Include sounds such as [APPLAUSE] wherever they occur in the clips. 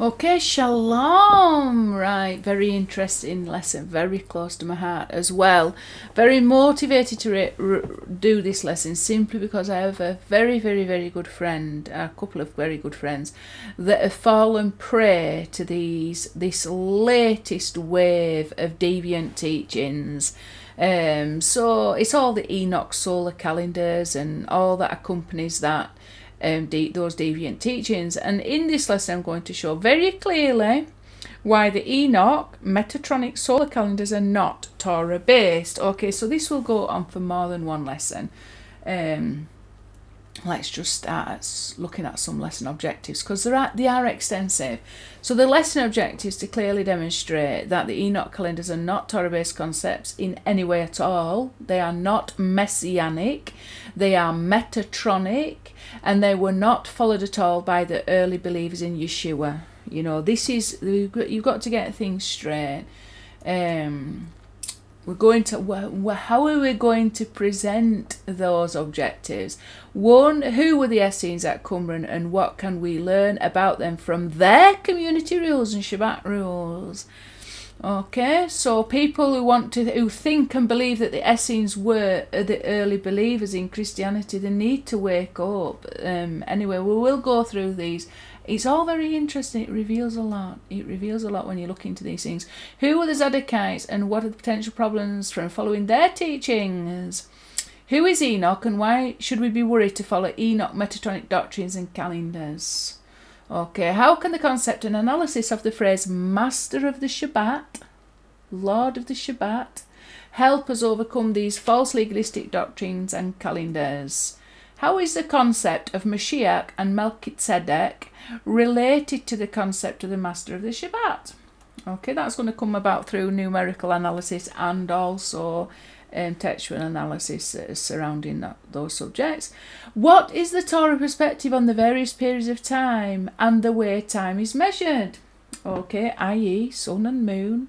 Okay, shalom. Right, very interesting lesson, very close to my heart as well. Very motivated to do this lesson simply because I have a very, very, very good friend, a couple of very good friends, that have fallen prey to these this latest wave of deviant teachings. Um, so it's all the Enoch solar calendars and all that accompanies that um, de- those deviant teachings. And in this lesson, I'm going to show very clearly why the Enoch Metatronic solar calendars are not Torah based. Okay, so this will go on for more than one lesson. Um, let's just start looking at some lesson objectives because they are they are extensive. So the lesson objectives to clearly demonstrate that the Enoch calendars are not Torah-based concepts in any way at all. They are not messianic. They are metatronic, and they were not followed at all by the early believers in Yeshua. You know, this is you've got to get things straight. Um, we're going to how are we going to present those objectives? One who were the essenes at qumran and what can we learn about them from their community rules and shabbat rules? Okay so people who want to who think and believe that the essenes were the early believers in christianity they need to wake up. Um, anyway we will go through these it's all very interesting. It reveals a lot. It reveals a lot when you look into these things. Who are the Zadokites and what are the potential problems from following their teachings? Who is Enoch and why should we be worried to follow Enoch Metatronic doctrines and calendars? Okay, how can the concept and analysis of the phrase Master of the Shabbat, Lord of the Shabbat, help us overcome these false legalistic doctrines and calendars? How is the concept of Mashiach and Melchizedek related to the concept of the Master of the Shabbat? Okay, that's going to come about through numerical analysis and also um, textual analysis uh, surrounding that, those subjects. What is the Torah perspective on the various periods of time and the way time is measured? Okay, i.e., sun and moon,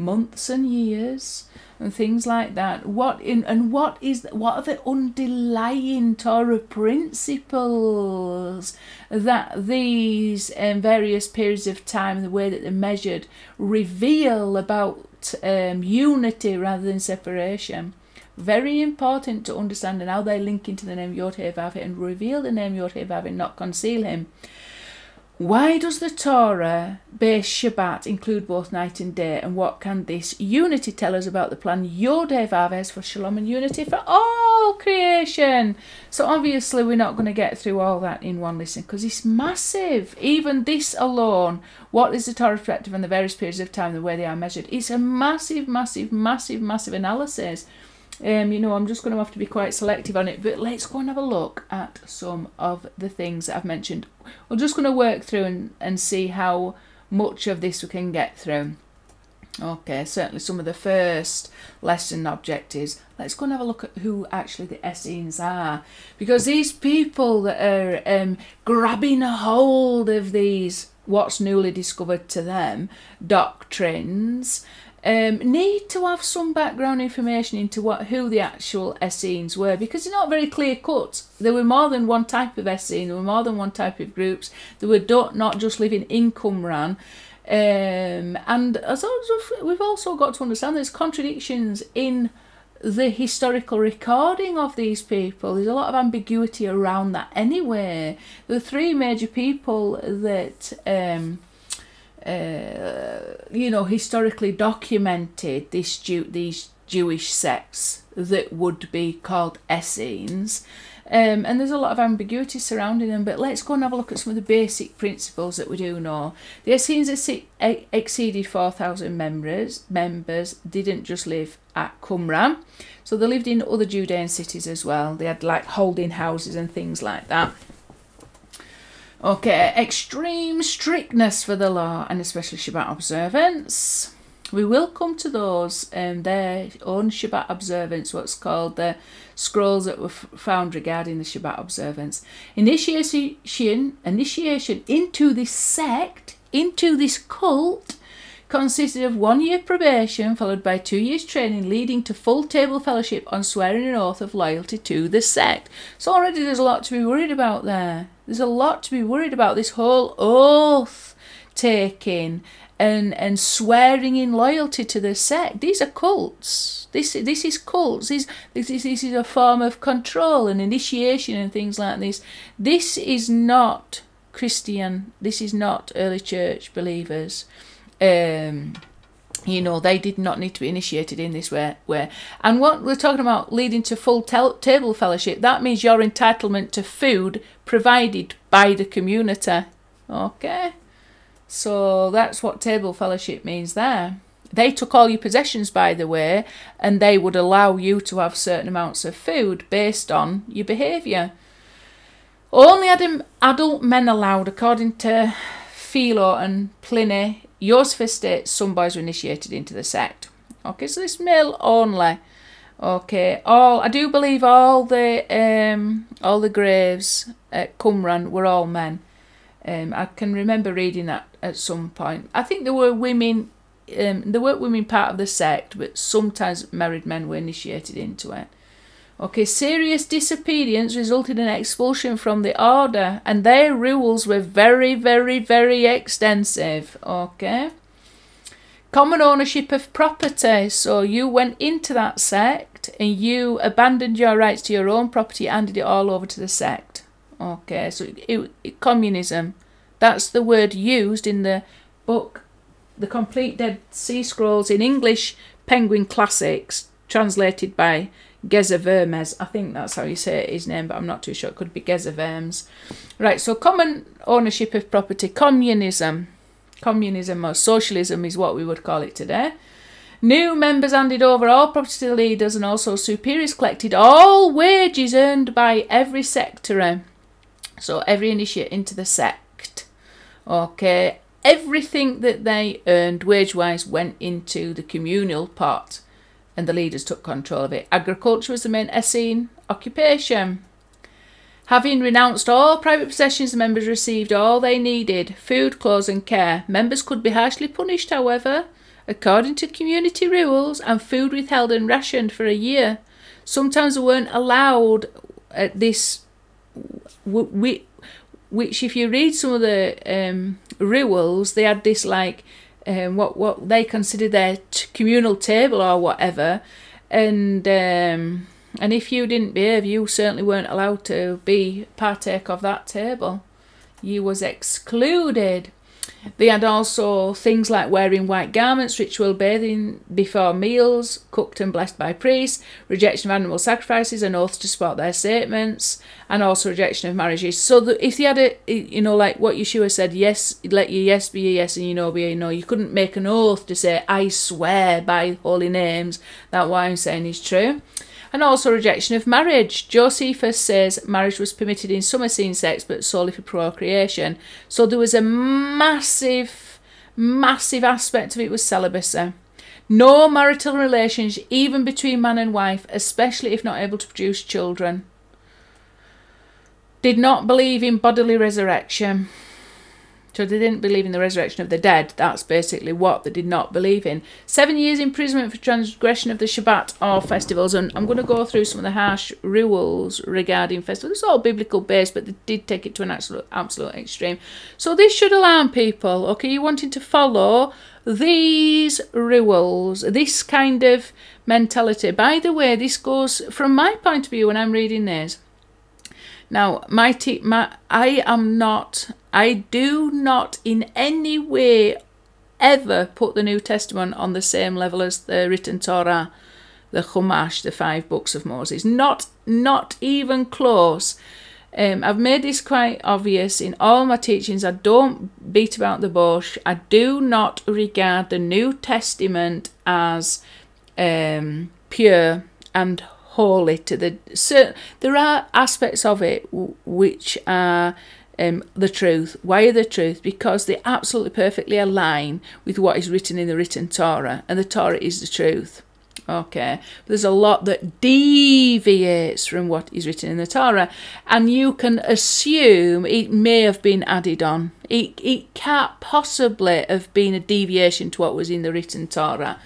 months and years, and things like that. What in and what is what are the underlying Torah principles that these um, various periods of time, the way that they're measured, reveal about um, unity rather than separation? Very important to understand and how they link into the name Yod and reveal the name Yod and not conceal him. Why does the Torah base Shabbat include both night and day? And what can this unity tell us about the plan Yod for Shalom and unity for all creation? So obviously we're not going to get through all that in one listen because it's massive. Even this alone, what is the Torah perspective on the various periods of time, the way they are measured? It's a massive, massive, massive, massive analysis. Um, you know, I'm just going to have to be quite selective on it, but let's go and have a look at some of the things that I've mentioned. We're just going to work through and, and see how much of this we can get through. Okay, certainly some of the first lesson objectives. Let's go and have a look at who actually the Essenes are. Because these people that are um, grabbing a hold of these, what's newly discovered to them, doctrines, um, need to have some background information into what who the actual Essenes were because they're not very clear cut. There were more than one type of Essene, there were more than one type of groups. They were not just living in Qumran. Um, and as we've also got to understand there's contradictions in the historical recording of these people. There's a lot of ambiguity around that anyway. The three major people that um, uh, you know, historically documented this Jew, these Jewish sects that would be called Essenes. Um, and there's a lot of ambiguity surrounding them, but let's go and have a look at some of the basic principles that we do know. The Essenes exceeded 4,000 members, members, didn't just live at Qumran, so they lived in other Judean cities as well. They had like holding houses and things like that. Okay, extreme strictness for the law and especially Shabbat observance. We will come to those and um, their own Shabbat observance, what's called the scrolls that were found regarding the Shabbat observance. Initiation, initiation into this sect, into this cult, consisted of one year probation followed by two years training leading to full table fellowship on swearing an oath of loyalty to the sect. So already there's a lot to be worried about there. There's a lot to be worried about. This whole oath taking and and swearing in loyalty to the sect. These are cults. This this is cults. This this is, this is a form of control and initiation and things like this. This is not Christian. This is not early church believers. Um, you know they did not need to be initiated in this way way. And what we're talking about leading to full table fellowship that means your entitlement to food provided by the community. Okay. So that's what table fellowship means there. They took all your possessions by the way and they would allow you to have certain amounts of food based on your behaviour. Only adult men allowed according to philo and pliny Josephus states some boys were initiated into the sect. Okay, so this male only. Okay, all I do believe all the um all the graves at Qumran were all men. Um, I can remember reading that at some point. I think there were women. Um, there were women part of the sect, but sometimes married men were initiated into it. Okay, serious disobedience resulted in expulsion from the order, and their rules were very, very, very extensive. Okay. Common ownership of property. So you went into that sect and you abandoned your rights to your own property, handed it all over to the sect. Okay, so it, it, communism. That's the word used in the book, The Complete Dead Sea Scrolls in English Penguin Classics, translated by Geza Vermes. I think that's how you say his name, but I'm not too sure. It could be Geza Vermes. Right, so common ownership of property, communism. Communism or socialism is what we would call it today. New members handed over all property to the leaders and also superiors collected all wages earned by every sector. Eh? So every initiate into the sect. Okay, everything that they earned wage-wise went into the communal pot and the leaders took control of it. Agriculture was the main Essene occupation. Having renounced all private possessions, the members received all they needed food, clothes, and care. Members could be harshly punished, however, according to community rules, and food withheld and rationed for a year. Sometimes they weren't allowed at this, which, if you read some of the um, rules, they had this like um, what what they considered their communal table or whatever, and um, and if you didn't behave, you certainly weren't allowed to be partake of that table. You was excluded. They had also things like wearing white garments, ritual bathing before meals, cooked and blessed by priests, rejection of animal sacrifices, and oaths to support their statements, and also rejection of marriages. So if you had a, you know, like what Yeshua said, yes, let your yes be a yes and your no be a no. You couldn't make an oath to say, I swear by holy names that what I'm saying is true and also rejection of marriage. Josephus says marriage was permitted in some Essene sects but solely for procreation. So there was a massive, massive aspect of it was celibacy. No marital relations, even between man and wife, especially if not able to produce children. Did not believe in bodily resurrection. So they didn't believe in the resurrection of the dead. That's basically what they did not believe in. Seven years imprisonment for transgression of the Shabbat or festivals. And I'm going to go through some of the harsh rules regarding festivals. It's all biblical based, but they did take it to an absolute, absolute extreme. So this should alarm people. Okay, you wanting to follow these rules, this kind of mentality. By the way, this goes from my point of view when I'm reading this. Now, my, my I am not I do not in any way ever put the New Testament on the same level as the written Torah, the Chumash, the five books of Moses. Not, not even close. Um, I've made this quite obvious in all my teachings. I don't beat about the bush. I do not regard the New Testament as um, pure and holy. To the so there are aspects of it which are um, the truth. Why are the truth? Because they absolutely perfectly align with what is written in the written Torah, and the Torah is the truth. Okay, there's a lot that deviates from what is written in the Torah, and you can assume it may have been added on. It, it can't possibly have been a deviation to what was in the written Torah.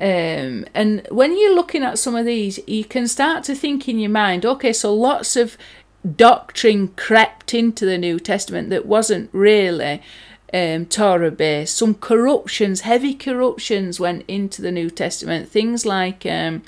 Um, and when you're looking at some of these, you can start to think in your mind, okay, so lots of doctrine crept into the New Testament that wasn't really um, Torah based. Some corruptions, heavy corruptions, went into the New Testament. Things like um,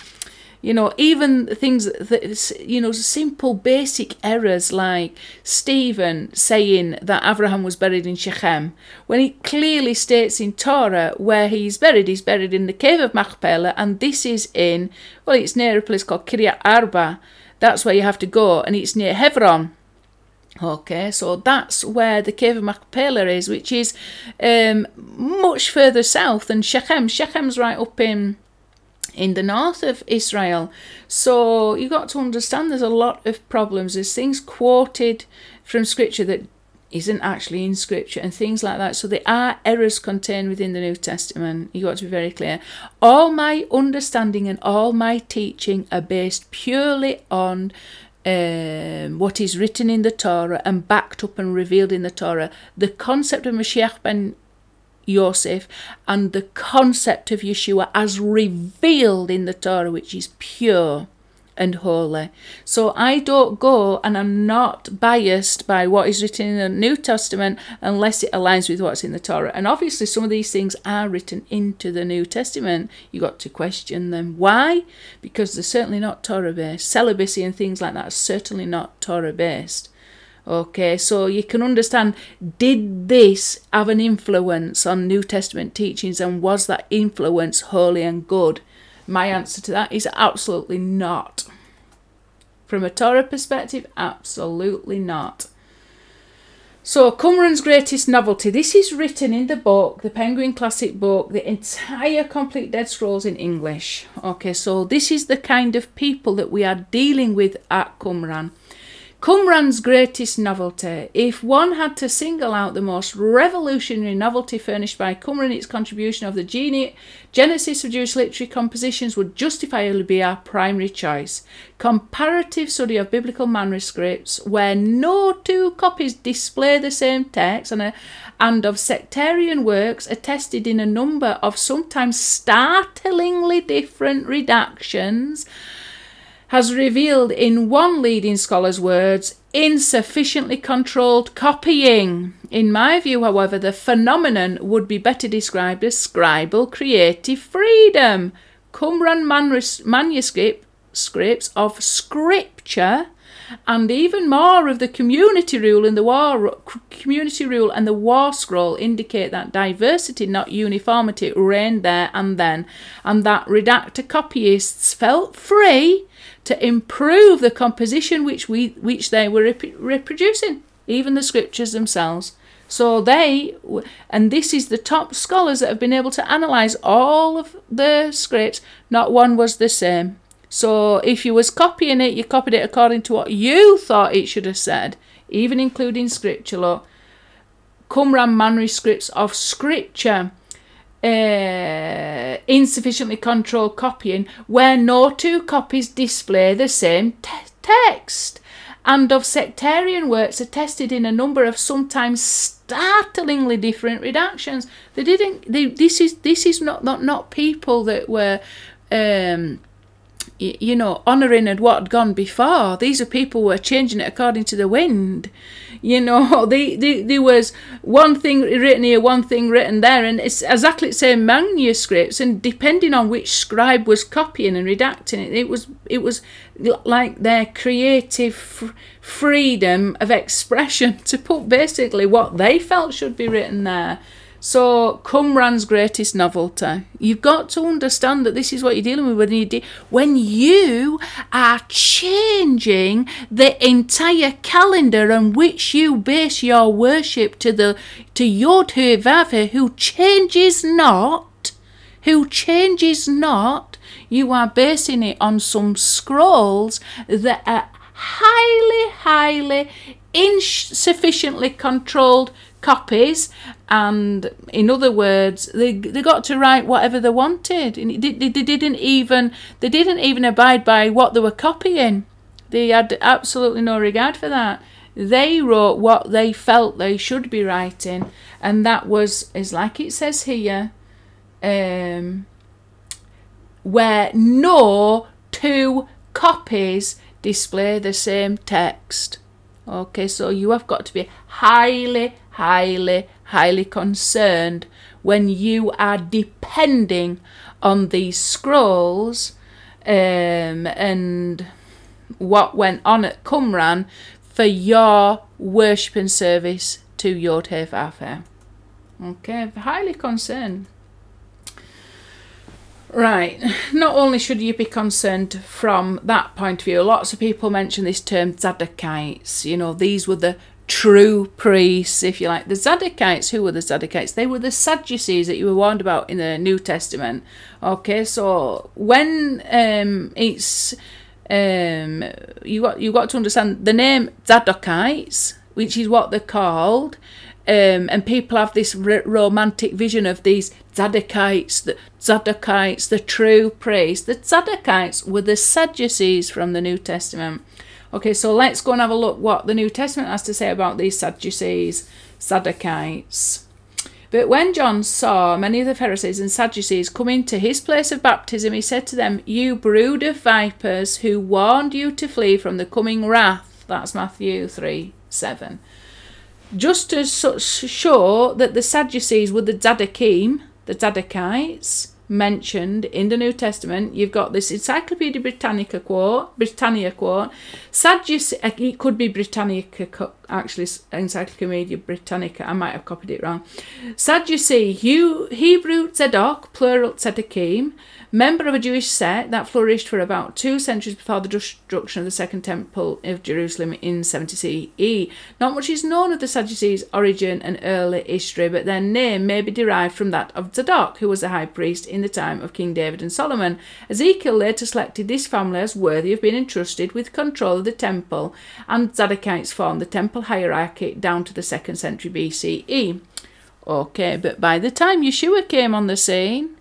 you know, even things that, you know, simple basic errors like Stephen saying that Abraham was buried in Shechem, when it clearly states in Torah where he's buried, he's buried in the cave of Machpelah, and this is in, well, it's near a place called Kiryat Arba. That's where you have to go, and it's near Hebron. Okay, so that's where the cave of Machpelah is, which is um, much further south than Shechem. Shechem's right up in in the north of Israel. So you've got to understand there's a lot of problems. There's things quoted from scripture that isn't actually in scripture and things like that. So there are errors contained within the New Testament. You've got to be very clear. All my understanding and all my teaching are based purely on um, what is written in the Torah and backed up and revealed in the Torah. The concept of Mashiach ben Yosef and the concept of Yeshua as revealed in the Torah, which is pure and holy. So I don't go and I'm not biased by what is written in the New Testament unless it aligns with what's in the Torah. And obviously, some of these things are written into the New Testament. You got to question them. Why? Because they're certainly not Torah based. Celibacy and things like that are certainly not Torah based. Okay, so you can understand did this have an influence on New Testament teachings and was that influence holy and good? My answer to that is absolutely not. From a Torah perspective, absolutely not. So, Qumran's greatest novelty. This is written in the book, the Penguin Classic book, the entire complete Dead Scrolls in English. Okay, so this is the kind of people that we are dealing with at Qumran. Qumran's greatest novelty. If one had to single out the most revolutionary novelty furnished by Qumran, its contribution of the gene- genesis of Jewish literary compositions would justifiably be our primary choice. Comparative study of biblical manuscripts where no two copies display the same text and, a, and of sectarian works attested in a number of sometimes startlingly different redactions has revealed in one leading scholar's words insufficiently controlled copying. In my view, however, the phenomenon would be better described as scribal creative freedom. Qumran manuscripts of scripture and even more of the community rule and the war community rule and the war scroll indicate that diversity not uniformity reigned there and then and that redactor copyists felt free to improve the composition which we which they were rep- reproducing, even the scriptures themselves. So they, and this is the top scholars that have been able to analyze all of the scripts. Not one was the same. So if you was copying it, you copied it according to what you thought it should have said, even including scripture law. Qumran manuscripts of scripture uh, insufficiently controlled copying where no two copies display the same te text and of sectarian works attested in a number of sometimes startlingly different redactions. They didn't. They, this is this is not not not people that were. Um, you know, honouring and what had gone before. These are people who are changing it according to the wind. You know, [LAUGHS] they, they, there was one thing written here, one thing written there, and it's exactly the same manuscripts. And depending on which scribe was copying and redacting it, it was it was like their creative freedom of expression [LAUGHS] to put basically what they felt should be written there. So, Qumran's greatest novelty. You've got to understand that this is what you're dealing with when you, de- when you are changing the entire calendar on which you base your worship to the to Yod Vav, who changes not, who changes not. You are basing it on some scrolls that are highly, highly insufficiently controlled copies and in other words they, they got to write whatever they wanted. And they, they, didn't even they didn't even abide by what they were copying. They had absolutely no regard for that. They wrote what they felt they should be writing and that was is like it says here um, where no two copies display the same text. Okay so you have got to be highly highly, highly concerned when you are depending on these scrolls um, and what went on at Qumran for your worship and service to your He Okay, highly concerned. Right, not only should you be concerned from that point of view, lots of people mention this term Zadokites. You know, these were the true priests, if you like. The Zadokites, who were the Zadokites? They were the Sadducees that you were warned about in the New Testament. Okay, so when um, it's um, you got you got to understand the name Zadokites, which is what they're called. Um, and people have this romantic vision of these Zadokites, the Zadokites, the true priests. The Zadokites were the Sadducees from the New Testament. Okay, so let's go and have a look what the New Testament has to say about these Sadducees, Zadokites. But when John saw many of the Pharisees and Sadducees coming to his place of baptism, he said to them, You brood of vipers, who warned you to flee from the coming wrath. That's Matthew 3 7. Just to show that the Sadducees were the Zadokim, the Zadokites, mentioned in the New Testament. You've got this Encyclopedia Britannica quote, Britannia quote. Sadducee, uh, it could be Britannica, actually, Encyclopedia Britannica. I might have copied it wrong. Sadducee, Hebrew Tzedok, plural Tzedokim, member of a Jewish sect that flourished for about two centuries before the destruction of the Second Temple of Jerusalem in 70 CE. Not much is known of the Sadducees' origin and early history, but their name may be derived from that of Zadok, who was a high priest in the time of King David and Solomon. Ezekiel later selected this family as worthy of being entrusted with control of the temple, and Zadokites formed the temple hierarchy down to the 2nd century BCE. Okay, but by the time Yeshua came on the scene,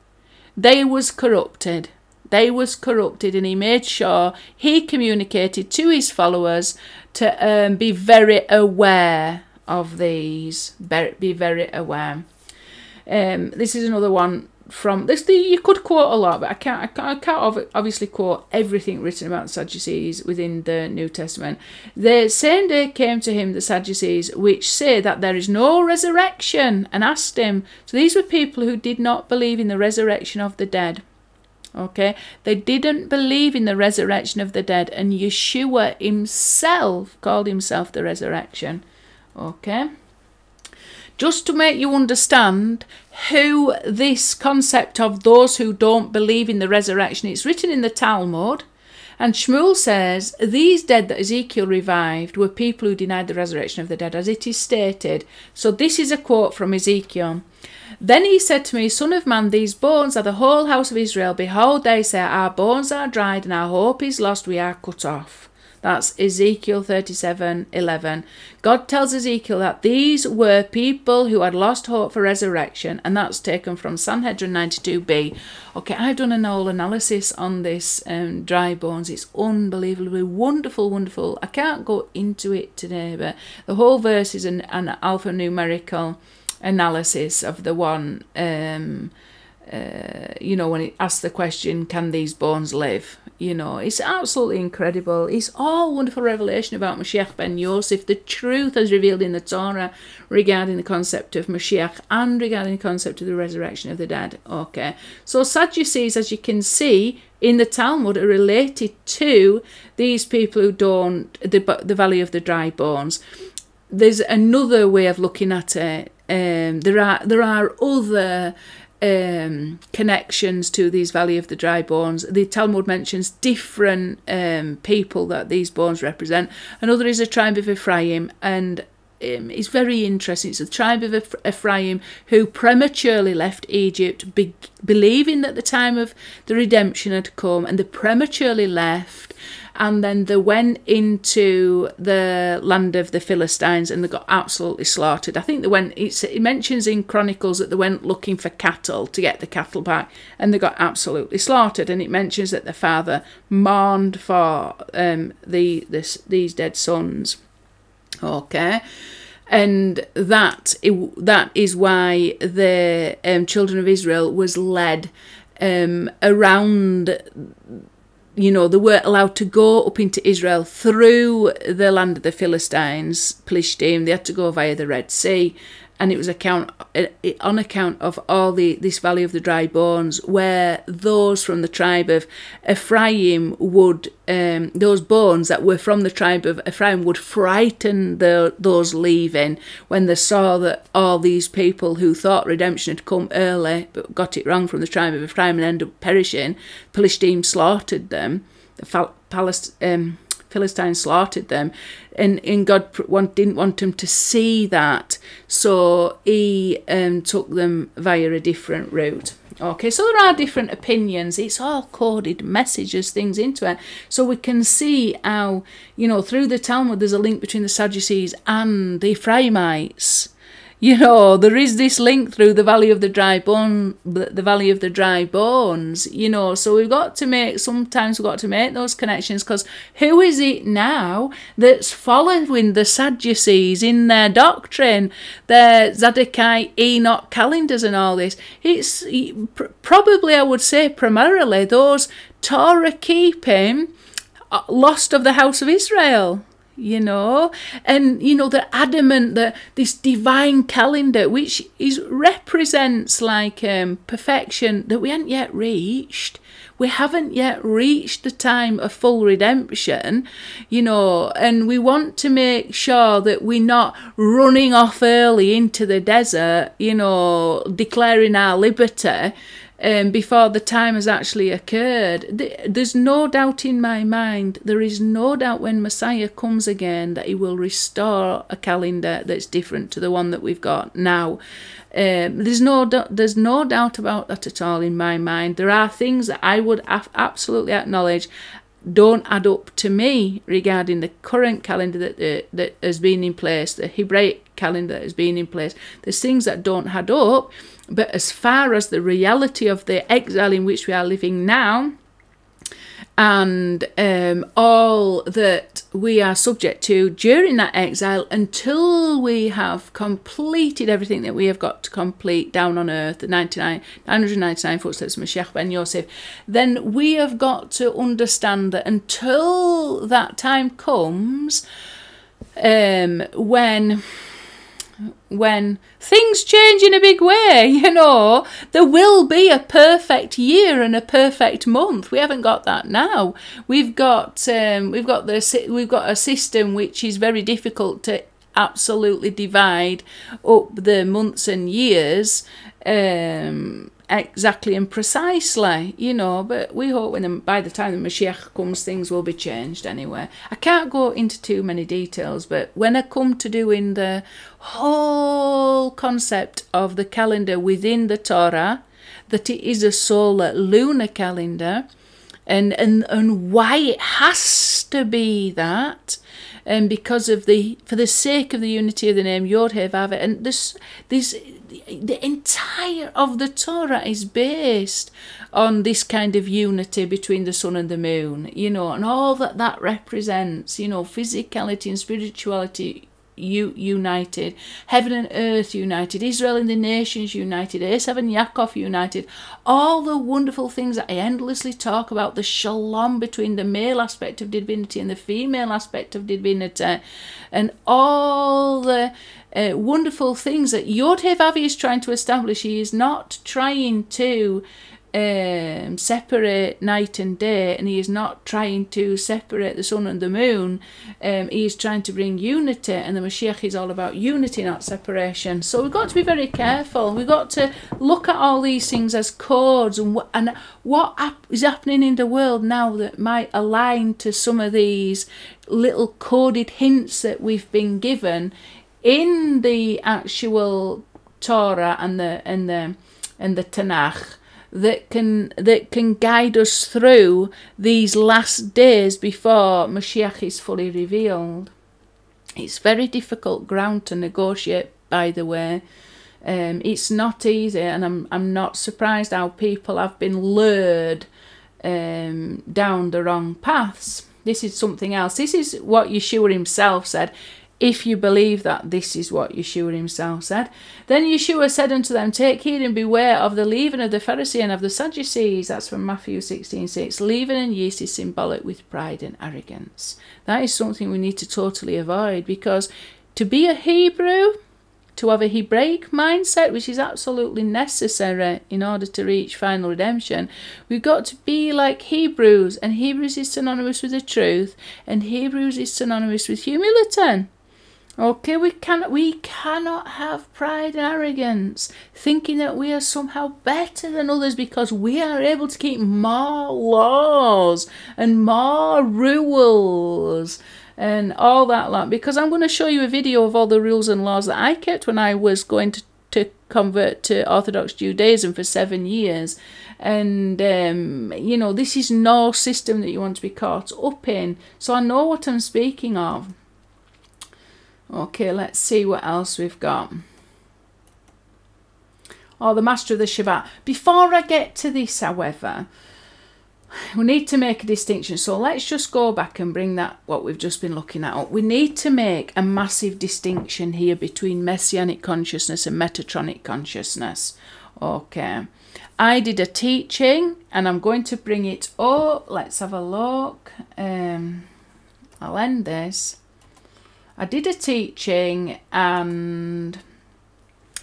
they was corrupted. They was corrupted, and he made sure he communicated to his followers to um, be very aware of these. Be very aware. Um, this is another one from this. You could quote a lot, but I can't. I can't, I can't obviously quote everything written about Sadducees within the New Testament. The same day came to him the Sadducees, which say that there is no resurrection, and asked him. So these were people who did not believe in the resurrection of the dead. Okay, they didn't believe in the resurrection of the dead, and Yeshua himself called himself the resurrection. Okay just to make you understand who this concept of those who don't believe in the resurrection, it's written in the Talmud. And Shmuel says, These dead that Ezekiel revived were people who denied the resurrection of the dead, as it is stated. So this is a quote from Ezekiel. Then he said to me, Son of man, these bones are the whole house of Israel. Behold, they say, Our bones are dried, and our hope is lost, we are cut off. That's Ezekiel 37 11. God tells Ezekiel that these were people who had lost hope for resurrection, and that's taken from Sanhedrin 92b. Okay, I've done an whole analysis on this um, dry bones. It's unbelievably wonderful, wonderful. I can't go into it today, but the whole verse is an, an alphanumerical analysis of the one. Um, uh, you know, when it asks the question, can these bones live? You know, it's absolutely incredible. It's all wonderful revelation about Mashiach ben Yosef, the truth as revealed in the Torah regarding the concept of Mashiach and regarding the concept of the resurrection of the dead. Okay, so Sadducees, as you can see in the Talmud, are related to these people who don't, the, the valley of the dry bones. There's another way of looking at it. Um, there are there are other um, connections to these Valley of the Dry Bones. The Talmud mentions different um, people that these bones represent. Another is a tribe of Ephraim, and um, it's very interesting. It's a tribe of Ephraim who prematurely left Egypt, be- believing that the time of the redemption had come, and they prematurely left and then they went into the land of the Philistines and they got absolutely slaughtered. I think they went. it mentions in Chronicles that they went looking for cattle to get the cattle back, and they got absolutely slaughtered. And it mentions that the father mourned for um, the this, these dead sons. Okay and that that is why the um, children of Israel was led um, around you know, they weren't allowed to go up into Israel through the land of the Philistines, Plishtim. They had to go via the Red Sea. And it was account on account of all the this valley of the dry bones, where those from the tribe of Ephraim would um, those bones that were from the tribe of Ephraim would frighten the, those leaving when they saw that all these people who thought redemption had come early but got it wrong from the tribe of Ephraim and ended up perishing. Philistine slaughtered them. The Palest, um, Philistines slaughtered them, and, and God didn't want them to see that, so He um, took them via a different route. Okay, so there are different opinions. It's all coded messages, things into it. So we can see how, you know, through the Talmud, there's a link between the Sadducees and the Ephraimites you know there is this link through the valley of the dry bone the valley of the dry bones you know so we've got to make sometimes we've got to make those connections because who is it now that's following the sadducees in their doctrine their zadokite enoch calendars and all this? It's probably i would say primarily those torah keeping uh, lost of the house of israel you know? And you know they're adamant that this divine calendar which is represents like um, perfection that we haven't yet reached. We haven't yet reached the time of full redemption you know? And we want to make sure that we're not running off early into the desert you know declaring our liberty um, before the time has actually occurred. There's no doubt in my mind, there is no doubt when Messiah comes again that he will restore a calendar that's different to the one that we've got now. Um, there's no there's no doubt about that at all in my mind. There are things that I would absolutely acknowledge don't add up to me regarding the current calendar that uh, that has been in place, the Hebraic calendar that has been in place. There's things that don't add up, but as far as the reality of the exile in which we are living now, and um, all that we are subject to during that exile until we have completed everything that we have got to complete down on earth, the 99, 999 footsteps of Mashiach ben Yosef, then we have got to understand that until that time comes, um, when when things change in a big way, [LAUGHS] you know, there will be a perfect year and a perfect month. We haven't got that now. We've got um, we've got the we've got a system which is very difficult to absolutely divide up the months and years. Um, exactly and precisely, you know, but we hope when the, by the time the Mashiach comes, things will be changed anyway. I can't go into too many details, but when I come to doing the whole concept of the calendar within the Torah, that it is a solar lunar calendar, and, and, and why it has to be that, and because of the for the sake of the unity of the name Yod He Vav and this this the entire of the Torah is based on this kind of unity between the sun and the moon, you know, and all that that represents, you know, physicality and spirituality united, heaven and earth united, Israel and the nations united, Esav and Yaakov united, all the wonderful things that I endlessly talk about, the shalom between the male aspect of divinity and the female aspect of divinity, and all the uh, wonderful things that Yod Avi is trying to establish. He is not trying to um, separate night and day, and he is not trying to separate the sun and the moon. Um, he is trying to bring unity, and the Mashiach is all about unity, not separation. So we've got to be very careful. We've got to look at all these things as codes and, wh- and what is happening in the world now that might align to some of these little coded hints that we've been given in the actual Torah and the and the and the Tanakh that can that can guide us through these last days before Mashiach is fully revealed. It's very difficult ground to negotiate, by the way. Um, it's not easy, and I'm I'm not surprised how people have been lured um, down the wrong paths. This is something else. This is what Yeshua himself said if you believe that this is what Yeshua himself said. Then Yeshua said unto them, Take heed and beware of the leaven of the Pharisee and of the Sadducees. That's from Matthew 16 6. Leaven and yeast is symbolic with pride and arrogance. That is something we need to totally avoid because to be a Hebrew, to have a Hebraic mindset, which is absolutely necessary in order to reach final redemption. We've got to be like Hebrews, and Hebrews is synonymous with the truth, and Hebrews is synonymous with humility. Okay, we cannot we cannot have pride and arrogance, thinking that we are somehow better than others because we are able to keep more laws and more rules and all that lot. Because I'm going to show you a video of all the rules and laws that I kept when I was going to, to convert to Orthodox Judaism for seven years. And, um, you know, this is no system that you want to be caught up in. So I know what I'm speaking of. Okay, let's see what else we've got. Oh, the Master of the Shabbat. Before I get to this, however, we need to make a distinction. So let's just go back and bring that, what we've just been looking at, up. We need to make a massive distinction here between Messianic consciousness and Metatronic consciousness. Okay. I did a teaching and I'm going to bring it up. Let's have a look. Um, I'll end this. I did a teaching and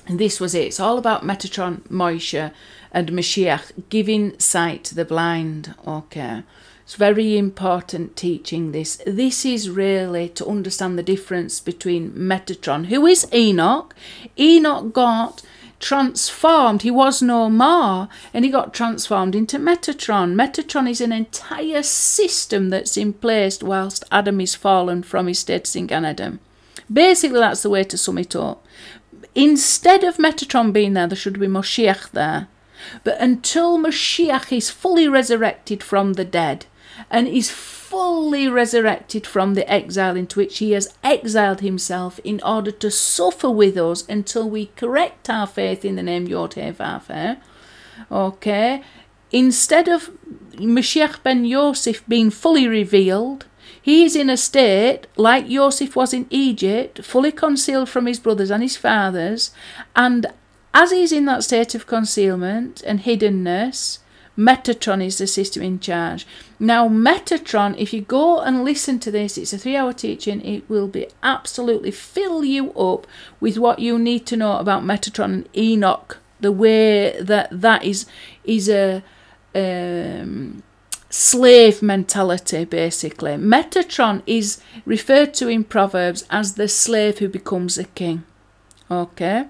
this was it. It's all about Metatron, Moshe and Mashiach giving sight to the blind. Okay. It's very important teaching this. This is really to understand the difference between Metatron, who is Enoch. Enoch got transformed. He was no more, and he got transformed into Metatron. Metatron is an entire system that's in place whilst Adam is fallen from his status in Gan Eden. Basically, that's the way to sum it up. Instead of Metatron being there, there should be Moshiach there. But until Moshiach is fully resurrected from the dead and is fully resurrected from the exile into which he has exiled himself in order to suffer with us until we correct our faith in the name Yod He Okay, instead of Mashiach ben Yosef being fully revealed, he is in a state like Yosef was in Egypt, fully concealed from his brothers and his fathers, and as he's in that state of concealment and hiddenness, Metatron is the system in charge. Now, Metatron, if you go and listen to this, it's a three hour teaching, it will be absolutely fill you up with what you need to know about Metatron and Enoch, the way that that is, is a. Um, slave mentality basically metatron is referred to in proverbs as the slave who becomes a king okay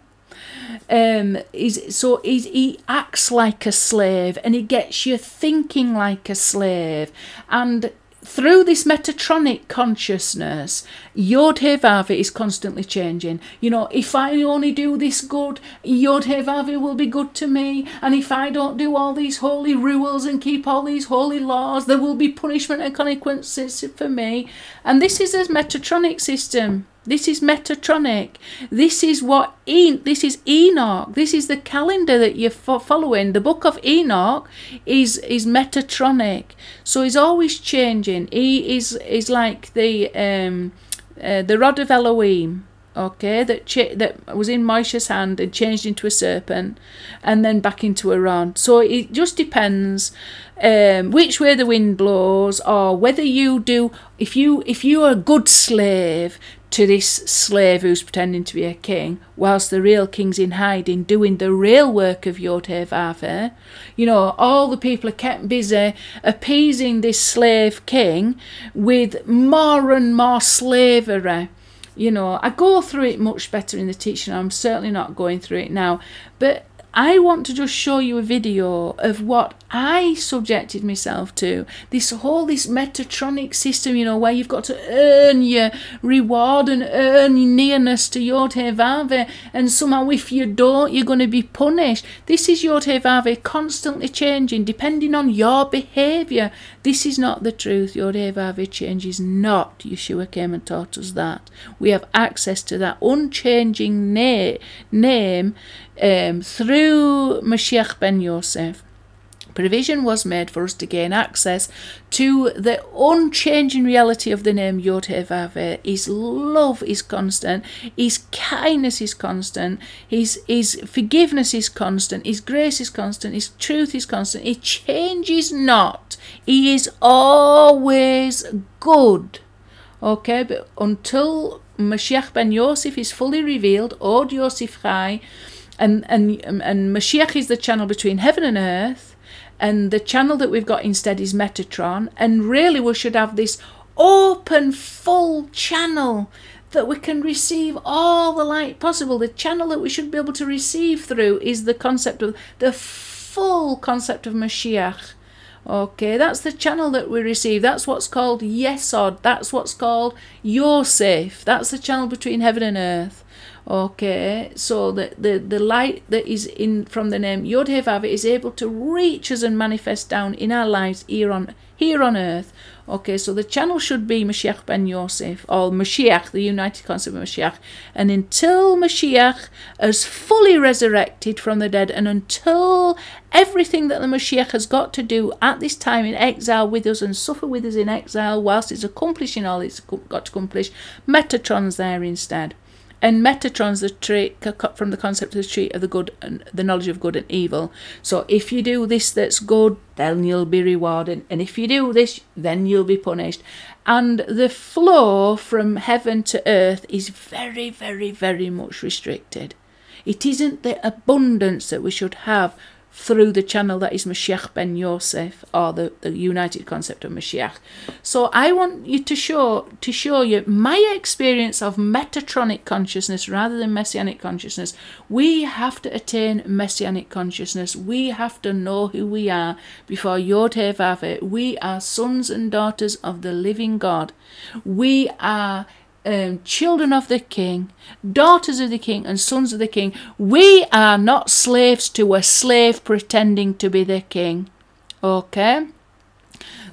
um, is so he's, he acts like a slave and he gets you thinking like a slave and through this metatronic consciousness, Yod He is constantly changing. You know, if I only do this good, Yod He will be good to me. And if I don't do all these holy rules and keep all these holy laws, there will be punishment and consequences for me. And this is a metatronic system. This is Metatronic. This is what en- this is Enoch. This is the calendar that you're following. The book of Enoch is is Metatronic. So he's always changing. He is is like the um uh, the rod of Elohim. Okay, that that was in Moshe's hand and changed into a serpent, and then back into a rod. So it just depends um, which way the wind blows, or whether you do. If you if you are a good slave to this slave who's pretending to be a king, whilst the real king's in hiding doing the real work of Yod-Heh-Vav-Heh. You know, all the people are kept busy appeasing this slave king with more and more slavery. You know, I go through it much better in the teaching. I'm certainly not going through it now. But I want to just show you a video of what I subjected myself to. This whole this Metatronic system, you know, where you've got to earn your reward and earn your nearness to Yod and somehow if you don't, you're going to be punished. This is Yod constantly changing depending on your behaviour. This is not the truth. Yod changes not. Yeshua came and taught us that. We have access to that unchanging na- name um, through Mashiach ben Yosef. Provision was made for us to gain access to the unchanging reality of the name Yod Vave. His love is constant, His kindness is constant, His, His forgiveness is constant, His grace is constant, His truth is constant. He changes not. He is always good. Okay, but until Mashiach ben Yosef is fully revealed, Od Yosef Chai, and, and, and Mashiach is the channel between heaven and earth, and the channel that we've got instead is Metatron, and really we should have this open, full channel that we can receive all the light possible. The channel that we should be able to receive through is the concept of the full concept of Mashiach. Okay, that's the channel that we receive. That's what's called Yesod. That's what's called Yosef. That's the channel between heaven and earth. Okay, so the, the, the light that is in from the name Yod Vav is able to reach us and manifest down in our lives here on here on earth Okay, so the channel should be Mashiach ben Yosef, or Mashiach, the united concept of Mashiach. And until Mashiach is fully resurrected from the dead, and until everything that the Mashiach has got to do at this time in exile with us and suffer with us in exile whilst it's accomplishing all it's got to accomplish, Metatron's there instead. And Metatron's the cut from the concept of the tree of the good and the knowledge of good and evil. So if you do this that's good, then you'll be rewarded. And if you do this, then you'll be punished. And the flow from heaven to earth is very, very, very much restricted. It isn't the abundance that we should have through the channel that is Mashiach ben Yosef or the, the united concept of Mashiach. So I want you to show to show you my experience of metatronic consciousness rather than messianic consciousness. We have to attain messianic consciousness. We have to know who we are before Yod He We are sons and daughters of the living God. We are um, children of the king, daughters of the king, and sons of the king. We are not slaves to a slave pretending to be the king. Okay?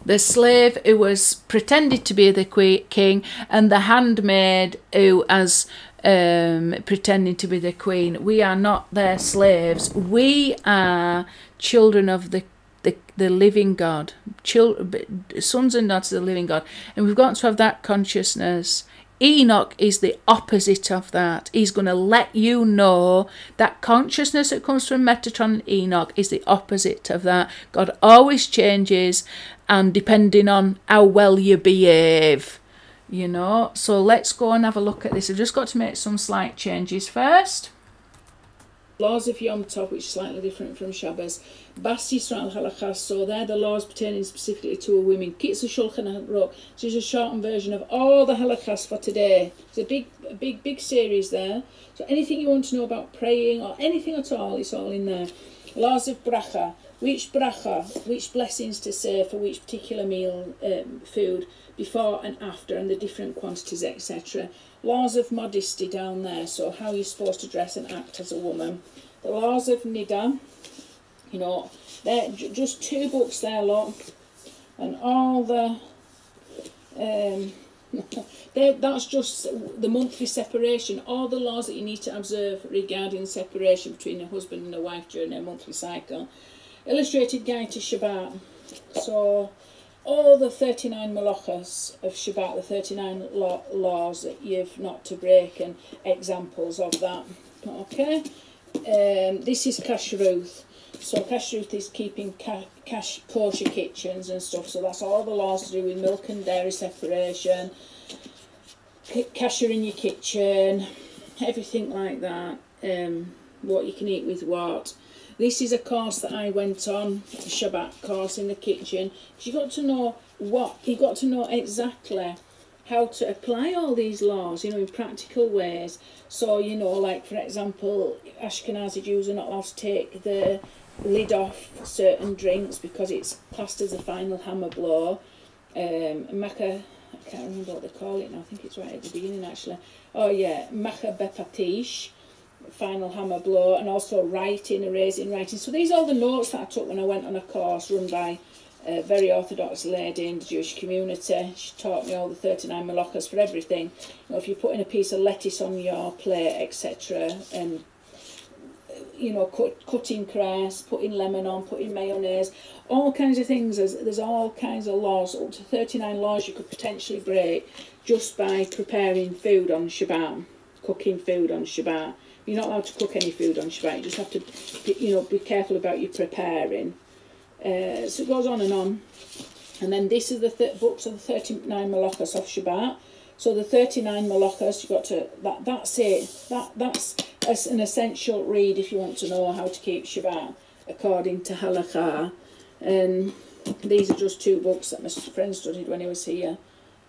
The slave who was pretended to be the king, and the handmaid who has um, pretending to be the queen. We are not their slaves. We are children of the the, the living God, children, sons and daughters of the living God, and we've got to have that consciousness Enoch is the opposite of that. He's going to let you know that consciousness that comes from Metatron and Enoch is the opposite of that. God always changes, and depending on how well you behave, you know. So let's go and have a look at this. I've just got to make some slight changes first. Laws of Yom Tov, which is slightly different from Shabbos. Bas Yisrael Halachas, so they're the laws pertaining specifically to a woman. Kitzur Shulchan Aruch, which is a shortened version of all the Halachas for today. It's a big, a big, big series there. So anything you want to know about praying or anything at all, it's all in there. Laws of Bracha, which bracha, which blessings to say for which particular meal, um, food, before and after, and the different quantities, etc laws of modesty down there, so how you're supposed to dress and act as a woman. The laws of Nida, you know, they're just two books there, look, and all the, um, [LAUGHS] that's just the monthly separation, all the laws that you need to observe regarding separation between a husband and a wife during a monthly cycle. Illustrated Guide to Shabbat. So, all the 39 malachas of Shabbat, the 39 law, laws that you've not to break and examples of that. Okay, um, this is kashrut. So kashrut is keeping ca cash kosher kitchens and stuff. So that's all the laws to do with milk and dairy separation, kasher in your kitchen, everything like that. Um, what you can eat with what. This is a course that I went on, a Shabbat course in the kitchen. You got to know what, you got to know exactly how to apply all these laws, you know, in practical ways. So, you know, like for example, Ashkenazi Jews are not allowed to take the lid off certain drinks because it's classed as a final hammer blow. Um, I can't remember what they call it now, I think it's right at the beginning actually. Oh yeah, Makkah Bepatish final hammer blow and also writing, erasing, writing. So these are all the notes that I took when I went on a course run by a very orthodox lady in the Jewish community. She taught me all the 39 malachas for everything. You know, if you're putting a piece of lettuce on your plate, etc. and uh, you know, cut, cutting cress, putting lemon on, putting mayonnaise, all kinds of things. There's, there's all kinds of laws, up to 39 laws you could potentially break just by preparing food on Shabbat, cooking food on Shabbat. You're not allowed to cook any food on Shabbat. You just have to, you know, be careful about your preparing. Uh, so it goes on and on. And then this is the books of the 39 Malachas of Shabbat. So the 39 malachas, you've got to, that, that's it. That, that's an essential read if you want to know how to keep Shabbat according to halakha. And these are just two books that my friend studied when he was here.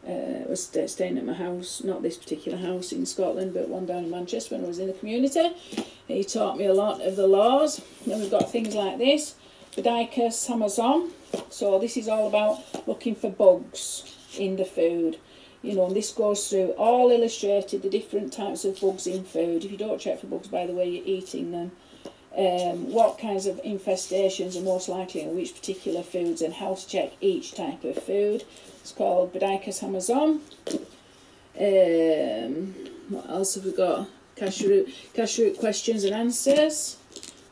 Uh, was staying at my house, not this particular house in Scotland, but one down in Manchester when I was in the community. He taught me a lot of the laws. Then we've got things like this, Bedikas Hamazon. So this is all about looking for bugs in the food you know, and this goes through all illustrated the different types of bugs in food. If you don't check for bugs by the way you're eating them, um, what kinds of infestations are most likely in which particular foods and how to check each type of food. It's called Bedikas Hamazon. Um, what else have we got? Kashrut, Kashrut questions and answers.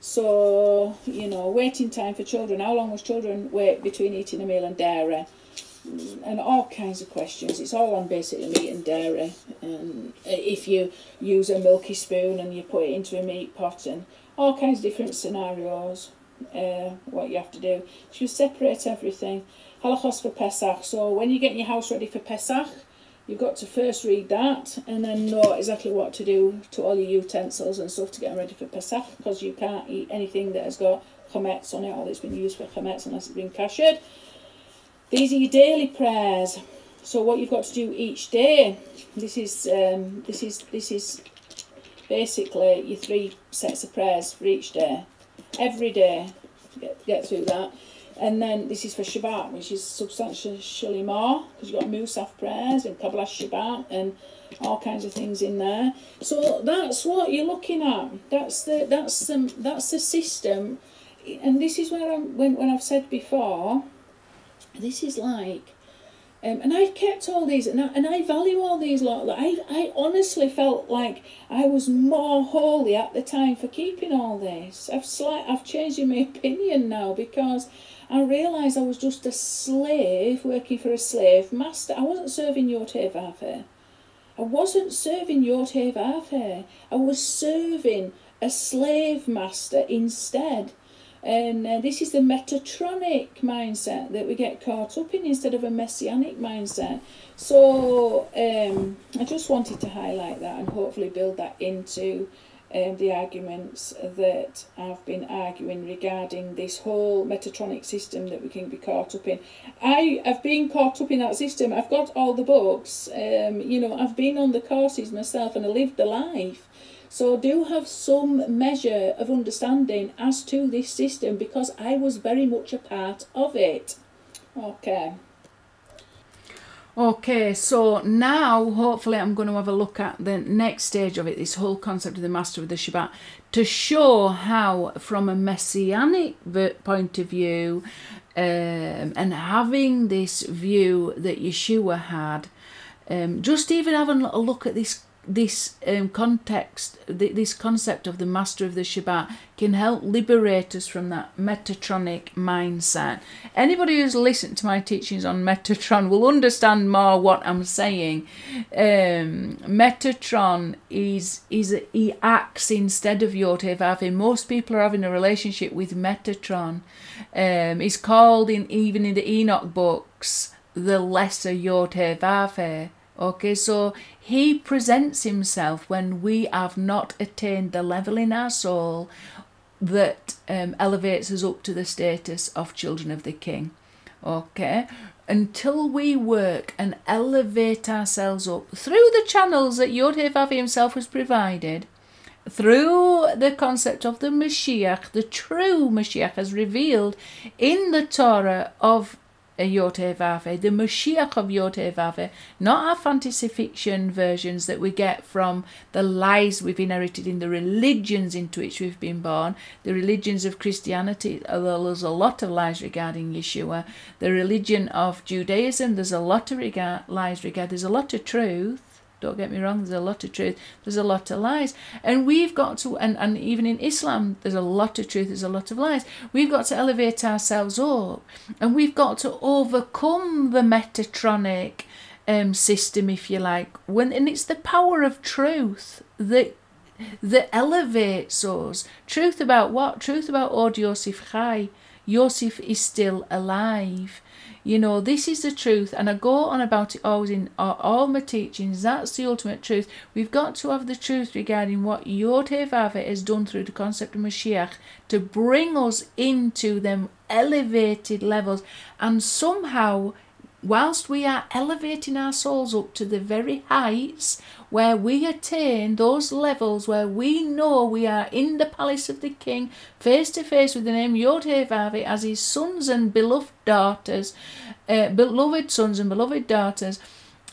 So, you know, waiting time for children. How long must children wait between eating a meal and dairy? and all kinds of questions. It's all on basically meat and dairy. And if you use a milky spoon and you put it into a meat pot and all kinds of different scenarios, uh, what you have to do. So you separate everything. Halachos for Pesach. So when you're getting your house ready for Pesach, you've got to first read that and then know exactly what to do to all your utensils and stuff to get them ready for Pesach because you can't eat anything that has got chametz on it or that's been used for chametz unless it's been kashered. These are your daily prayers. So what you've got to do each day. This is um, this is this is basically your three sets of prayers for each day. Every day, get, get through that. And then this is for Shabbat, which is substantially more, because you've got Musaf prayers and Kabbalat Shabbat and all kinds of things in there. So that's what you're looking at. That's the that's the that's the system. And this is where I'm when when I've said before this is like um, and I've kept all these, and I, and I value all these lot. I, I honestly felt like I was more holy at the time for keeping all this. I've slight, I've changed my [LAUGHS] opinion now because I realised I was just a slave working for a slave master. I wasn't serving your Yotevave. I wasn't serving your Yotevave. I was serving a slave master instead. And uh, this is the Metatronic mindset that we get caught up in instead of a messianic mindset. So um, I just wanted to highlight that and hopefully build that into um, the arguments that I've been arguing regarding this whole Metatronic system that we can be caught up in. I have been caught up in that system. I've got all the books. Um, you know, I've been on the courses myself and I lived the life. So I do have some measure of understanding as to this system because I was very much a part of it. Okay. Okay, so now hopefully I'm going to have a look at the next stage of it, this whole concept of the Master of the Shabbat, to show how, from a messianic point of view, um, and having this view that Yeshua had, um, just even having a look at this this um, context, th- this concept of the master of the Shabbat can help liberate us from that Metatronic mindset. Anybody who's listened to my teachings on Metatron will understand more what I'm saying. Um, Metatron is is he acts instead of Yotevave. Most people are having a relationship with Metatron. Um, it's called in even in the Enoch books the lesser Yotevave. Okay, so he presents himself when we have not attained the level in our soul that um, elevates us up to the status of children of the King. Okay, until we work and elevate ourselves up through the channels that Yod himself has provided, through the concept of the Mashiach, the true Mashiach as revealed in the Torah of Yotevave, the Mashiach of Yotevave, not our fantasy fiction versions that we get from the lies we've inherited in the religions into which we've been born, the religions of Christianity, although there's a lot of lies regarding Yeshua, the religion of Judaism, there's a lot of lies regarding, there's a lot of truth, don't get me wrong, there's a lot of truth, there's a lot of lies. And we've got to, and, and even in Islam, there's a lot of truth, there's a lot of lies. We've got to elevate ourselves up and we've got to overcome the Metatronic um, system, if you like. When And it's the power of truth that that elevates us. Truth about what? Truth about Od Yosef Chai. Yosef is still alive. You know, this is the truth, and I go on about it always in all my teachings. That's the ultimate truth. We've got to have the truth regarding what Yod Vave has done through the concept of Mashiach to bring us into them elevated levels, and somehow whilst we are elevating our souls up to the very heights where we attain those levels where we know we are in the palace of the King, face to face with the name Yod-Heh-Vav as his sons and beloved daughters, uh, beloved sons and beloved daughters,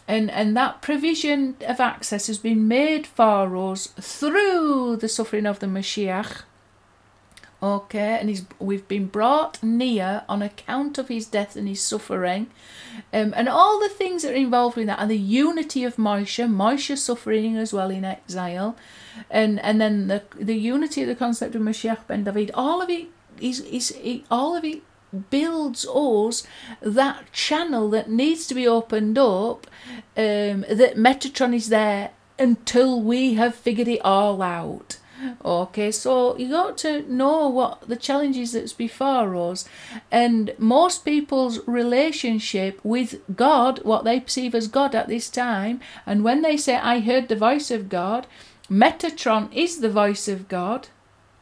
and, and that provision of access has been made for us through the suffering of the Mashiach okay and he's we've been brought near on account of his death and his suffering. Um, and all the things that are involved with that and the unity of Moshe Moshe suffering as well in exile. And and then the the unity of the concept of Mashiach ben David all of it is is it, all of it builds us that channel that needs to be opened up um, that Metatron is there until we have figured it all out Okay, so you got to know what the challenges that's before us, and most people's relationship with God, what they perceive as God at this time, and when they say, I heard the voice of God, Metatron is the voice of God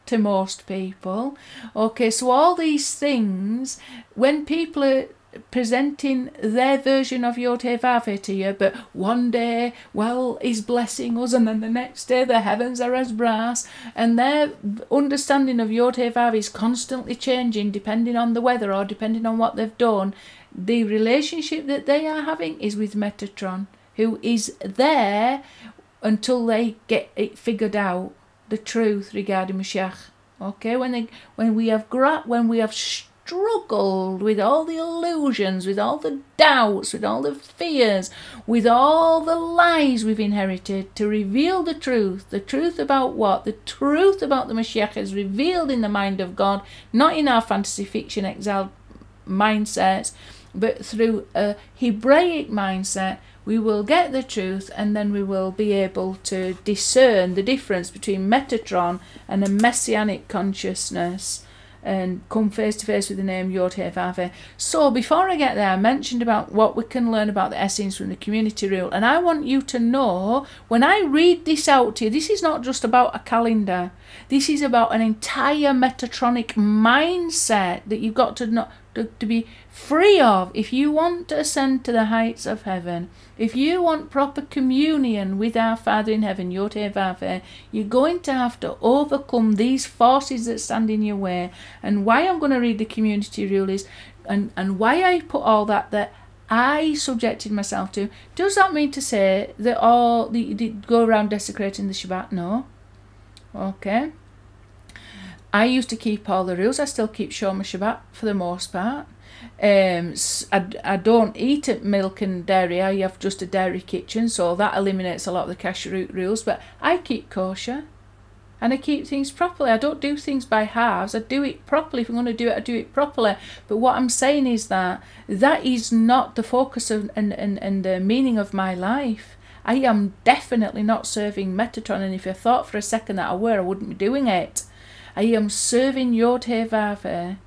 to most people. Okay, so all these things, when people are presenting their version of Yod Vave to you, but one day, well, he's blessing us, and then the next day the heavens are as brass, and their understanding of Yod Vave is constantly changing depending on the weather or depending on what they've done. The relationship that they are having is with Metatron, who is there until they get it figured out, the truth regarding Mashiach. Okay, when they when we have gra- when we have struggled with all the illusions, with all the doubts, with all the fears, with all the lies we've inherited to reveal the truth. The truth about what? The truth about the Mashiach is revealed in the mind of God, not in our fantasy fiction exiled mindsets, but through a Hebraic mindset. We will get the truth and then we will be able to discern the difference between Metatron and a messianic consciousness and come face to face with the name Yod He So before I get there, I mentioned about what we can learn about the Essenes from the community rule, and I want you to know when I read this out to you, this is not just about a calendar. This is about an entire Metatronic mindset that you've got to know to, to be free of if you want to ascend to the heights of heaven. If you want proper communion with our Father in heaven, Yotevave, you're going to have to overcome these forces that stand in your way. And why I'm going to read the community rule is, and, and why I put all that that I subjected myself to. Does that mean to say that all the, the go around desecrating the Shabbat? No. Okay. I used to keep all the rules. I still keep Shomer Shabbat for the most part. Um, I, I don't eat milk and dairy. I have just a dairy kitchen, so that eliminates a lot of the kashrut rules. But I keep kosher, and I keep things properly. I don't do things by halves. I do it properly. If I'm going to do it, I do it properly. But what I'm saying is that that is not the focus of and, and, and the meaning of my life. I am definitely not serving Metatron, and if I thought for a second that I were, I wouldn't be doing it. I am serving Yod He Vave,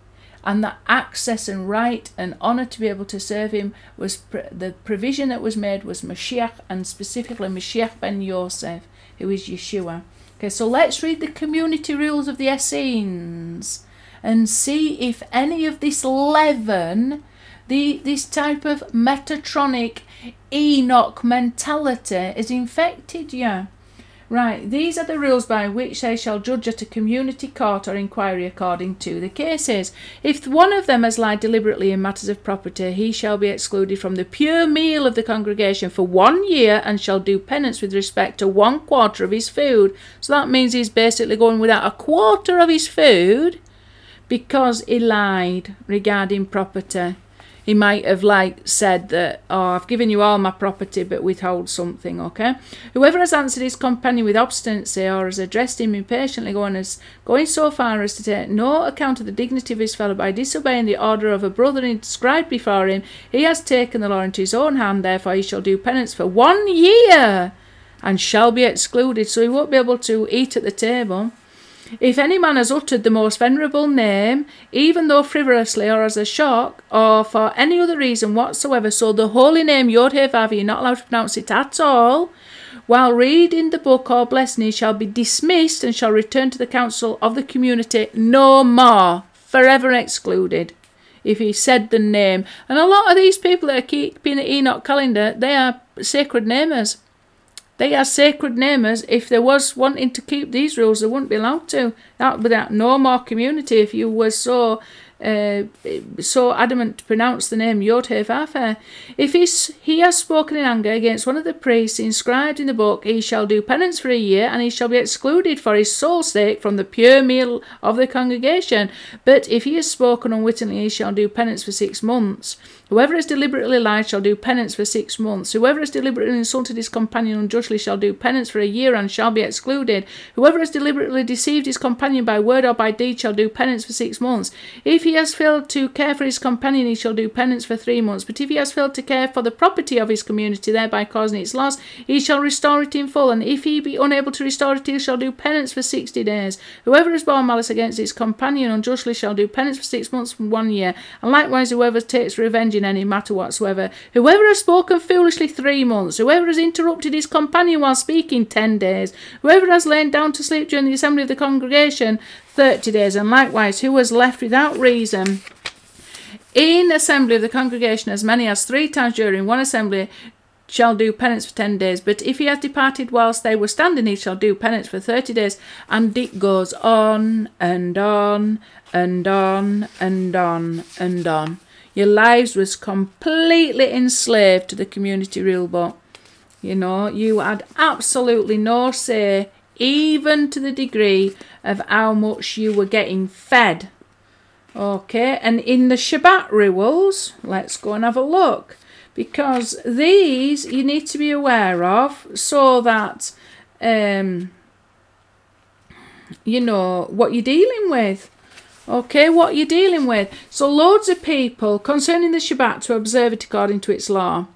and that access and right and honor to be able to serve him was the provision that was made was Mashiach and specifically Mashiach ben Yosef, who is Yeshua. Okay, so let's read the community rules of the Essenes and see if any of this leaven, the this type of Metatronic Enoch mentality, is infected you. Right, these are the rules by which they shall judge at a community court or inquiry according to the cases. If one of them has lied deliberately in matters of property, he shall be excluded from the pure meal of the congregation for one year and shall do penance with respect to one quarter of his food. So that means he's basically going without a quarter of his food because he lied regarding property he might have like said that, oh, I've given you all my property but withhold something, okay? Whoever has answered his companion with obstinacy or has addressed him impatiently, going, as, going so far as to take no account of the dignity of his fellow by disobeying the order of a brother inscribed before him, he has taken the law into his own hand, therefore he shall do penance for one year and shall be excluded, so he won't be able to eat at the table. If any man has uttered the most venerable name, even though frivolously or as a shock, or for any other reason whatsoever, so the holy name Yod Vav, you're not allowed to pronounce it at all, while reading the book or blessing, he shall be dismissed and shall return to the council of the community no more, forever excluded. If he said the name, and a lot of these people that are keeping the Enoch calendar, they are sacred namers. They are sacred namers. If there was wanting to keep these rules, they wouldn't be allowed to. That be no more community if you were so uh, so adamant to pronounce the name Yod He If he's, he has spoken in anger against one of the priests inscribed in the book, he shall do penance for a year, and he shall be excluded for his soul's sake from the pure meal of the congregation. But if he has spoken unwittingly, he shall do penance for six months. Whoever has deliberately lied shall do penance for six months. Whoever has deliberately insulted his companion unjustly shall do penance for a year and shall be excluded. Whoever has deliberately deceived his companion by word or by deed shall do penance for six months. If he has failed to care for his companion, he shall do penance for three months. But if he has failed to care for the property of his community, thereby causing its loss, he shall restore it in full. And if he be unable to restore it, he shall do penance for sixty days. Whoever has borne malice against his companion unjustly shall do penance for six months from one year. And likewise, whoever takes revenge in any matter whatsoever. Whoever has spoken foolishly three months, whoever has interrupted his companion while speaking ten days, whoever has lain down to sleep during the assembly of the congregation thirty days, and likewise who has left without reason in assembly of the congregation as many as three times during one assembly shall do penance for ten days. But if he has departed whilst they were standing, he shall do penance for thirty days. And it goes on and on and on and on and on. Your lives was completely enslaved to the community rule book. You know, you had absolutely no say, even to the degree of how much you were getting fed. Okay, and in the Shabbat rules, let's go and have a look. Because these you need to be aware of so that um, you know what you're dealing with. Okay, what you're dealing with. So loads of people concerning the Shabbat to observe it according to its law.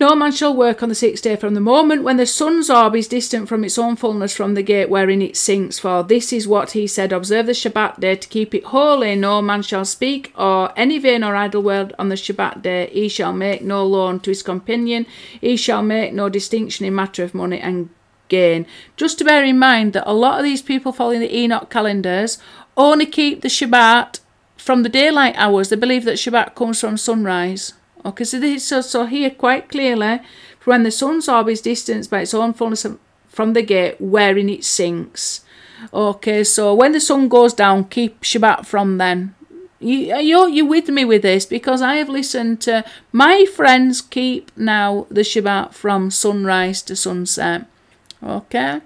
No man shall work on the sixth day from the moment when the sun's orb is distant from its own fullness from the gate wherein it sinks. For this is what he said Observe the Shabbat day to keep it holy. No man shall speak or any vain or idle word on the Shabbat day. He shall make no loan to his companion. He shall make no distinction in matter of money and gain. Just to bear in mind that a lot of these people following the Enoch calendars only keep the Shabbat from the daylight hours. They believe that Shabbat comes from sunrise. Okay, so this so, so here quite clearly, when the sun's orb is distanced by its own fullness from the gate wherein it sinks. Okay, so when the sun goes down, keep Shabbat from then. You, you're, you with me with this because I have listened to my friends keep now the Shabbat from sunrise to sunset. Okay?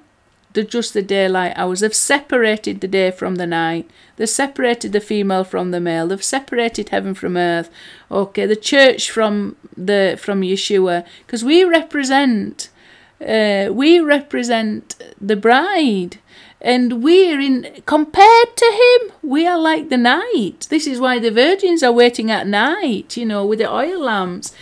Just the daylight hours. They've separated the day from the night. They've separated the female from the male. They've separated heaven from earth. Okay, the church from the from Yeshua, because we represent, uh, we represent the bride. And we're in compared to him, we are like the night. This is why the virgins are waiting at night, you know, with the oil lamps.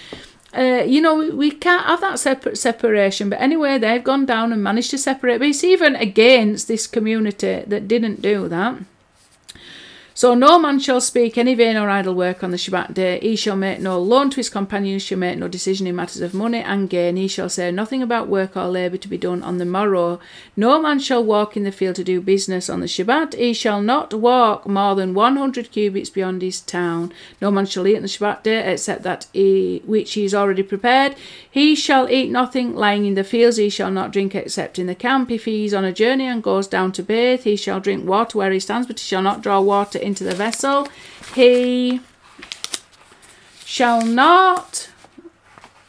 Uh, you know, we, can't have that separate separation. But anyway, they've gone down and managed to separate. But it's even against this community that didn't do that. So no man shall speak any vain or idle work on the Shabbat day. He shall make no loan to his companions, shall make no decision in matters of money and gain. He shall say nothing about work or labour to be done on the morrow. No man shall walk in the field to do business on the Shabbat. He shall not walk more than one hundred cubits beyond his town. No man shall eat on the Shabbat day except that he, which he is already prepared. He shall eat nothing lying in the fields. He shall not drink except in the camp. If he is on a journey and goes down to bathe, he shall drink water where he stands, but he shall not draw water into the vessel. He shall not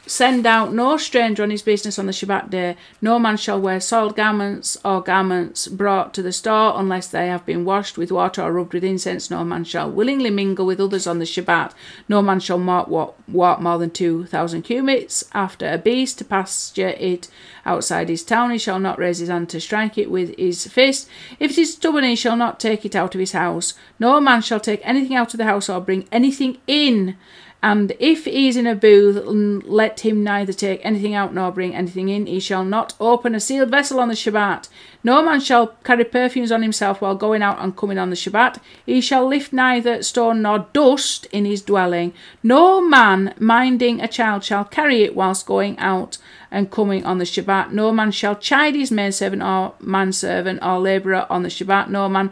Send out no stranger on his business on the Shabbat day. No man shall wear soiled garments or garments brought to the store unless they have been washed with water or rubbed with incense. No man shall willingly mingle with others on the Shabbat. No man shall walk, walk more than 2,000 cubits after a beast to pasture it outside his town. He shall not raise his hand to strike it with his fist. If it is stubborn, he shall not take it out of his house. No man shall take anything out of the house or bring anything in And if he is in a booth, let him neither take anything out nor bring anything in. He shall not open a sealed vessel on the Shabbat. No man shall carry perfumes on himself while going out and coming on the Shabbat. He shall lift neither stone nor dust in his dwelling. No man minding a child shall carry it whilst going out and coming on the Shabbat. No man shall chide his maidservant or manservant or labourer on the Shabbat. No man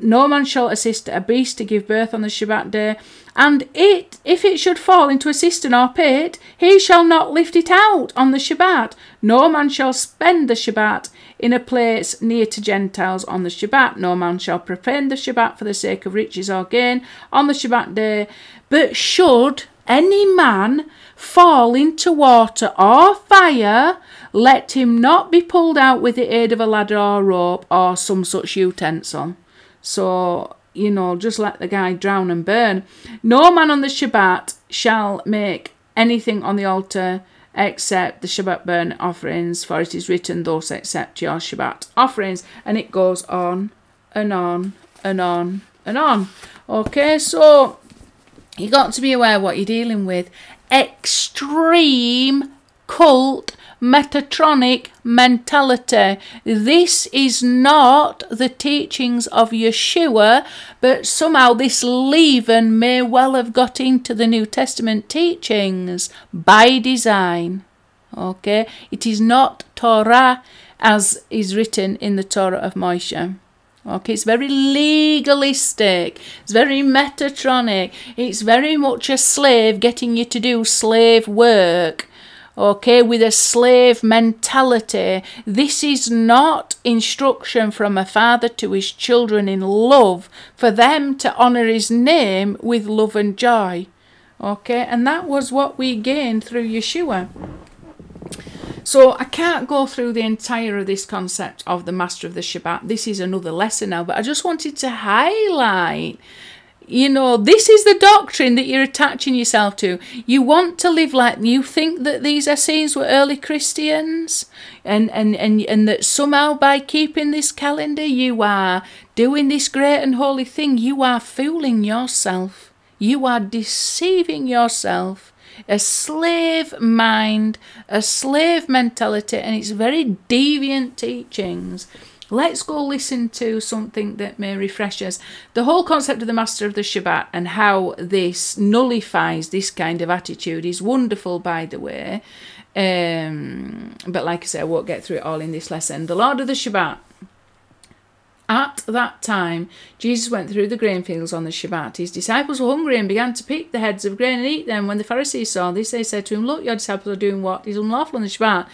no man shall assist a beast to give birth on the Shabbat day, and it, if it should fall into a cistern or pit, he shall not lift it out on the Shabbat. No man shall spend the Shabbat in a place near to Gentiles on the Shabbat. No man shall profane the Shabbat for the sake of riches or gain on the Shabbat day. But should any man fall into water or fire, let him not be pulled out with the aid of a ladder or rope or some such utensil. So, you know, just let the guy drown and burn. No man on the Shabbat shall make anything on the altar except the Shabbat burnt offerings, for it is written, Thus accept your Shabbat offerings. And it goes on and on and on and on. Okay, so you got to be aware what you're dealing with. Extreme cult Metatronic mentality. This is not the teachings of Yeshua, but somehow this leaven may well have got into the New Testament teachings by design. Okay, it is not Torah as is written in the Torah of Moshe. Okay, it's very legalistic. It's very metatronic. It's very much a slave getting you to do slave work okay, with a slave mentality. This is not instruction from a father to his children in love for them to honour his name with love and joy. Okay, and that was what we gained through Yeshua. So I can't go through the entire of this concept of the master of the Shabbat. This is another lesson now, but I just wanted to highlight you know, this is the doctrine that you're attaching yourself to. You want to live like you think that these Essenes were early Christians, and, and, and, and that somehow by keeping this calendar, you are doing this great and holy thing. You are fooling yourself. You are deceiving yourself. A slave mind, a slave mentality, and it's very deviant teachings. Let's go listen to something that may refresh us. The whole concept of the Master of the Shabbat and how this nullifies this kind of attitude is wonderful, by the way. Um, but like I say, I won't get through it all in this lesson. The Lord of the Shabbat. At that time, Jesus went through the grain fields on the Shabbat. His disciples were hungry and began to pick the heads of grain and eat them. When the Pharisees saw this, they said to him, Look, your disciples are doing what is unlawful on the Shabbat.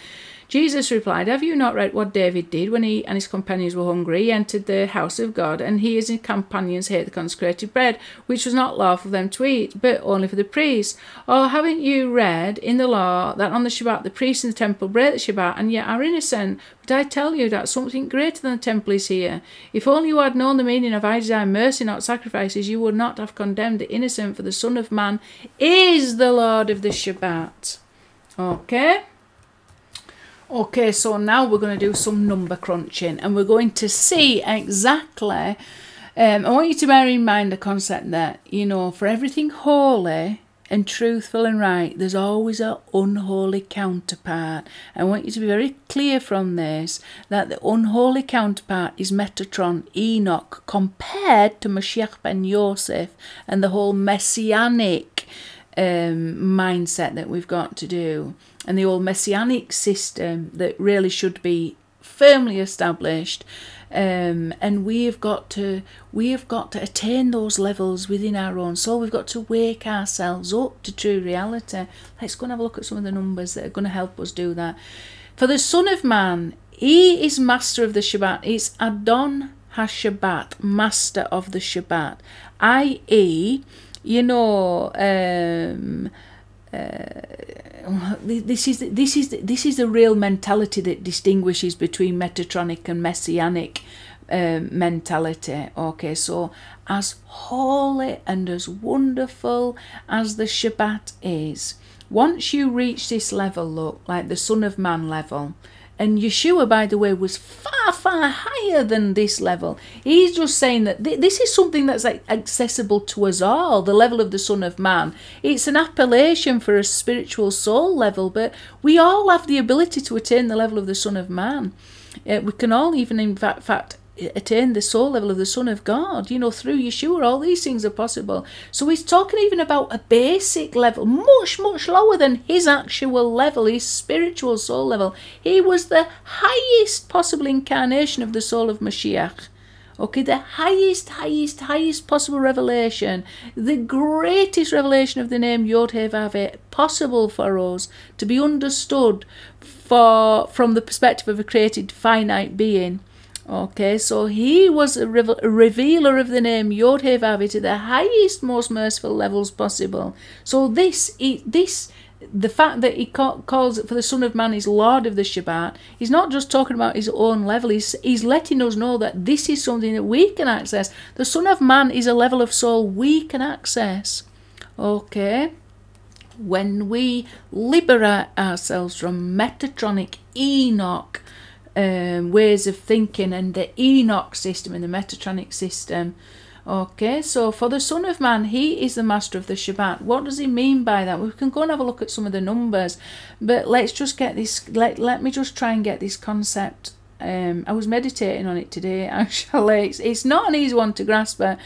Jesus replied, Have you not read what David did when he and his companions were hungry? He entered the house of God, and he and his companions ate the consecrated bread, which was not lawful for them to eat, but only for the priests. Or haven't you read in the law that on the Shabbat the priests in the temple break the Shabbat and yet are innocent? But I tell you that something greater than the temple is here. If only you had known the meaning of I desire mercy, not sacrifices, you would not have condemned the innocent, for the Son of Man is the Lord of the Shabbat. Okay? Okay, so now we're going to do some number crunching and we're going to see exactly. Um, I want you to bear in mind the concept that, you know, for everything holy and truthful and right, there's always an unholy counterpart. I want you to be very clear from this that the unholy counterpart is Metatron, Enoch, compared to Mashiach ben Yosef and the whole messianic um, mindset that we've got to do and the old messianic system that really should be firmly established um, and we have got to we have got to attain those levels within our own soul. We've got to wake ourselves up to true reality. Let's go and have a look at some of the numbers that are going to help us do that. For the son of man he is master of the shabbat. He's adon hashabbat master of the shabbat i.e you know um, uh, this is this is this is the real mentality that distinguishes between Metatronic and Messianic um, mentality. Okay, so as holy and as wonderful as the Shabbat is, once you reach this level, look like the Son of Man level, and Yeshua, by the way, was far, far higher than this level. He's just saying that th- this is something that's like accessible to us all, the level of the Son of Man. It's an appellation for a spiritual soul level, but we all have the ability to attain the level of the Son of Man. Uh, we can all even, in fact, fact attain the soul level of the Son of God. You know, through Yeshua, all these things are possible. So he's talking even about a basic level, much, much lower than his actual level, his spiritual soul level. He was the highest possible incarnation of the soul of Mashiach. Okay, the highest, highest, highest possible revelation, the greatest revelation of the name Yod He possible for us to be understood for from the perspective of a created finite being Okay, so he was a, revealer of the name Yod He to the highest, most merciful levels possible. So this, this, the fact that he calls it for the Son of Man is Lord of the Shabbat, he's not just talking about his own level. He's he's letting us know that this is something that we can access. The Son of Man is a level of soul we can access. Okay. When we liberate ourselves from Metatronic Enoch, um, ways of thinking and the Enoch system and the Metatronic system. Okay, so for the Son of Man, he is the master of the Shabbat. What does he mean by that? We can go and have a look at some of the numbers, but let's just get this. Let let me just try and get this concept. Um, I was meditating on it today. [LAUGHS] Actually, it's, it's not an easy one to grasp, but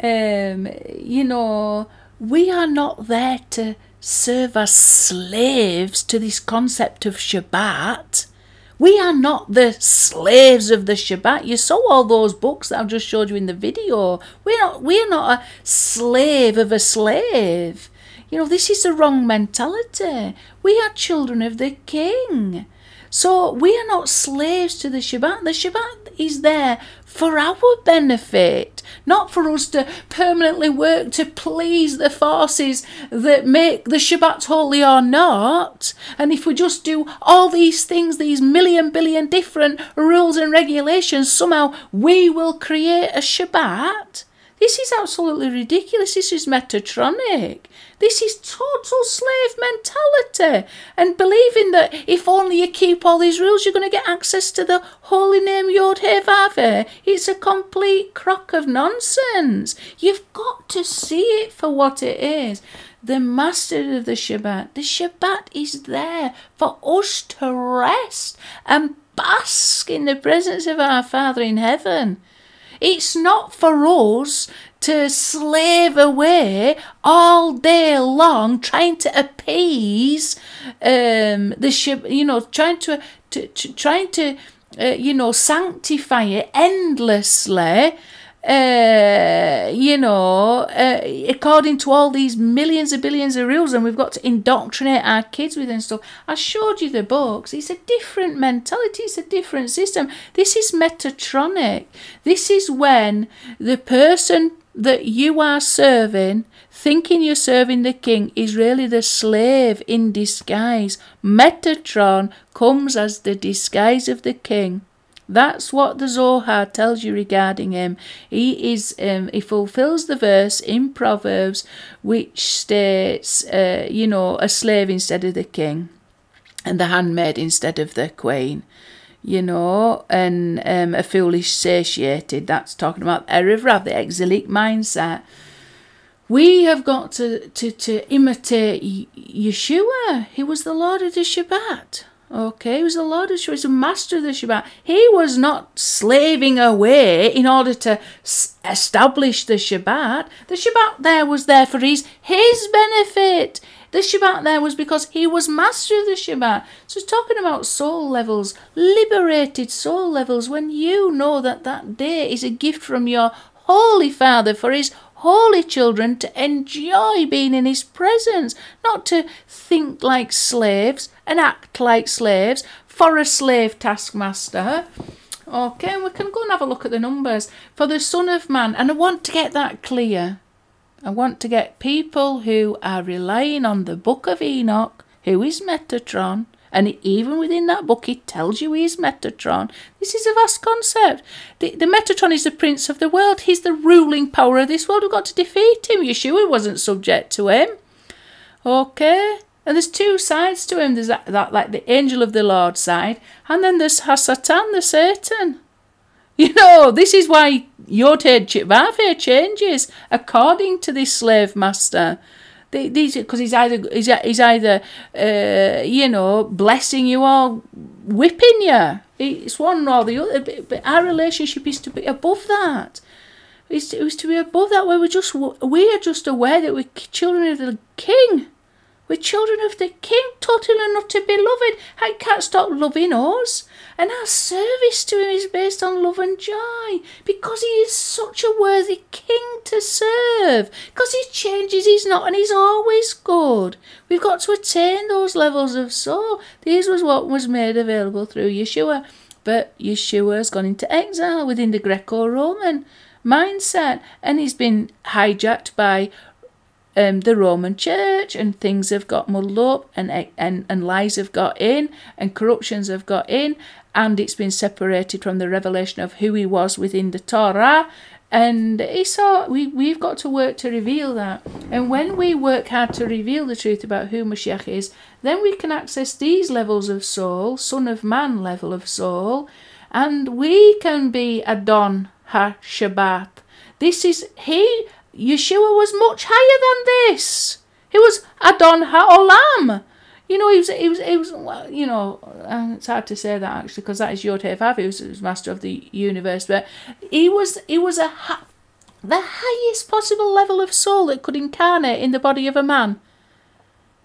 um, you know, we are not there to serve as slaves to this concept of Shabbat. We are not the slaves of the Shabbat. You saw all those books that I've just showed you in the video. We're not, we're not a slave of a slave. You know, this is the wrong mentality. We are children of the King. So we are not slaves to the Shabbat. The Shabbat is there for our benefit, not for us to permanently work to please the forces that make the Shabbat holy or not. And if we just do all these things, these million billion different rules and regulations, somehow we will create a Shabbat. This is absolutely ridiculous. This is Metatronic. This is total slave mentality. And believing that if only you keep all these rules, you're going to get access to the holy name Yod He Vav. It's a complete crock of nonsense. You've got to see it for what it is. The master of the Shabbat. The Shabbat is there for us to rest and bask in the presence of our Father in heaven. It's not for us to slave away all day long trying to appease um, the ship, you know trying to, to, to trying to uh, you know sanctify it endlessly uh, you know, uh, according to all these millions of billions of rules, and we've got to indoctrinate our kids with and stuff. I showed you the books. It's a different mentality. It's a different system. This is Metatronic. This is when the person that you are serving, thinking you're serving the king, is really the slave in disguise. Metatron comes as the disguise of the king. That's what the Zohar tells you regarding him. He is um, he fulfills the verse in Proverbs which states, uh, you know, a slave instead of the king, and the handmaid instead of the queen. You know, and um, a foolish satiated. That's talking about Erev the exilic mindset. We have got to, to, to imitate Yeshua. He was the Lord of the Shabbat. Okay, he was a Lord of Shabbat, he was a master of the Shabbat. He was not slaving away in order to establish the Shabbat. The Shabbat there was there for his, his benefit. The Shabbat there was because he was master of the Shabbat. So it's talking about soul levels, liberated soul levels, when you know that that day is a gift from your Holy Father for his holy children to enjoy being in his presence, not to think like slaves and act like slaves for a slave taskmaster. Okay, we can go and have a look at the numbers. For the Son of Man, and I want to get that clear. I want to get people who are relying on the Book of Enoch, who is Metatron, and even within that book, it tells you he is Metatron. This is a vast concept. The, the Metatron is the prince of the world. He's the ruling power of this world. We've got to defeat him. Yeshua wasn't subject to him. Okay? And there's two sides to him. There's that, that like the angel of the Lord side, and then there's Hasatan, the Satan. You know, this is why Yod-Heh Vav-Heh changes according to this slave master. These because he's either he's, he's either uh, you know blessing you or whipping you. It's one or the other. But our relationship is to be above that. It's, it's to be above that where we're just we are just aware that we're children of the King. We're children of the King, totally not to be beloved. I can't stop loving us. And our service to him is based on love and joy because he is such a worthy king to serve. Because he changes, he's not, and he's always good. We've got to attain those levels of soul. This was what was made available through Yeshua. But Yeshua has gone into exile within the Greco Roman mindset and he's been hijacked by um, the Roman Church, and things have got muddled up, and, and and lies have got in, and corruptions have got in, and it's been separated from the revelation of who he was within the Torah. And he saw we we've got to work to reveal that. And when we work hard to reveal the truth about who Mashiach is, then we can access these levels of soul, Son of Man level of soul, and we can be Adon Ha Shabbat. This is he Yeshua was much higher than this. He was Adon Ha'olam. You know, he was, he was, he was, you know, um, it's hard to say that actually because that is Yod-Heh Vav, he was, master of the universe, but he was, he was a, the highest possible level of soul that could incarnate in the body of a man.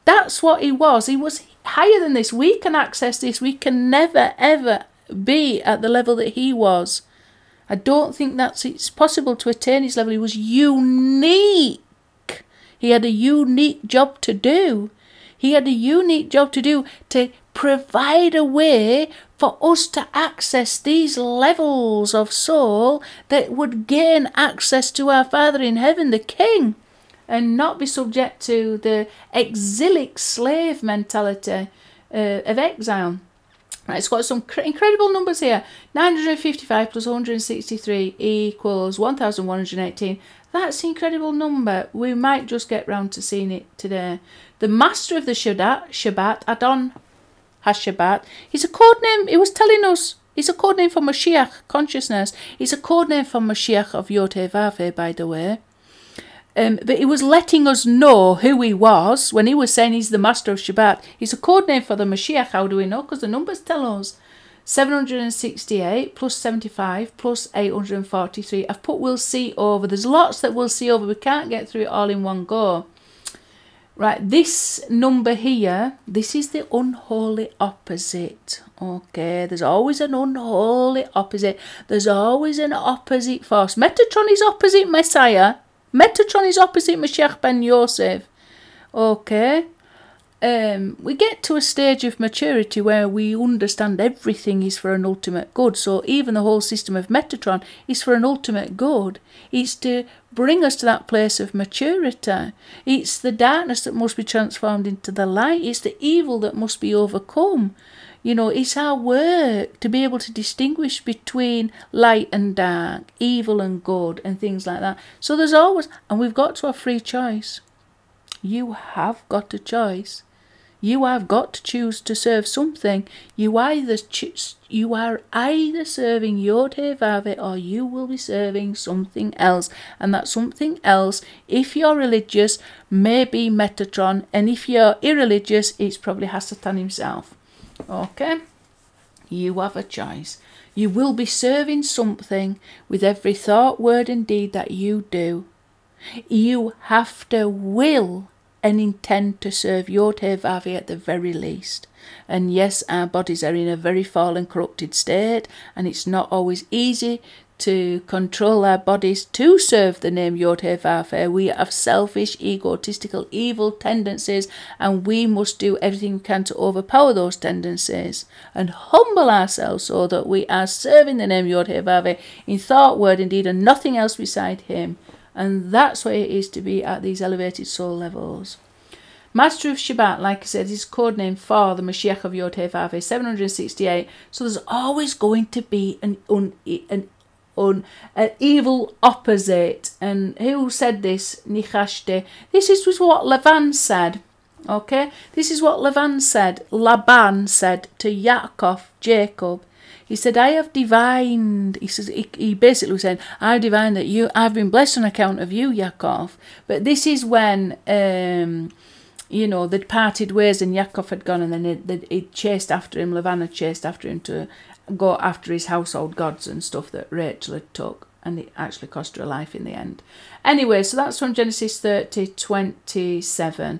That's what he was. He was higher than this. We can access this. We can never, ever be at the level that he was. I don't think that's it's possible to attain his level. He was unique. He had a unique job to do. He had a unique job to do to provide a way for us to access these levels of soul that would gain access to our Father in heaven, the King, and not be subject to the exilic slave mentality uh, of exile. Right, it's got some incredible numbers here. 955 plus 163 equals 1118. That's an incredible number. We might just get round to seeing it today. The master of the Shabbat, Shabbat Adon HaShabbat, he's a code name. He was telling us it's a code name for Mashiach consciousness. It's a code name for Mashiach of Yod-Heh by the way. Um, but he was letting us know who he was when he was saying he's the master of Shabbat. He's a code name for the Mashiach. How do we know? Because the numbers tell us. 768 plus 75 plus 843. I've put we'll see over. There's lots that we'll see over. We can't get through it all in one go. Right, this number here, this is the unholy opposite. Okay, there's always an unholy opposite. There's always an opposite force. Metatron is opposite Messiah. Metatron is opposite Mashiach ben Yosef. Okay. Um, we get to a stage of maturity where we understand everything is for an ultimate good. So even the whole system of Metatron is for an ultimate good. It's to bring us to that place of maturity. It's the darkness that must be transformed into the light. It's the evil that must be overcome. You know, it's our work to be able to distinguish between light and dark, evil and good, and things like that. So there's always, and we've got to have free choice. You have got a choice. You have got to choose to serve something. You either you are either serving Yod-Heh Vav-Heh or you will be serving something else. And that something else, if you're religious, may be Metatron, and if you're irreligious, it's probably Hasatan himself. Okay? You have a choice. You will be serving something with every thought, word, and deed that you do. You have to will and intend to serve Yod-Heh Vav-Heh at the very least. And yes, our bodies are in a very fallen, corrupted state, and it's not always easy to control our bodies to serve the name Yod-Heh Vav-Heh. We have selfish, egotistical, evil tendencies, and we must do everything we can to overpower those tendencies and humble ourselves so that we are serving the name Yod-Heh Vav-Heh in thought, word, and deed, and nothing else beside Him. And that's what it is to be at these elevated soul levels. Master of Shabbat, like I said, is code name for the Mashiach of Yod-Heh Vav-Heh, 768. So there's always going to be an, un, an on an evil opposite. And who said this? Nichashte. This is what Lavan said. Okay, this is what Laban said. Laban said to Yaakov, Jacob. He said, "I have divined." He says he, he basically was saying, "I divined that you. I've been blessed on account of you, Yaakov." But this is when, um, you know, they'd parted ways, and Yaakov had gone, and then he would chased after him. Lavan had chased after him to go after his household gods and stuff that Rachel had took, and it actually cost her a life in the end. Anyway, so that's from Genesis 30, 27.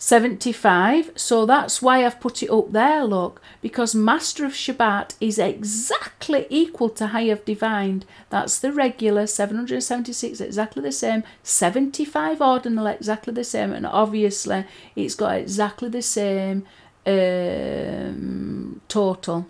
75. So that's why I've put it up there, look, because Master of Shabbat is exactly equal to High of Divined. That's the regular 776, exactly the same. 75 ordinal, exactly the same. And obviously, it's got exactly the same um, total.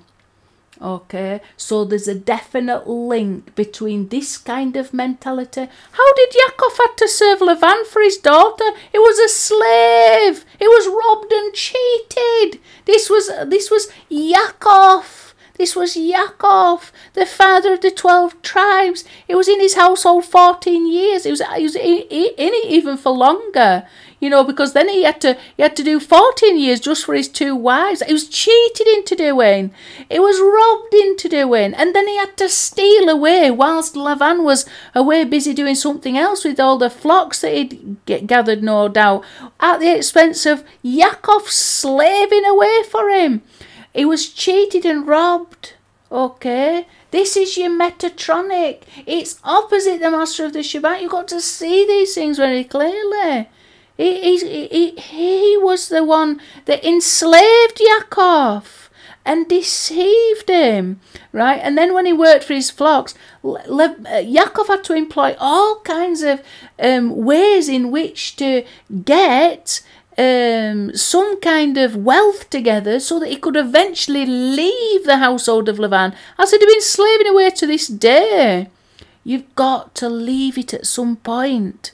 Okay, so there's a definite link between this kind of mentality. How did Yakov have to serve Lavan for his daughter? It was a slave. It was robbed and cheated. This was this was Yaakov. This was Yaakov, the father of the twelve tribes. It was in his household fourteen years. It was, it was in, in it even for longer you know, because then he had to he had to do 14 years just for his two wives. He was cheated into doing. It was robbed into doing. And then he had to steal away whilst Lavan was away busy doing something else with all the flocks that he'd gathered, no doubt, at the expense of Yakov slaving away for him. He was cheated and robbed. Okay. This is your Metatronic. It's opposite the Master of the Shabbat. You've got to see these things very clearly. He, he, he, he was the one that enslaved Yaakov and deceived him, right? And then when he worked for his flocks, Yaakov had to employ all kinds of um, ways in which to get um, some kind of wealth together so that he could eventually leave the household of Lavan, as he'd been slaving away to this day. You've got to leave it at some point.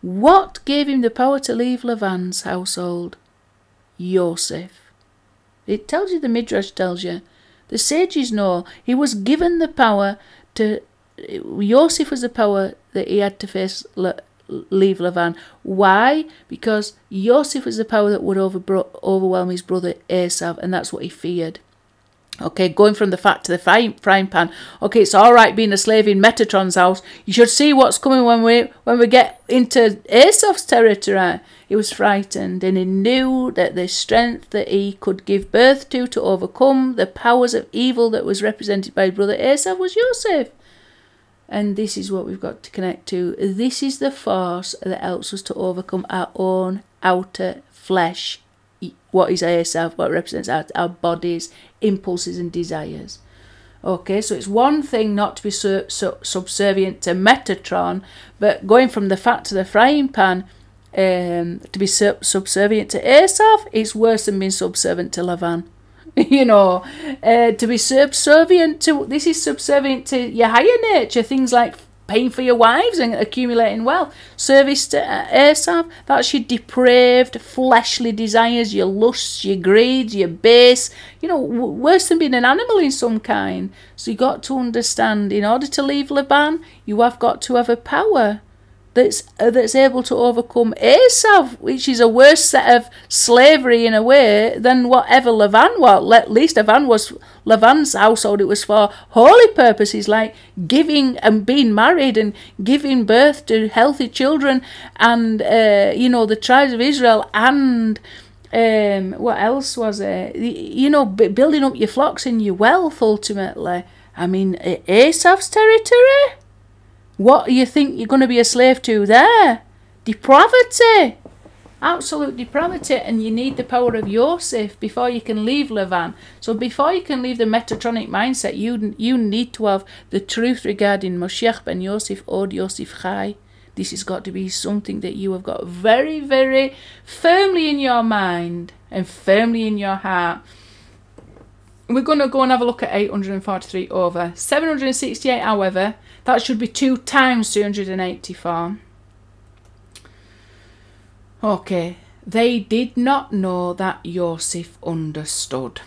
What gave him the power to leave Lavan's household? Yosef. It tells you, the Midrash tells you. The sages know he was given the power to. Yosef was the power that he had to face leave Lavan. Why? Because Yosef was the power that would over, overwhelm his brother Esav, and that's what he feared. Okay, going from the fat to the frying, pan. Okay, it's all right being a slave in Metatron's house. You should see what's coming when we when we get into Esau's territory. He was frightened, and he knew that the strength that he could give birth to to overcome the powers of evil that was represented by brother Esau was Joseph. And this is what we've got to connect to. This is the force that helps us to overcome our own outer flesh what is ASF, what represents our, our bodies, impulses, and desires. Okay, so it's one thing not to be su- subservient to Metatron, but going from the fat to the frying pan, um, to be su- subservient to Asaph, it's worse than being subservient to Lavan. [LAUGHS] you know, uh, to be subservient to this is subservient to your higher nature, things like paying for your wives and accumulating wealth. Service to uh, that's your depraved fleshly desires, your lusts, your greed, your base, you know, worse than being an animal in some kind. So you got to understand, in order to leave Laban, you have got to have a power that's uh, that's able to overcome Esav, which is a worse set of slavery in a way than whatever Lavan was. At least Lavan was Lavan's household. It was for holy purposes, like giving and being married and giving birth to healthy children, and uh, you know the tribes of Israel and. Um, what else was it? You know, building up your flocks and your wealth ultimately. I mean, Esav's territory? What do you think you're going to be a slave to there? Depravity! Absolute depravity, and you need the power of Yosef before you can leave Levan. So before you can leave the Metatronic mindset, you you need to have the truth regarding Moshiach ben Yosef od Yosef Chai. This has got to be something that you have got very, very firmly in your mind and firmly in your heart. We're going to go and have a look at 843 over. 768, however, that should be 2 times 284. Okay, they did not know that Joseph understood.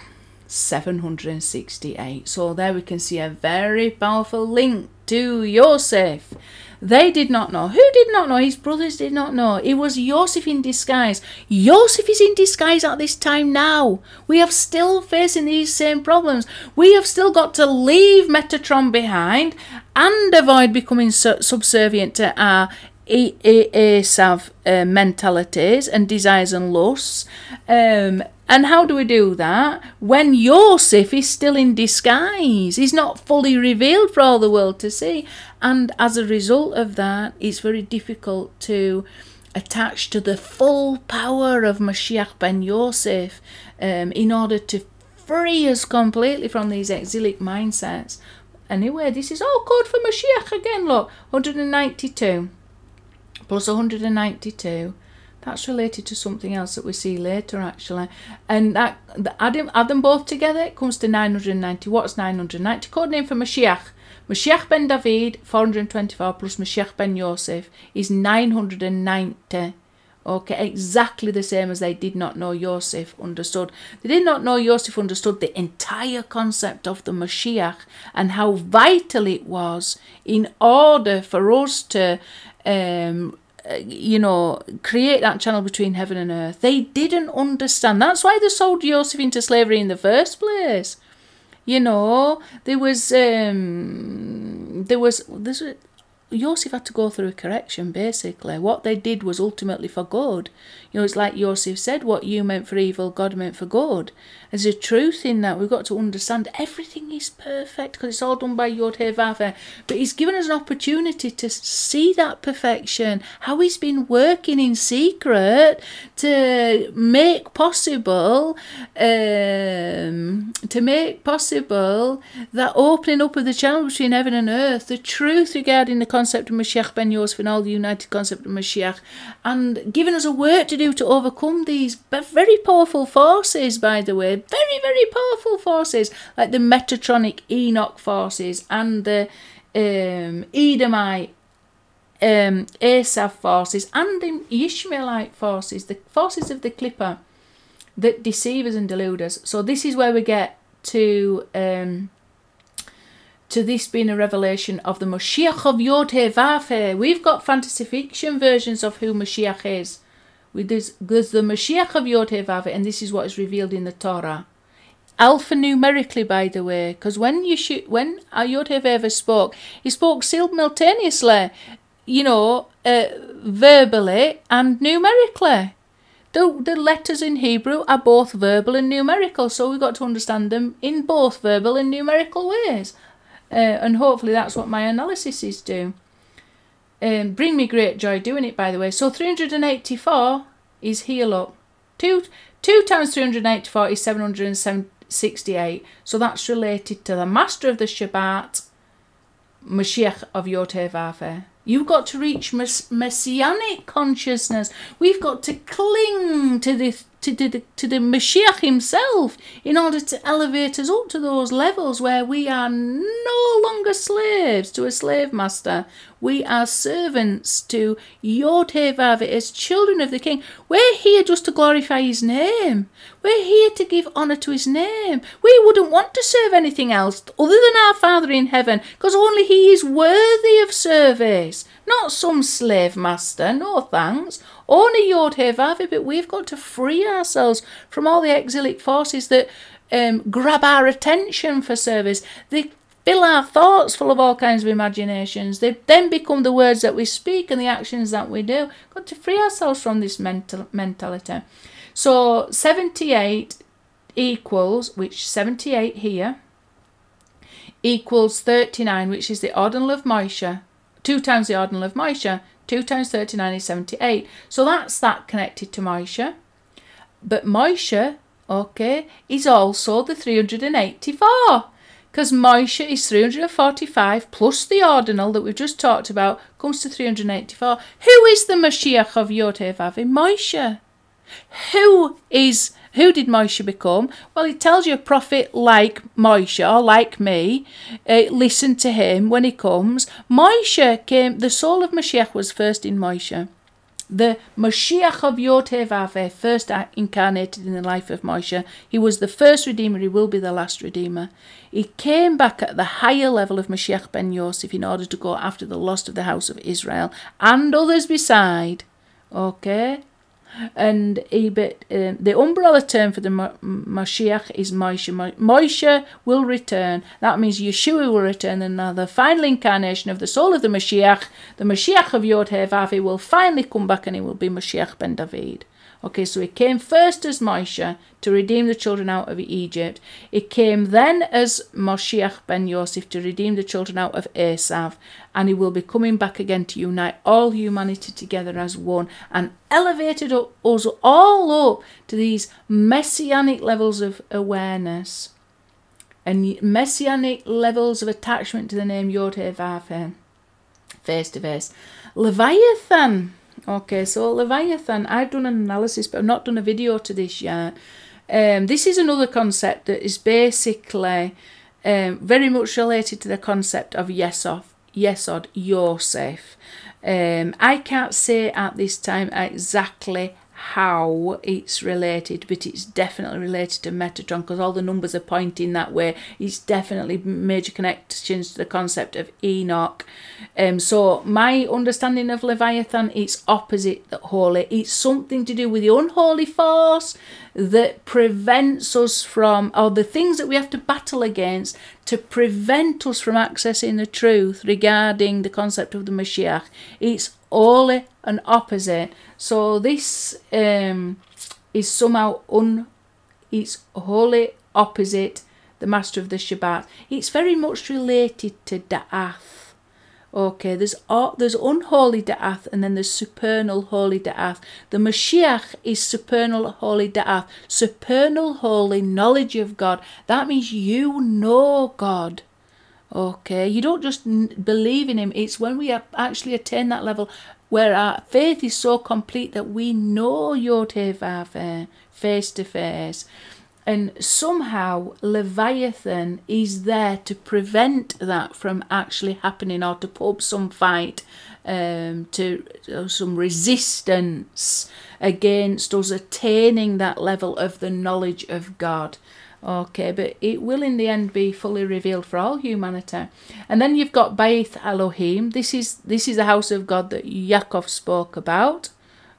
768. So there we can see a very powerful link to Joseph. They did not know. Who did not know? His brothers did not know. It was Joseph in disguise. Joseph is in disguise at this time now. We have still facing these same problems. We have still got to leave Metatron behind and avoid becoming subservient to our Esav uh, mentalities and desires and lusts. Um, and how do we do that? When Yosef is still in disguise, he's not fully revealed for all the world to see. And as a result of that, it's very difficult to attach to the full power of Mashiach ben Yosef um, in order to free us completely from these exilic mindsets. Anyway, this is all code for Mashiach again, look, 192 plus 192 that's related to something else that we see later actually. And that add them, add them both together it comes to 990 what's 990 code name for Mashiach. Mashiach ben David 424 plus Mashiach ben Yosef is 990 okay exactly the same as they did not know Yosef understood. They did not know Yosef understood the entire concept of the Mashiach and how vital it was in order for us to um, you know, create that channel between heaven and earth. They didn't understand. That's why they sold Joseph into slavery in the first place. You know, there was um, there was this Joseph had to go through a correction, basically. What they did was ultimately for good. You know, it's like Joseph said, what you meant for evil, God meant for good. There's a truth in that. We've got to understand everything is perfect because it's all done by Yod He But he's given us an opportunity to see that perfection, how he's been working in secret to make possible, um, to make possible that opening up of the channel between heaven and earth, the truth regarding the concept of Mashiach ben Yosef and all the united concept of Mashiach, and giving us a work to do to overcome these very powerful forces, by the way, very, very powerful forces, like the Metatronic Enoch forces and the um, Edomite um, Asaph forces and the Ishmaelite forces, the forces of the Klipah that deceive us and delude us. So this is where we get to um, to this being a revelation of the Mashiach of Yod He We've got fantasy fiction versions of who Mashiach is. There's, there's the Mashiach of Yod and this is what is revealed in the Torah. Alphanumerically, by the way, because when you when Yod He spoke, he spoke simultaneously, you know, uh, verbally and numerically. The, the letters in Hebrew are both verbal and numerical, so we've got to understand them in both verbal and numerical ways. Uh, and hopefully that's what my analysis is do. Um, bring me great joy doing it, by the way. So 384 is heal up. 2, two times 384 is 768. So that's related to the master of the Shabbat, Mashiach of Yotevave. You've got to reach mess- messianic consciousness. We've got to cling to the to, the, to the Mashiach himself in order to elevate us up to those levels where we are no longer slaves to a slave master. We are servants to Yod as children of the King. We're here just to glorify his name. We're here to give honour to his name. We wouldn't want to serve anything else other than our Father in heaven because only he is worthy of service. Not some slave master, no thanks. Only Yod Vavi, but we've got to free ourselves from all the exilic forces that um, grab our attention for service. They fill our thoughts full of all kinds of imaginations. They then become the words that we speak and the actions that we do. Got to free ourselves from this mental mentality. So 78 equals, which 78 here, equals 39, which is the ordinal of Moshe, 2 times the ordinal of Moshe, 2 times 39 is 78. So that's that connected to Moshe. But Moshe, okay, is also the 384. Because Moshe is 345 plus the ordinal that we've just talked about comes to 384. Who is the Mashiach of Yod Vavi? Moshe. Who is who did Moshe become? Well, it tells you a prophet like Moshe, or like me. Uh, listen to him when he comes. Moshe came, the soul of Mashiach was first in Moshe. The Mashiach of Yod first incarnated in the life of Moshe. He was the first Redeemer, he will be the last Redeemer. He came back at the higher level of Mashiach ben Yosef in order to go after the lost of the house of Israel and others beside. Okay? And he, um, the umbrella term for the Mashiach is Moshe. Moshe will return. That means Yeshua will return. And now the final incarnation of the soul of the Mashiach, the Mashiach of Yod Hevavi, will finally come back and he will be Mashiach ben David. Okay, so he came first as Moshe to redeem the children out of Egypt. It came then as Moshiach ben Yosef to redeem the children out of Esav. And he will be coming back again to unite all humanity together as one and elevated us all up to these messianic levels of awareness and messianic levels of attachment to the name Yod face to face. Leviathan Okay, so Leviathan, I've done an analysis, but I've not done a video to this yet. Um, this is another concept that is basically um, very much related to the concept of yes off Yesod, Yesod, Yosef. Um, I can't say at this time exactly how it's related, but it's definitely related to Metatron because all the numbers are pointing that way. It's definitely major connections to the concept of Enoch. Um, so my understanding of Leviathan, it's opposite the holy. It's something to do with the unholy force that prevents us from, or the things that we have to battle against to prevent us from accessing the truth regarding the concept of the Mashiach. It's only an opposite. So this um, is somehow un. It's wholly opposite the master of the Shabbat. It's very much related to Da'ath. Okay, there's there's unholy Da'ath and then there's supernal holy Da'ath. The Mashiach is supernal holy Da'ath, supernal holy knowledge of God. That means you know God. Okay, you don't just believe in Him, it's when we actually attain that level where our faith is so complete that we know Yod face to face. And somehow Leviathan is there to prevent that from actually happening or to put up some fight, um, to uh, some resistance against us attaining that level of the knowledge of God. Okay, but it will in the end be fully revealed for all humanity. And then you've got Beit Elohim. This is this is the house of God that Yaakov spoke about.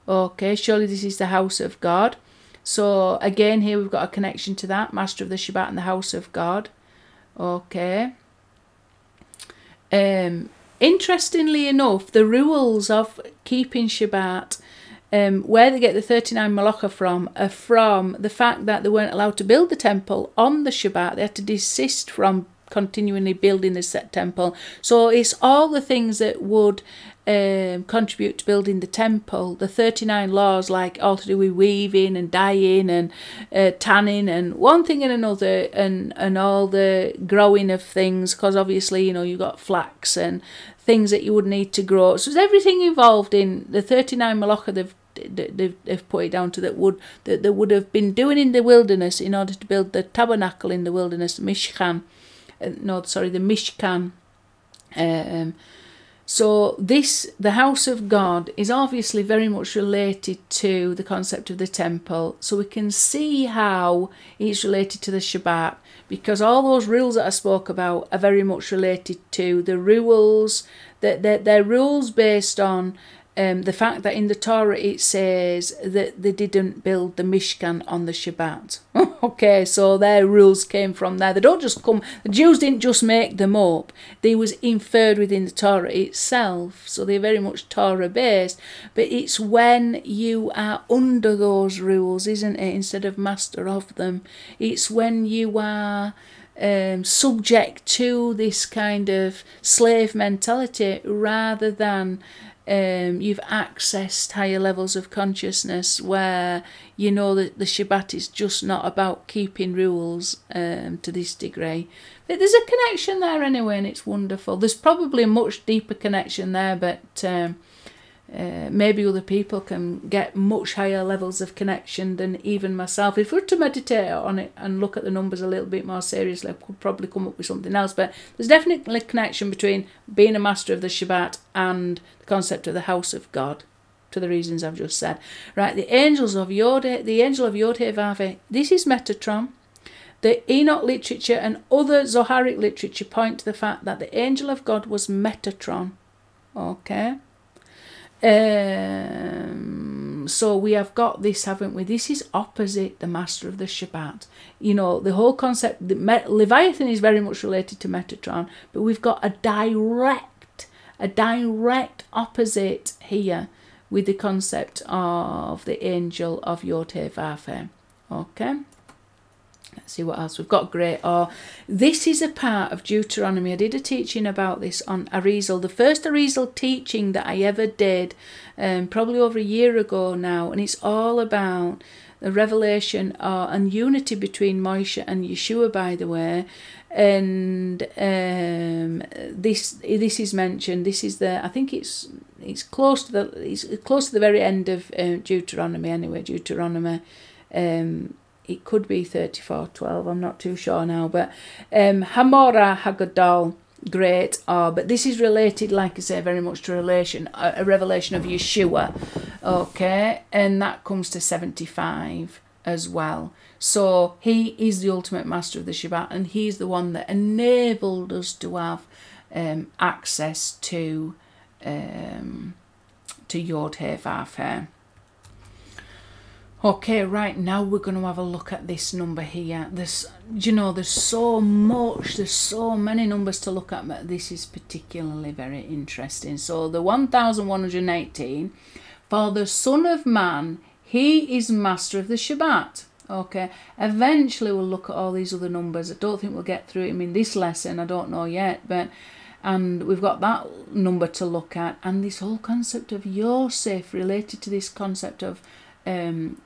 Okay, surely this is the house of God. So again, here we've got a connection to that, Master of the Shabbat and the house of God. Okay. Um, interestingly enough, the rules of keeping Shabbat um, where they get the 39 Malacha from are from the fact that they weren't allowed to build the temple on the Shabbat. They had to desist from continually building this set temple. So it's all the things that would um, contribute to building the temple. The 39 laws, like all to do with weaving and dyeing and uh, tanning and one thing and another, and, and all the growing of things, because obviously, you know, you've got flax and things that you would need to grow. So there's everything involved in the 39 Malacha they've they've, they've put it down to that would that they would have been doing in the wilderness in order to build the tabernacle in the wilderness, Mishkan. Uh, no, sorry, the Mishkan. Um, so this, the house of God, is obviously very much related to the concept of the temple. So we can see how it's related to the Shabbat because all those rules that I spoke about are very much related to the rules that they're, they're rules based on um, the fact that in the Torah it says that they didn't build the Mishkan on the Shabbat. [LAUGHS] okay, so their rules came from there. They don't just come, the Jews didn't just make them up, they was inferred within the Torah itself. So they're very much Torah based. But it's when you are under those rules, isn't it, instead of master of them. It's when you are um, subject to this kind of slave mentality rather than um, you've accessed higher levels of consciousness where you know that the Shabbat is just not about keeping rules um, to this degree. But there's a connection there anyway, and it's wonderful. There's probably a much deeper connection there, but um, uh, maybe other people can get much higher levels of connection than even myself. If we were to meditate on it and look at the numbers a little bit more seriously, I could probably come up with something else. But there's definitely a connection between being a master of the Shabbat and the concept of the house of God. To the reasons I've just said. Right, the angels of Yod, the angel of Yod Vave, this is Metatron. The Enoch literature and other Zoharic literature point to the fact that the angel of God was Metatron. Okay. Um, so we have got this, haven't we? This is opposite the master of the Shabbat. You know, the whole concept, the Leviathan is very much related to Metatron, but we've got a direct, a direct opposite here with the concept of the angel of Yod Okay? Let's see what else we've got. Great. Oh, this is a part of Deuteronomy. I did a teaching about this on Arizal. The first Arizal teaching that I ever did, um, probably over a year ago now, and it's all about the revelation uh, and unity between Moshe and Yeshua, by the way. And um, this this is mentioned. This is the I think it's it's close to the it's close to the very end of uh, Deuteronomy anyway. Deuteronomy. Um, it could be 3412 i'm not too sure now but um hamora hagadol great or but this is related like i say very much to relation a, revelation of yeshua okay? And that comes to 75 as well. So he is the ultimate master of the shabbat and he's the one that enabled us to have um, access to um, to Yod He Vav Okay, right now we're going to have a look at this number here. There's, you know, there's so much, there's so many numbers to look at, but this is particularly very interesting. So the 1118, for the Son of Man, he is master of the Shabbat. Okay, eventually we'll look at all these other numbers. I don't think we'll get through them in this lesson, I don't know yet, but and we've got that number to look at, and this whole concept of Yosef related to this concept of um,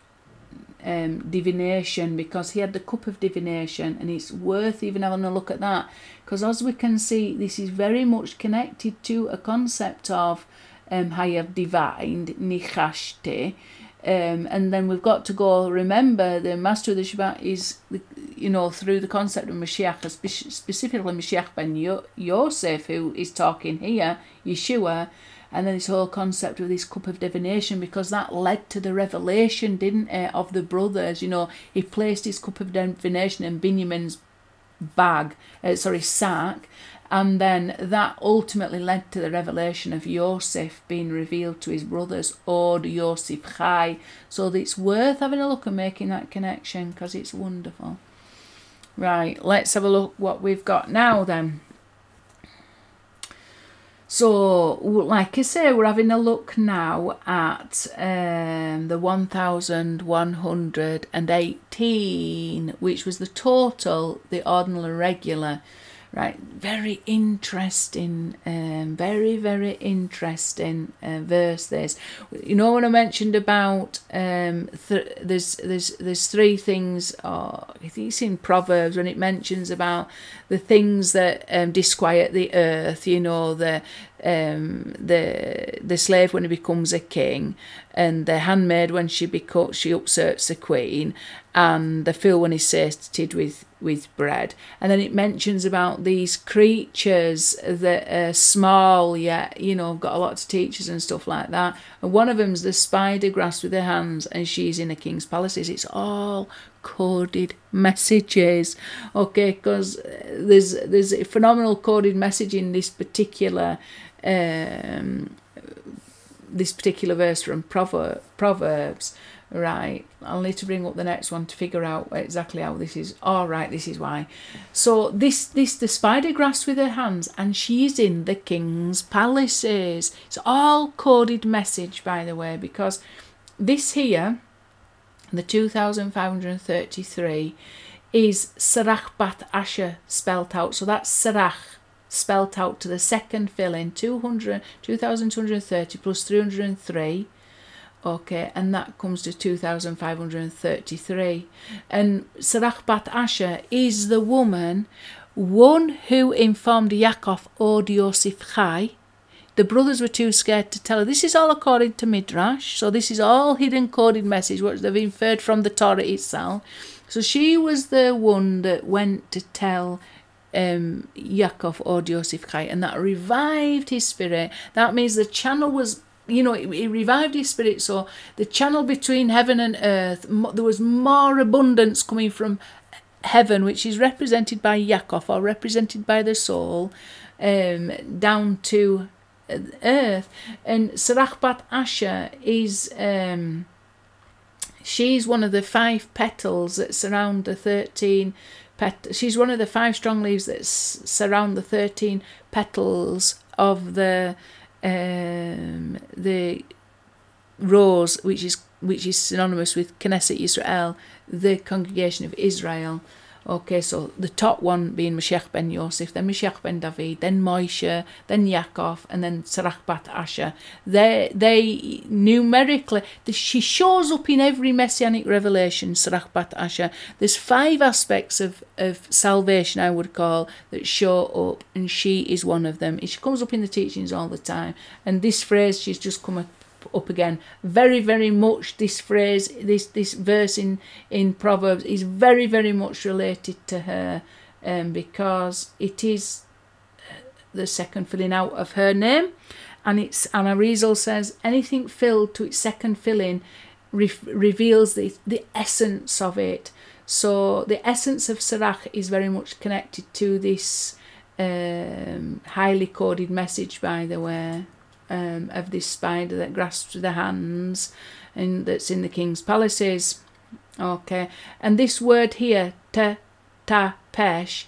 um, divination because he had the cup of divination and it's worth even having a look at that. Because as we can see this is very much connected to a concept of um, you have divined nichashte um, and then we've got to go remember the master of the Shabbat is you know through the concept of Mashiach specifically Mashiach ben Yosef who is talking here Yeshua and then this whole concept of this cup of divination because that led to the revelation didn't it of the brothers? You know he placed his cup of divination in Binyamin's bag uh, sorry sack. And then that ultimately led to the revelation of Yosef being revealed to his brothers Od Yosef Chai. So it's worth having a look and making that connection because it's wonderful. Right let's have a look what we've got now then so, like I say, we're having a look now at um, the 1118, which was the total, the ordinal and regular Right, very interesting, um, very, very interesting uh, verse. This, you know, when I mentioned about um, th- there's there's there's three things. Oh, I think it's in Proverbs when it mentions about the things that um, disquiet the earth. You know, the um, the the slave when he becomes a king, and the handmaid when she becomes she upsets the queen, and the fool when he's sated with with bread. And then it mentions about these creatures that are small yet, you know, got a lot of teachers and stuff like that. And one of them's the spider grass with her hands, and she's in a king's palaces. It's all coded messages, okay? Because there's there's a phenomenal coded message in this particular. Um, this particular verse from Proverbs, Right, I'll need to bring up the next one to figure out exactly how this is. All right, this is why. So this, this, the spider grasped with her hands, and she's in the king's palaces. It's all coded message, by the way, because this here, the 2533, is Sarach Bat Asher spelt out. So that's Sarach spelt out to the second fill in 200, 2230 plus 303 okay and that comes to 2533 and Sarach bat Asher is the woman one who informed Yaakov od Yosef Chai the brothers were too scared to tell her. This is all according to Midrash, so this is all hidden coded message, which they've inferred from the Torah itself. So she was the one that went to tell um, od Yosef Chai, and that revived his spirit. That means the channel was you know, it, revived his spirit. So the channel between heaven and earth, there was more abundance coming from heaven, which is represented by Yaakov or represented by the soul, um, down to earth. And Sarach bat Asher is. Um, she's one of the five petals that surround the 13 pet she's one of the five strong leaves that surround the 13 petals of the um, the rose which is which is synonymous with Knesset Israel the congregation of Israel Okay, so the top one being Mashiach ben Yosef, then Mashiach ben David, then Moshe, then Yaakov, and then Sarach bat Asher. They, they numerically, the, she shows up in every messianic revelation, Sarach bat Asher. There's five aspects of, of salvation, I would call, that show up, and she is one of them. She comes up in the teachings all the time, and this phrase she's just come up again. Very, very much this phrase, this this verse in in Proverbs is very, very much related to her, um, because it is the second filling out of her name, and it's Anna Riesel says anything filled to its second filling re- reveals the the essence of it. So the essence of Sarach is very much connected to this um, highly coded message, by the way um, of this spider that grasps the hands and that's in the king's palaces. Okay, and this word here, ta pesh,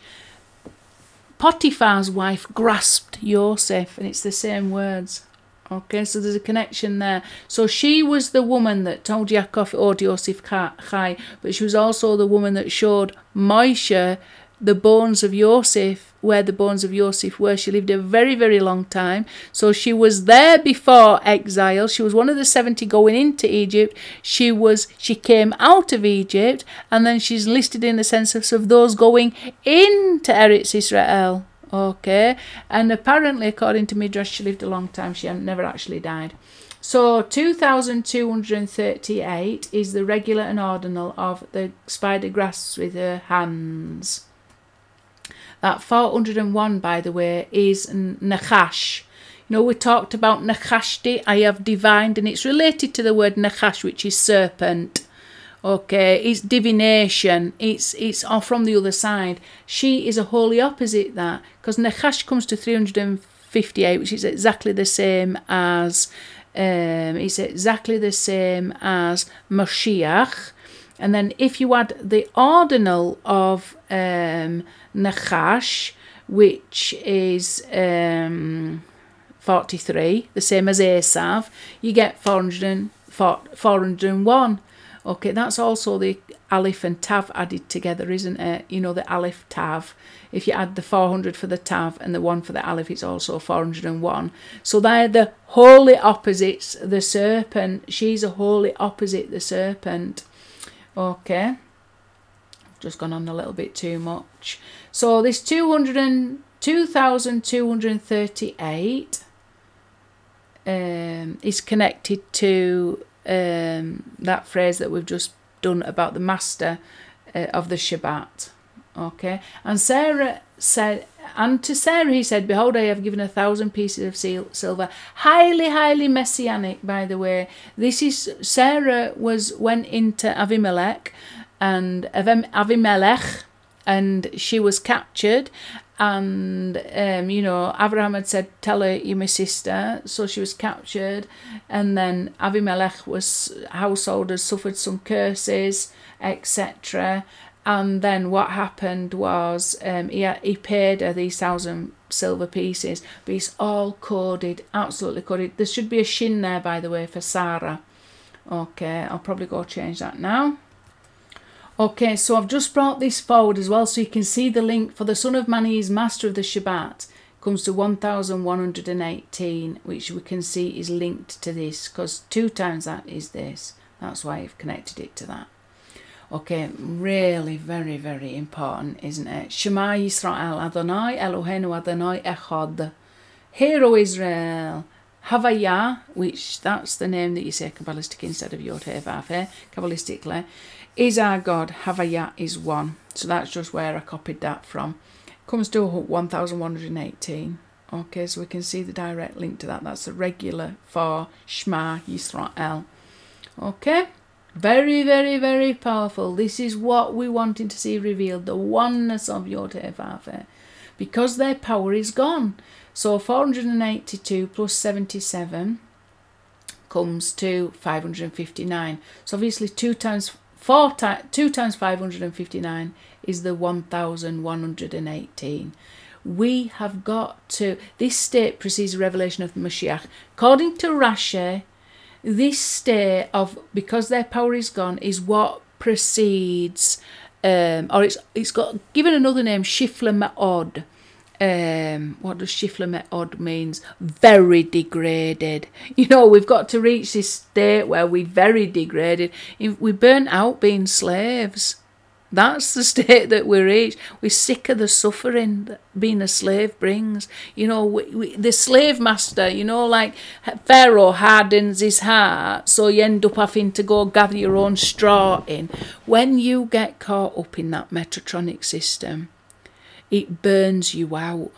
Potiphar's wife grasped Yosef, and it's the same words. Okay, so there's a connection there. So she was the woman that told Yaakov, od Yosef Chai, but she was also the woman that showed Moshe the bones of Yosef, where the bones of Yosef were. She lived a very, very long time. So she was there before exile. She was one of the 70 going into Egypt. She was she came out of Egypt and then she's listed in the census of those going into Eretz Israel. Okay. And apparently, according to Midrash, she lived a long time. She never actually died. So 2238 is the regular and ordinal of the spider grasps with her hands. That 401, by the way, is Nachash. You know, we talked about Nachashti, I have divined, and it's related to the word Nachash, which is serpent. Okay, it's divination. It's it's all from the other side. She is a wholly opposite that because Nachash comes to 358, which is exactly the same as um, it's exactly the same as Moshiach. And then if you add the ordinal of um, Nachash, which is um, 43, the same as Asav, you get 400, 401. Okay, that's also the Aleph and Tav added together, isn't it? You know, the Aleph Tav. If you add the 400 for the Tav and the 1 for the Aleph, it's also 401. So they're the holy opposites. The serpent, she's a holy opposite the serpent. Okay. Just gone on a little bit too much. So this 200 2238 um, is connected to um, that phrase that we've just done about the master uh, of the Shabbat. Okay, and Sarah said, and to Sarah he said, Behold, I have given a thousand pieces of silver. Highly, highly messianic, by the way. This is Sarah was went into Avimelech and Avimelech, and she was captured. And um, you know, Abraham had said, "Tell her you're my sister." So she was captured, and then Avimelech was householders suffered some curses, etc and then what happened was um, he, he paid her these thousand silver pieces, but it's all coded, absolutely coded. There should be a shin there, by the way, for Sarah. Okay, I'll probably go change that now. Okay, so I've just brought this forward as well so you can see the link for the Son of Man is Master of the Shabbat comes to 1118 which we can see is linked to this because two times that is this. That's why I've connected it to that. Okay, really very, very important, isn't it? Shema Yisrael, Adonai Eloheinu Adonai Echad. Hear, O Israel, Havaya, which that's the name that you say Kabbalistic instead of Yod Vav Kabbalistically, is our God. Havaya is one. So that's just where I copied that from. Comes to 1118. Okay, so we can see the direct link to that. That's the regular for Shema Yisrael. Okay, very, very, very powerful. This is what we wanted to see revealed the oneness of Yod because their power is gone. So 482 plus 77 comes to 559. So obviously 2 times 4 ti 2 times 559 is the 1118 we have got to this state precedes revelation of the Mashiach. According to Rashi, this state of because their power is gone is what precedes um, or it's it's got given another name Shifla Ma'od um, what does Shifla Me'od means? Very degraded. [LAUGHS] You know, we've got to reach this state where we're very degraded. We burnt out being slaves. That's the state that we reach. We're sick of the suffering that being a slave brings. You know, we, we, the slave master, you know, like Pharaoh hardens his heart, so you end up having to go gather your own straw in. When you get caught up in that Metatronic system, it burns you out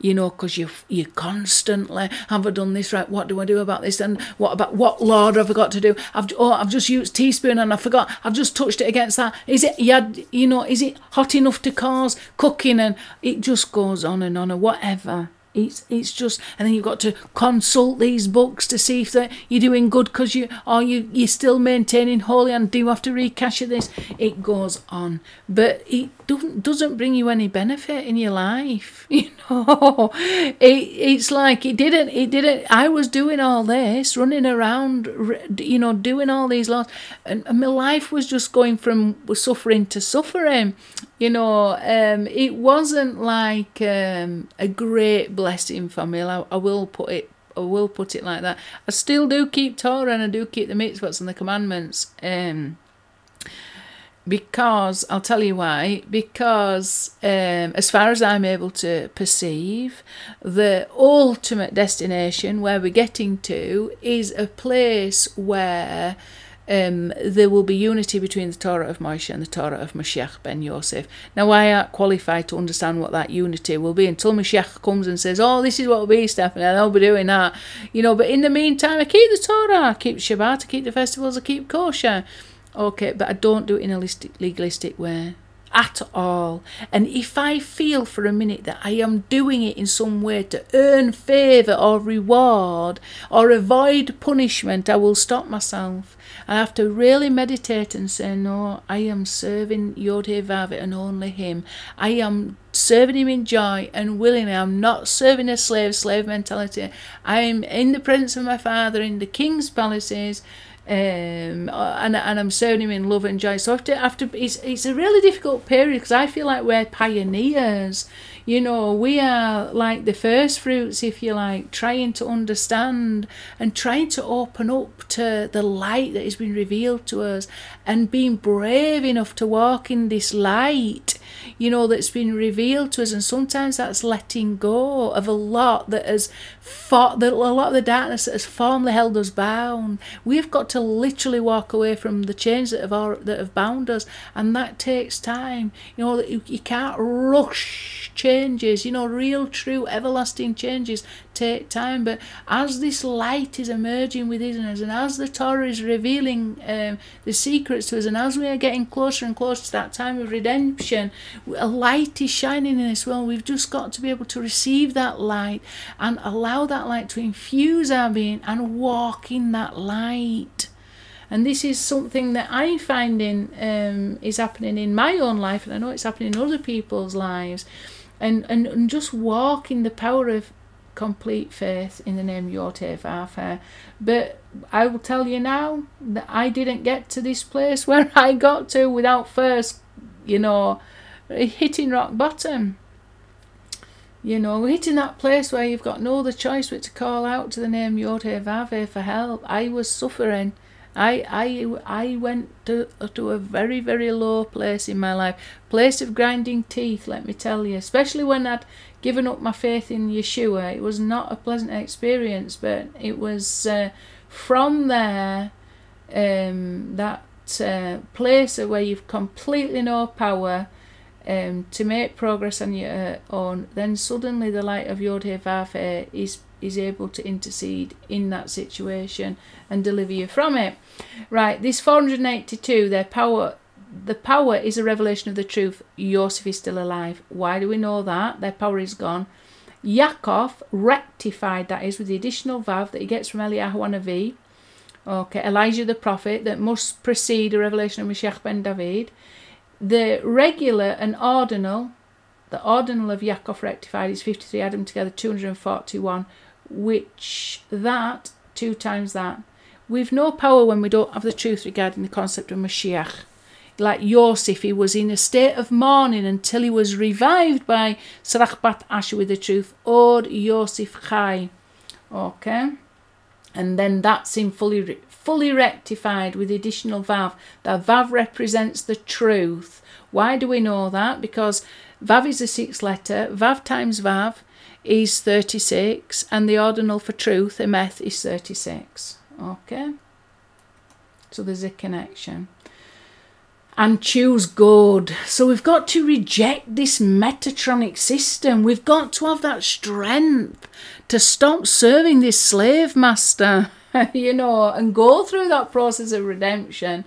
you know, because you you constantly have I done this right? What do I do about this? And what about what Lord have I got to do? I've oh I've just used teaspoon and I forgot. I've just touched it against that. Is it you you know? Is it hot enough to cause cooking? And it just goes on and on or whatever. It's it's just, and then you've got to consult these books to see if that you're doing good because you are you you're still maintaining holy and do you have to recache this? It goes on, but it doesn't doesn't bring you any benefit in your life. [LAUGHS] You know, it it's like it didn't it didn't. I was doing all this, running around, you know, doing all these laws, and, and my life was just going from suffering to suffering. You know, um, it wasn't like um, a great blessing me. I, I will put it I will put it like that. I still do keep Torah and I do keep the mitzvahs and the commandments. Um, because I'll tell you why. Because um, as far as I'm able to perceive, the ultimate destination where we're getting to is a place where um, there will be unity between the Torah of Moshe and the Torah of Mashiach ben Yosef. Now, I aren't qualified to understand what that unity will be until Mashiach comes and says, Oh, this is what will be, Stephanie, and I'll be doing that. You know, but in the meantime, I keep the Torah, I keep Shabbat, I keep the festivals, I keep kosher. Okay, but I don't do it in a legalistic way at all. And if I feel for a minute that I am doing it in some way to earn favour or reward or avoid punishment, I will stop myself. I have to really meditate and say, No, I am serving Yod-Heh-Vav and only Him. I am serving Him in joy and willingly. I'm not serving a slave, slave mentality. I am in the presence of my Father in the King's palaces. Um, and and I'm serving him in love and joy. So after after it's it's a really difficult period because I feel like we're pioneers. You know, we are like the first fruits, if you like, trying to understand and trying to open up to the light that has been revealed to us and being brave enough to walk in this light you know, that's been revealed to us. And sometimes that's letting go of a lot that has fought, that a lot of the darkness that has formerly held us bound. We've got to literally walk away from the chains that have that have bound us, and that takes time. You know, you, you can't rush changes. You know, real, true, everlasting changes take time. But as this light is emerging within us, and as the Torah is revealing um, the secrets to us, and as we are getting closer and closer to that time of redemption, a light is shining in this world. We've just got to be able to receive that light and allow that light to infuse our being and walk in that light. And this is something that I'm finding um, is happening in my own life, and I know it's happening in other people's lives. And, and, and just walk in the power of complete faith in the name Yod-Heh-Vav. But I will tell you now that I didn't get to this place [LAUGHS] where I got to without first, you know, hitting rock bottom. You know, hitting that place where you've got no other choice but to call out to the name Yod-Heh-Vav for help. I was suffering. I I I went to to a very very low place in my life, place of grinding teeth. Let me tell you, especially when I'd given up my faith in Yeshua. It was not a pleasant experience, but it was uh, from there um, that uh, place where you've completely no power um, to make progress on your own, then suddenly the light of Yod He is is able to intercede in that situation and deliver you from it. Right, this 482, their power the power is a revelation of the truth. Yosef is still alive. Why do we know that? Their power is gone. Yaakov rectified, that is, with the additional vav that he gets from Eliyahu Hanavi. Okay, Elijah the prophet that must precede a revelation of Mashiach ben David. The regular and ordinal, the ordinal of Yaakov rectified is 53, add them together 241, which that, two times that. We've no power when we don't have the truth regarding the concept of Mashiach like Yosef, he was in a state of mourning until he was revived by Sarach Bat Asher with the truth, Od Yosef Chai. Okay? And then that's him fully, fully rectified with the additional Vav. That Vav represents the truth. Why do we know that? Because Vav is a sixth letter, Vav times Vav is 36, and the ordinal for truth, Emeth, is 36. Okay? So there's a connection and choose good. So we've got to reject this Metatronic system. We've got to have that strength to stop serving this slave master, [LAUGHS] you know, and go through that process of redemption.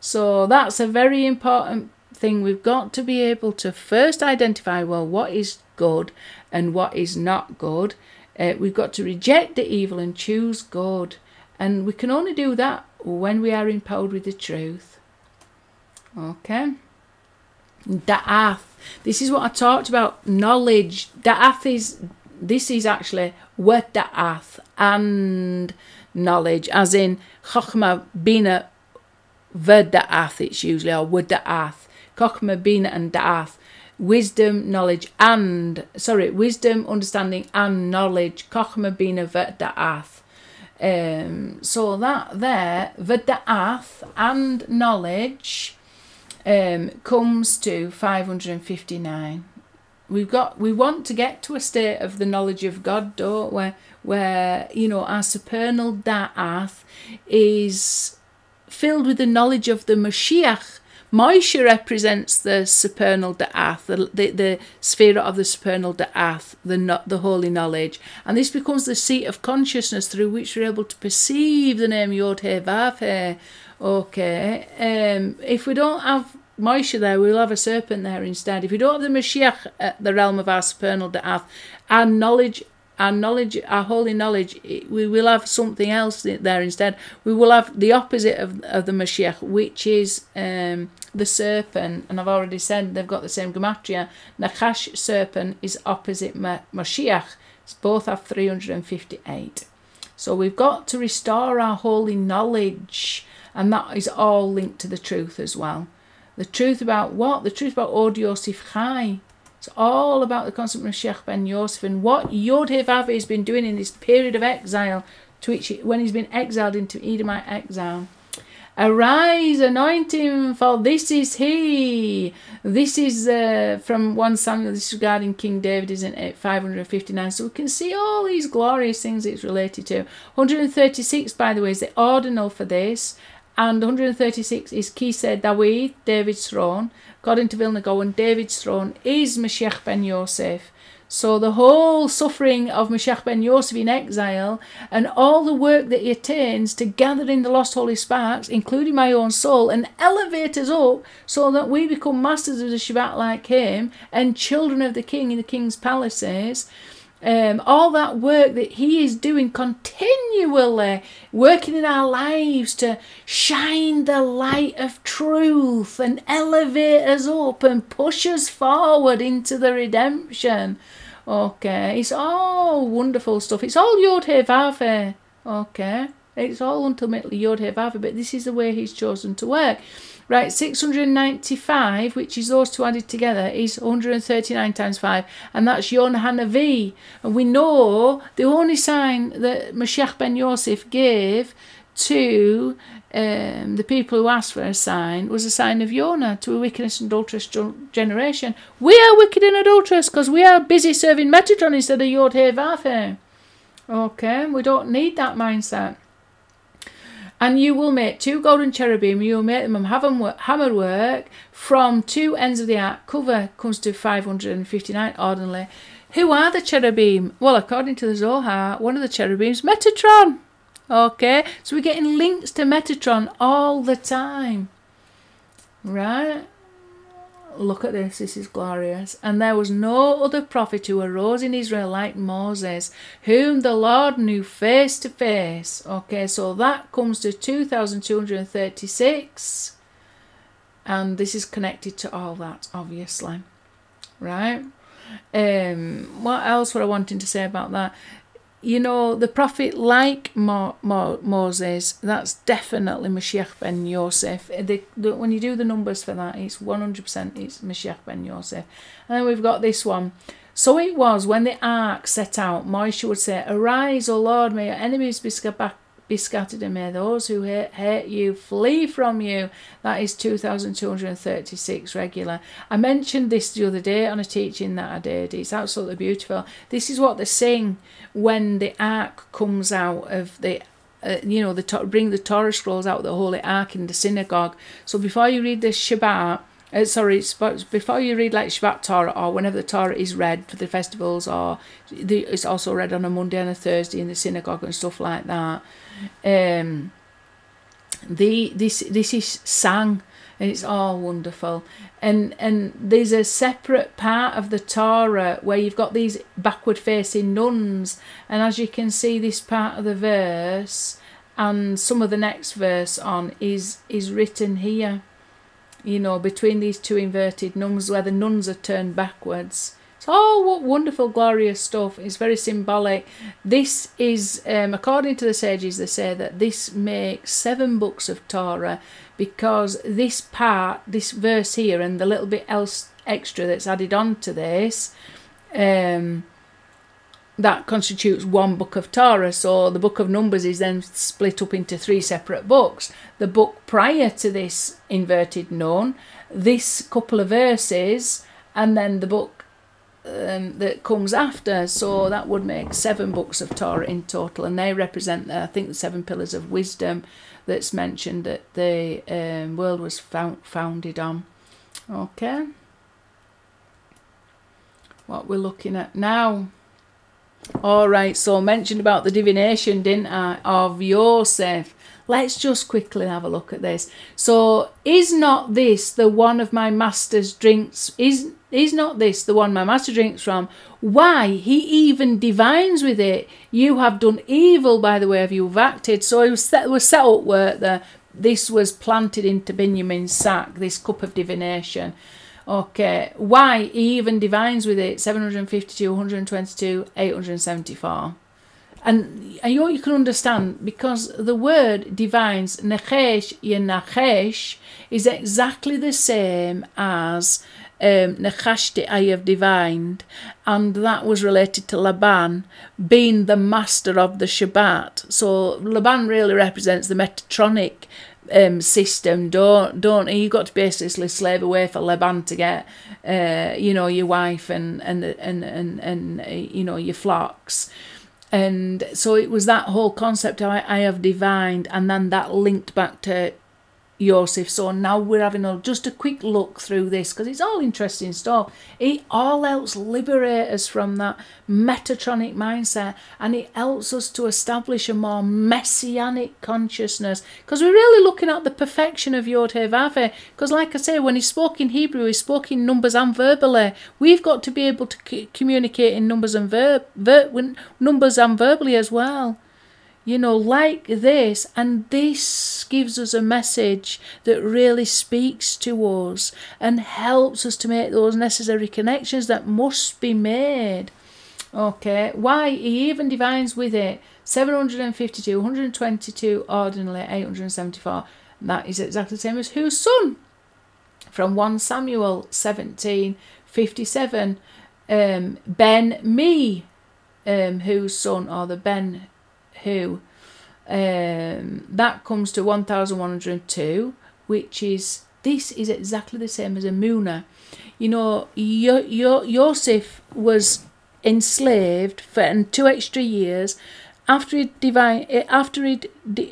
So that's a very important thing. We've got to be able to first identify, well, what is good and what is not good. Uh, we've got to reject the evil and choose good. And we can only do that when we are empowered with the truth. Okay. Da'ath. This is what I talked about. Knowledge. Da'ath is, this is actually what da'ath and knowledge, as in chokhmah bina v'da'ath, it's usually, or w'da'ath. Chokhmah bina and da'ath. Wisdom, knowledge, and, sorry, wisdom, understanding, and knowledge. Chokhmah bina v'da'ath. Um, so that there, v'da'ath and knowledge um, comes to 559. We've got we want to get to a state of the knowledge of God, don't we? Where you know our supernal da'ath is filled with the knowledge of the Mashiach. Moshe represents the supernal da'ath, the, the, the sphere of the supernal da'ath, the, the holy knowledge. And this becomes the seat of consciousness through which we're able to perceive the name Yod He Vav He Okay, um, if we don't have Moshe there, we'll have a serpent there instead. If we don't have the Mashiach at the realm of our supernal da'ath, our knowledge, our knowledge, our holy knowledge, we will have something else there instead. We will have the opposite of, of the Mashiach, which is um, the serpent. And I've already said they've got the same gematria. Nachash serpent is opposite Ma-. Both have 358. So we've got to restore our holy knowledge and that is all linked to the truth as well. The truth about what? The truth about Od Yosef Chai. It's all about the concept of Sheikh ben Yosef and what Yod Hevav has been doing in this period of exile, to which he, when he's been exiled into Edomite exile. Arise, anoint him, for this is he. This is uh, from 1 Samuel, this is regarding King David, isn't it? 559. So we can see all these glorious things it's related to. 136, by the way, is the ordinal for this and 136 is Kiseh David, David's throne. According to Vilna Gaon, David's throne is Mashiach ben Yosef. So the whole suffering of Mashiach ben Yosef in exile and all the work that he attains to gather in the lost holy sparks, including my own soul, and elevate us up so that we become masters of the Shabbat like him and children of the king in the king's palaces um, all that work that He is doing continually, working in our lives to shine the light of truth and elevate us up and push us forward into the redemption. Okay, it's all wonderful stuff. It's all Yod He Vav Okay, it's all ultimately Yod He Vav, but this is the way He's chosen to work. Right, 695, which is those two added together, is 139 times 5, and that's Yonah Hanavi. And we know the only sign that Mashiach ben Yosef gave to um, the people who asked for a sign was a sign of Yonah to a wickedness and adulterous generation. We are wicked and adulterous because we are busy serving Metatron instead of Yod He Okay, we don't need that mindset. And you will make two golden cherubim, you will make them hammer work from two ends of the ark. Cover comes to 559 ordinarily. Who are the cherubim? Well, according to the Zohar, one of the cherubims, is Metatron. Okay, so we're getting links to Metatron all the time. Right? Look at this, this is glorious. And there was no other prophet who arose in Israel like Moses, whom the Lord knew face to face. Okay, so that comes to 2236. And this is connected to all that, obviously. Right? Um, what else were I wanting to say about that? You know, the prophet like Mo- Mo- Moses, that's definitely Mashiach ben Yosef. The, the, when you do the numbers for that, it's 100% it's Mashiach ben Yosef. And then we've got this one. So it was when the ark set out, Moshe would say, Arise, O Lord, may your enemies be scattered be scattered, and may those who hate, you flee from you. That is 2236 regular. I mentioned this the other day on a teaching that I did. It's absolutely beautiful. This is what they sing when the ark comes out of the uh, you know, the bring the Torah scrolls out of the Holy Ark in the synagogue. So before you read the Shabbat, uh, sorry, before you read like Shabbat Torah or whenever the Torah is read for the festivals, or the, it's also read on a Monday and a Thursday in the synagogue and stuff like that. Um, the this this is sang and it's all wonderful. And and there's a separate part of the Torah where you've got these backward facing nuns, and as you can see, this part of the verse and some of the next verse on is is written here. You know, between these two inverted nuns, where the nuns are turned backwards. Oh, what wonderful, glorious stuff. It's very symbolic. This is, um, according to the sages, they say that this makes seven books of Torah because this part, this verse here, and the little bit else extra that's added on to this, um, that constitutes one book of Torah. So the book of Numbers is then split up into three separate books. The book prior to this inverted nun, this couple of verses, and then the book um, that comes after. So that would make seven books of Torah in total, and they represent, the, I think, the seven pillars of wisdom that's mentioned that the um, world was found, founded on. Okay. What we're looking at now. All right, so mentioned about the divination, didn't I, of Yosef. Let's just quickly have a look at this. So, is not this the one of my master's drinks? Is is not this the one my master drinks from? Why, he even divines with it. You have done evil by the way of you've acted. So it was set, was set up work the, this was planted into Benjamin's sack, this cup of divination. Okay, why he even divines with it 752, 122, 874. And, and you, you can understand because the word divines, nechesh, yenachesh, is exactly the same as um, Nechashti I have divined, and that was related to Laban being the master of the Shabbat. So Laban really represents the Metatronic um, system. Don't don't you got to basically slave away for Laban to get uh, you know your wife and and and and and, uh, you know your flocks. And so it was that whole concept I, I have divined, and then that linked back to Yosef. So now we're having a, just a quick look through this because it's all interesting stuff. It all helps liberate us from that Metatronic mindset and it helps us to establish a more messianic consciousness because we're really looking at the perfection of Yod Vave. Because, like I say, when he spoke in Hebrew, he spoke in numbers and verbally. We've got to be able to communicate in numbers and verb, ver- numbers and verbally as well you know, like this, and this gives us a message that really speaks to us and helps us to make those necessary connections that must be made. Okay, why he even divines with it 752, 122, ordinarily 874. That is exactly the same as whose son? From 1 Samuel 17 57. Um, ben Me, um, whose son, or the Ben who. Um, that comes to 1102, which is this is exactly the same as Emunah. You know, Yo- Yo- Yosef was enslaved for two extra years after he divine after he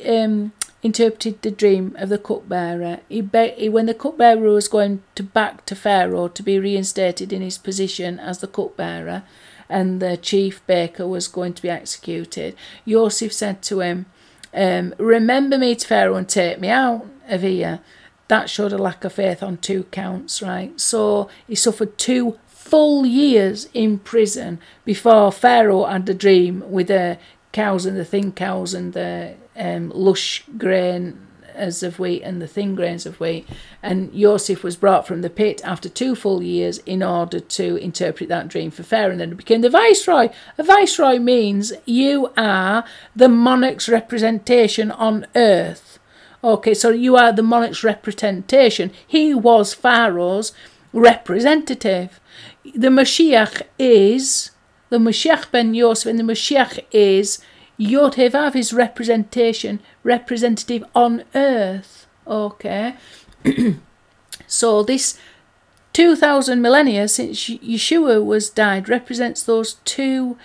um, interpreted the dream of the cupbearer. He, he, when the cupbearer was going to back to Pharaoh to be reinstated in his position as the cupbearer, and the chief baker was going to be executed, Joseph said to him, um, Remember me to Pharaoh and take me out of here. That showed a lack of faith on two counts, right? So he suffered two full years in prison before Pharaoh had a dream with the cows and the thin cows and the um, lush grain as of wheat and the thin grains of wheat. And Joseph was brought from the pit after two full years in order to interpret that dream for Pharaoh and then he became the viceroy. A viceroy means you are the monarch's representation on earth. Okay, so you are the monarch's representation. He was Pharaoh's representative. The Mashiach is, the Mashiach ben Yosef, and the Mashiach is Yod Hevav is representation, representative on earth. Okay. [CLEARS THROAT] so this 2000 millennia since Yeshua was died represents those two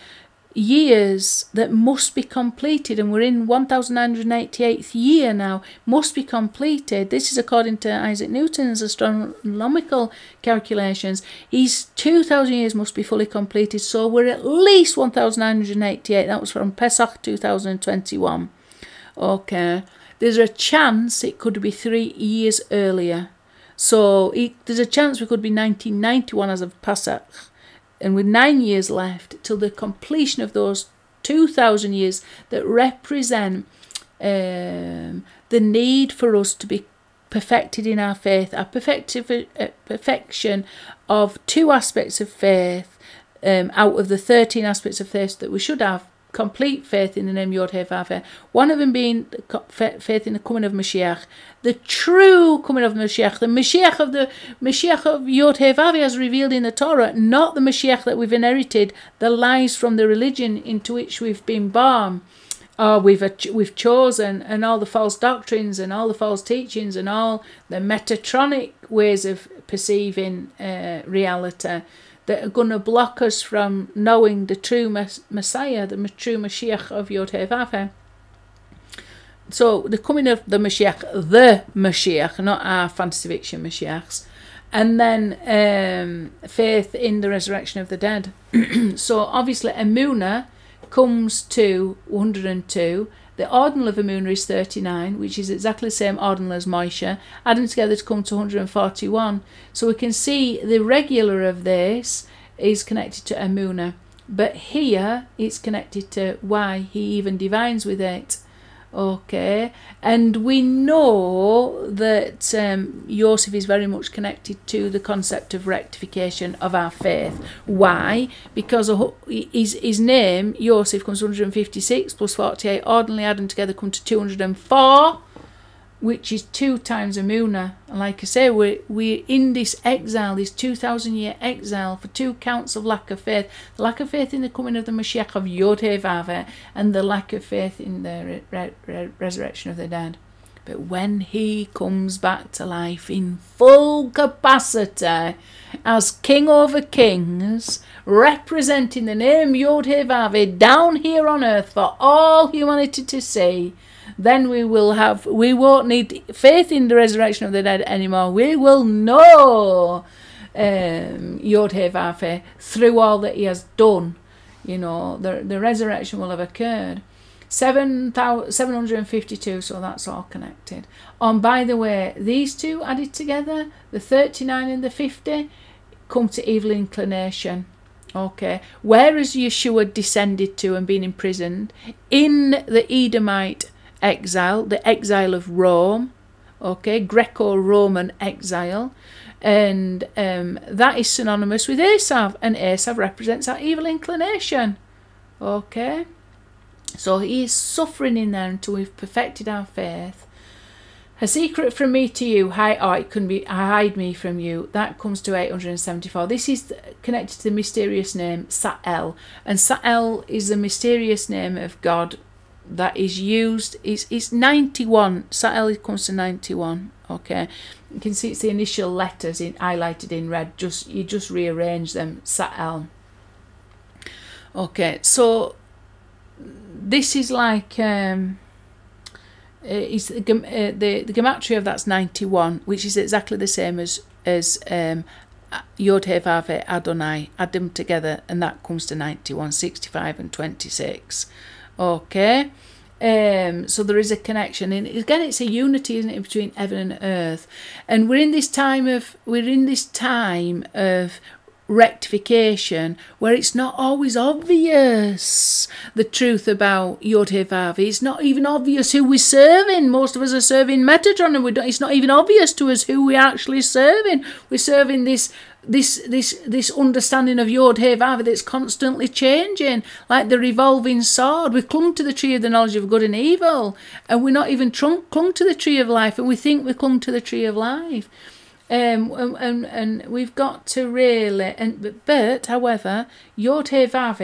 years that must be completed and we're in 1988th year now must be completed. This is according to isaac newton's astronomical calculations. His 2000 years must be fully completed so we're at least 1988 that was from pesach 2021 okay. There's a chance it could be three years earlier. So there's a chance we could be 1991 as of pesach and with nine years left till the completion of those 2,000 years that represent um, the need for us to be perfected in our faith, our uh, perfection of two aspects of faith um, out of the 13 aspects of faith that we should have complete faith in the name Yod He Vav One of them being faith in the coming of Mashiach, the true coming of Mashiach, the Mashiach of the Mashiach of Yod He Vav as revealed in the Torah, not the Mashiach that we've inherited, the lies from the religion into which we've been born. Or we've we've chosen, and all the false doctrines, and all the false teachings, and all the metatronic ways of perceiving uh, reality that are going to block us from knowing the true Messiah, the true Mashiach of Yod. So the coming of the Mashiach, the Mashiach, not our fantasy fiction Mashiachs, and then um, faith in the resurrection of the dead. [CLEARS THROAT] so obviously Emuna comes to 102. The ordinal of Emuna is 39, which is exactly the same ordinal as Moshe, adding together to come to 141. So we can see the regular of this is connected to Emuna, but here it's connected to why he even divines with it. Okay, and we know that um, Joseph is very much connected to the concept of rectification of our faith. Why? Because his, his name, Joseph, comes 156 plus 48, ordinarily adding together come to 204 which is two times a Emuna. And like I say, we're, we're in this exile, this 2,000 year exile for two counts of lack of faith. The lack of faith in the coming of the Mashiach of Yod Vave and the lack of faith in the re re resurrection of the dead. But when he comes back to life in full capacity as king over kings, representing the name Yod Vave down here on earth for all humanity to see, then we will have we won't need faith in the resurrection of the dead anymore. We will know um, Yod He through all that He has done. You know, the the resurrection will have occurred. 752, so that's all connected. And by the way, these two added together, the 39 and the 50, come to evil inclination. Okay, where has Yeshua descended to and been imprisoned? In the Edomite exile, the exile of Rome, okay, Greco Roman exile, and um, that is synonymous with Esav, and Esav represents our evil inclination, okay. So he is suffering in there until we've perfected our faith. A secret from me to you, oh, it can be hide me from you. That comes to 874. This is connected to the mysterious name Sa'el, and Sa'el is the mysterious name of God that is used is it's 91 Sa'el comes to 91 okay you can see it's the initial letters in highlighted in red just you just rearrange them Sa'el okay so this is like um uh, is the, uh, the the gematria of that's 91, which is exactly the same as as um, Yod Adonai. Add them together, and that comes to 91, 65, and 26. Okay. Um, so there is a connection, and again, it's a unity, isn't it, between heaven and earth? And we're in this time of we're in this time of rectification where it's not always obvious the truth about Yod. It's not even obvious who we're serving. Most of us are serving Metatron, and we don't, it's not even obvious to us who we're actually serving. We're serving this this this this understanding of Yod He Vav that's constantly changing, like the revolving sword. We've clung to the tree of the knowledge of good and evil, and we're not even trunk, clung to the tree of life, and we think we clung to the tree of life. Um, and, and, and we've got to really, and but however, Yod He Vav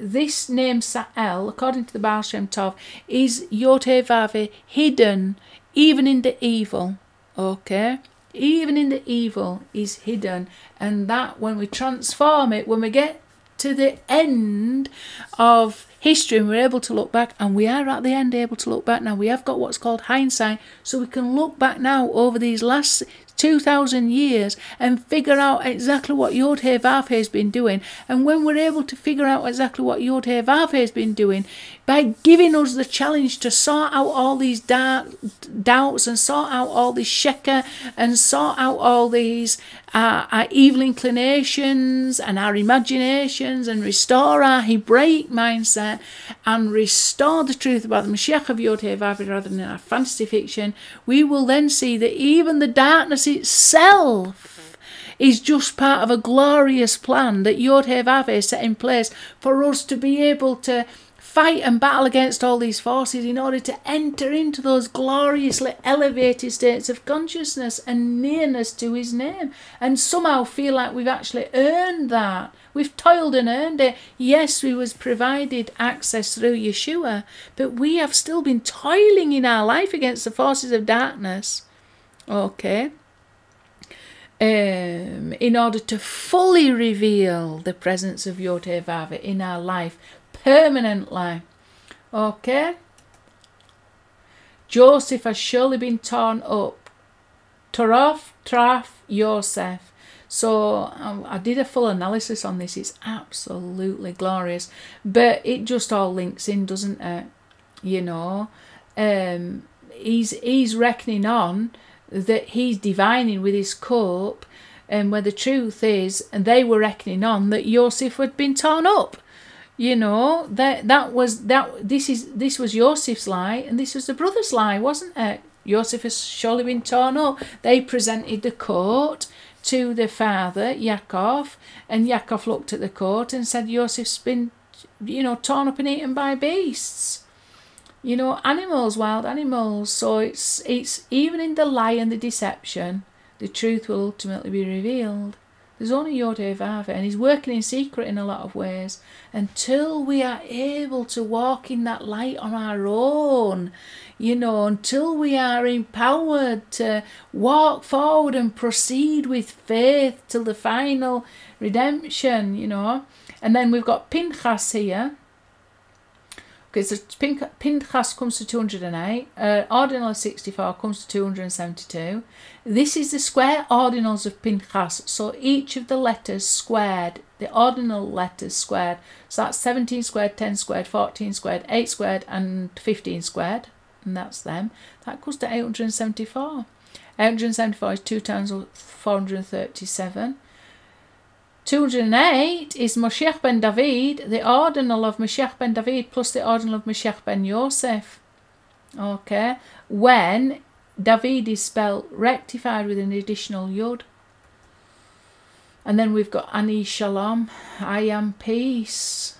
this name Sa'el, according to the Baal Shem Tov, is Yod He Vav hidden even in the evil. Okay, even in the evil is hidden, and that when we transform it, when we get to the end of history and we're able to look back and we are at the end able to look back now we have got what's called hindsight so we can look back now over these last 2,000 years and figure out exactly what Yod He Vav has been doing. And when we're able to figure out exactly what Yod He Vav has been doing, by giving us the challenge to sort out all these dark doubts and sort out all this sheker and sort out all these uh, our evil inclinations and our imaginations and restore our Hebraic mindset and restore the truth about the Mashiach of Yod He Vav rather than our fantasy fiction, we will then see that even the darkness itself is just part of a glorious plan that Yod He Vav set in place for us to be able to fight and battle against all these forces in order to enter into those gloriously elevated states of consciousness and nearness to his name. And somehow feel like we've actually earned that. We've toiled and earned it. Yes we was provided access through yeshua but we have still been toiling in our life against the forces of darkness. Okay. Um, in order to fully reveal the presence of Yod Vav in our life permanently. Okay? Joseph has surely been torn up. Taraf, Traf, Yosef. So um, I did a full analysis on this. It's absolutely glorious, but it just all links in, doesn't it? You know, um, he's he's reckoning on that he's divining with his cope, and where the truth is, and they were reckoning on that Joseph had been torn up you know that that was that this is this was Joseph's lie and this was the brother's lie wasn't it? Joseph has surely been torn up. They presented the coat to the father Yaakov and Yaakov looked at the coat and said Joseph's been you know torn up and eaten by beasts. You know animals wild animals. So it's it's even in the lie and the deception the truth will ultimately be revealed there's only Yod Vav, and he's working in secret in a lot of ways until we are able to walk in that light on our own. You know, until we are empowered to walk forward and proceed with faith till the final redemption, you know. And then we've got Pinchas here Okay, so Pinchas comes to 208, uh, ordinal 64 comes to 272. This is the square ordinals of Pinchas, so each of the letters squared, the ordinal letters squared. So that's 17 squared, 10 squared, 14 squared, 8 squared, and 15 squared, and that's them. That goes to 874. 874 is 2 times 437. 208 is Moshiach ben David, the ordinal of Moshiach ben David plus the ordinal of Moshiach ben Yosef. Okay, when David is spelled rectified with an additional yud. And then we've got Ani Shalom, I am peace.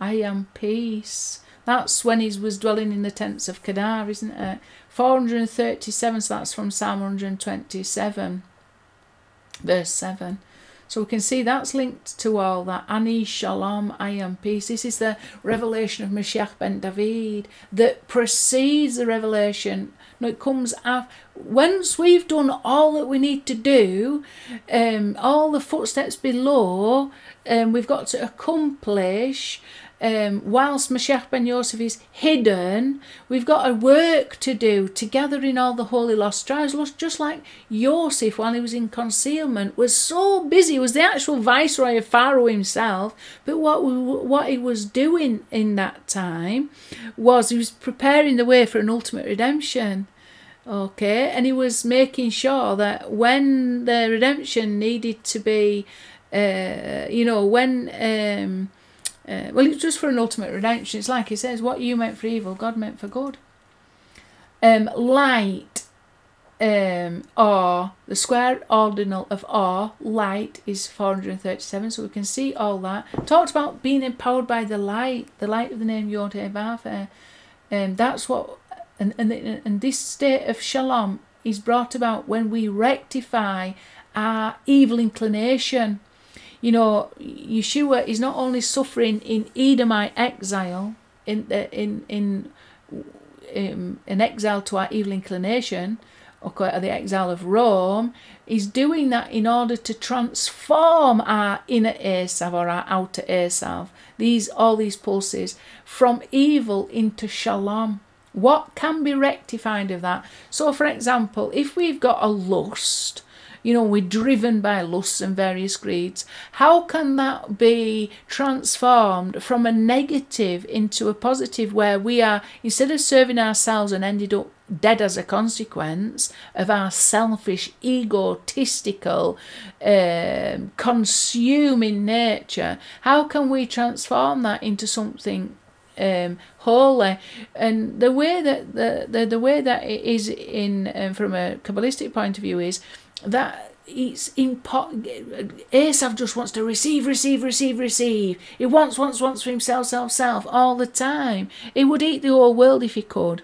I am peace. That's when he was dwelling in the tents of Kedar, isn't it? 437, so that's from Psalm 127, verse 7. So we can see that's linked to all that. Ani Shalom, I am peace. This is the revelation of Mashiach ben David that precedes the revelation. No, it comes after. Once we've done all that we need to do, um, all the footsteps below, um, we've got to accomplish um, whilst Mashiach ben Yosef is hidden, we've got a work to do to gather in all the holy lost tribes, just like Yosef, while he was in concealment, was so busy, was the actual viceroy of Pharaoh himself, but what, we, what he was doing in that time was he was preparing the way for an ultimate redemption. Okay, and he was making sure that when the redemption needed to be, uh, you know, when um, uh, well, it's just for an ultimate redemption. It's like he says, what you meant for evil, God meant for good. Um, light, um, or the square ordinal of R, light, is 437, so we can see all that. Talked about being empowered by the light, the light of the name Yod Vav. Um, that's what, and, and, and this state of shalom is brought about when we rectify our evil inclination you know, Yeshua is not only suffering in Edomite exile, in in in um, an exile to our evil inclination, or the exile of Rome, is doing that in order to transform our inner Esav or our outer Esav, these all these pulses, from evil into shalom. What can be rectified of that? So, for example, if we've got a lust, you know, we're driven by lusts and various greeds. How can that be transformed from a negative into a positive where we are, instead of serving ourselves and ended up dead as a consequence of our selfish, egotistical, um, consuming nature, how can we transform that into something um, holy. And the way that the, the, the way that it is in um, from a kabbalistic point of view is that it's impo- Esav just wants to receive, receive, receive, receive. He wants, wants, wants for himself, self, self all the time. He would eat the whole world if he could.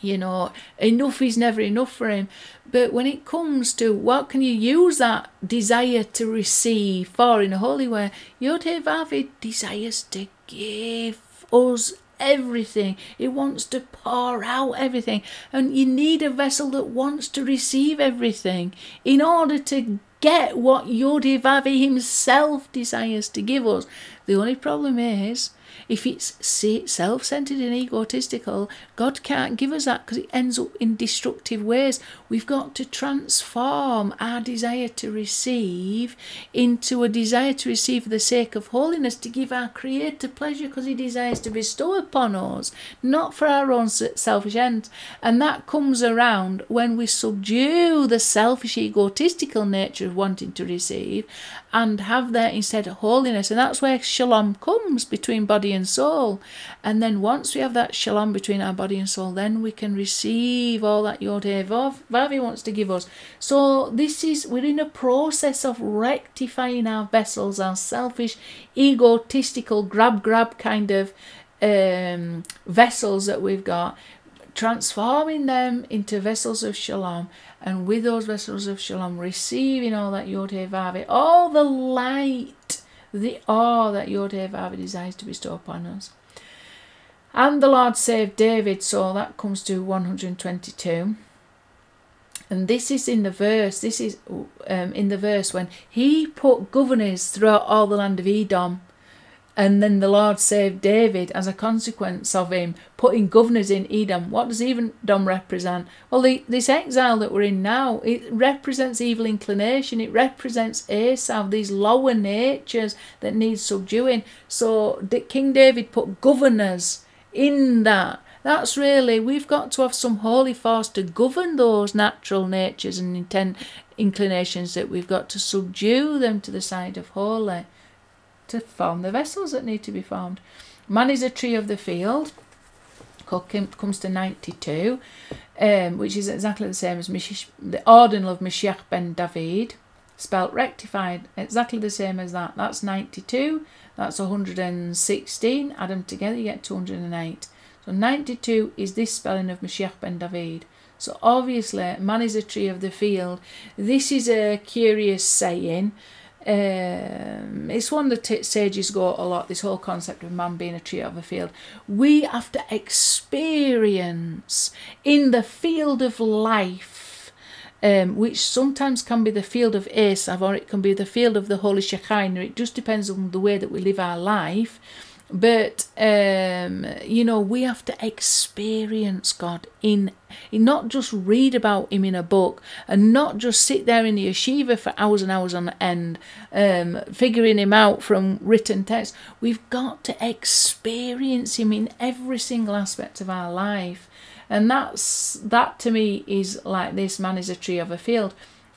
You know, enough is never enough for him. But when it comes to what can you use that desire to receive for in a holy way, Yod Vavid desires to give us everything. It wants to pour out everything. And you need a vessel that wants to receive everything in order to get what Yodivavi himself desires to give us. The only problem is if it's self centered and egotistical, God can't give us that because it ends up in destructive ways. We've got to transform our desire to receive into a desire to receive for the sake of holiness, to give our Creator pleasure because He desires to bestow upon us, not for our own selfish ends. And that comes around when we subdue the selfish, egotistical nature of wanting to receive and have there instead holiness. And that's where shalom comes between body and soul. And then once we have that shalom between our body and soul, then we can receive all that Yod Vavi wants to give us. So this is, we're in a process of rectifying our vessels, our selfish, egotistical, grab, grab kind of um, vessels that we've got transforming them into vessels of shalom, and with those vessels of shalom, receiving all that Yod Vavi, all the light, the awe that Yod Vavi desires to bestow upon us. And the Lord saved David, so that comes to 122. And this is in the verse, this is um, in the verse when he put governors throughout all the land of Edom and then the Lord saved David as a consequence of him putting governors in Edom. What does Edom represent? Well, the, this exile that we're in now, it represents evil inclination. It represents Esau, these lower natures that need subduing. So King David put governors in that. That's really, we've got to have some holy force to govern those natural natures and intent inclinations that we've got to subdue them to the side of holy to form the vessels that need to be formed. Man is a tree of the field, comes to 92, um, which is exactly the same as the ordinal of Mashiach ben David, spelt rectified, exactly the same as that. That's 92, that's 116, add them together, you get 208. So 92 is this spelling of Mashiach ben David. So obviously, man is a tree of the field. This is a curious saying um, it's one that sages go a lot. This whole concept of man being a tree of a field. We have to experience in the field of life, um, which sometimes can be the field of Esav or it can be the field of the Holy Shekinah. It just depends on the way that we live our life. But um, you know we have to experience God in, in not just read about Him in a book and not just sit there in the yeshiva for hours and hours on end, um, figuring Him out from written text. We've got to experience Him in every single aspect of our life, and that's that to me is like this man is a tree of a field,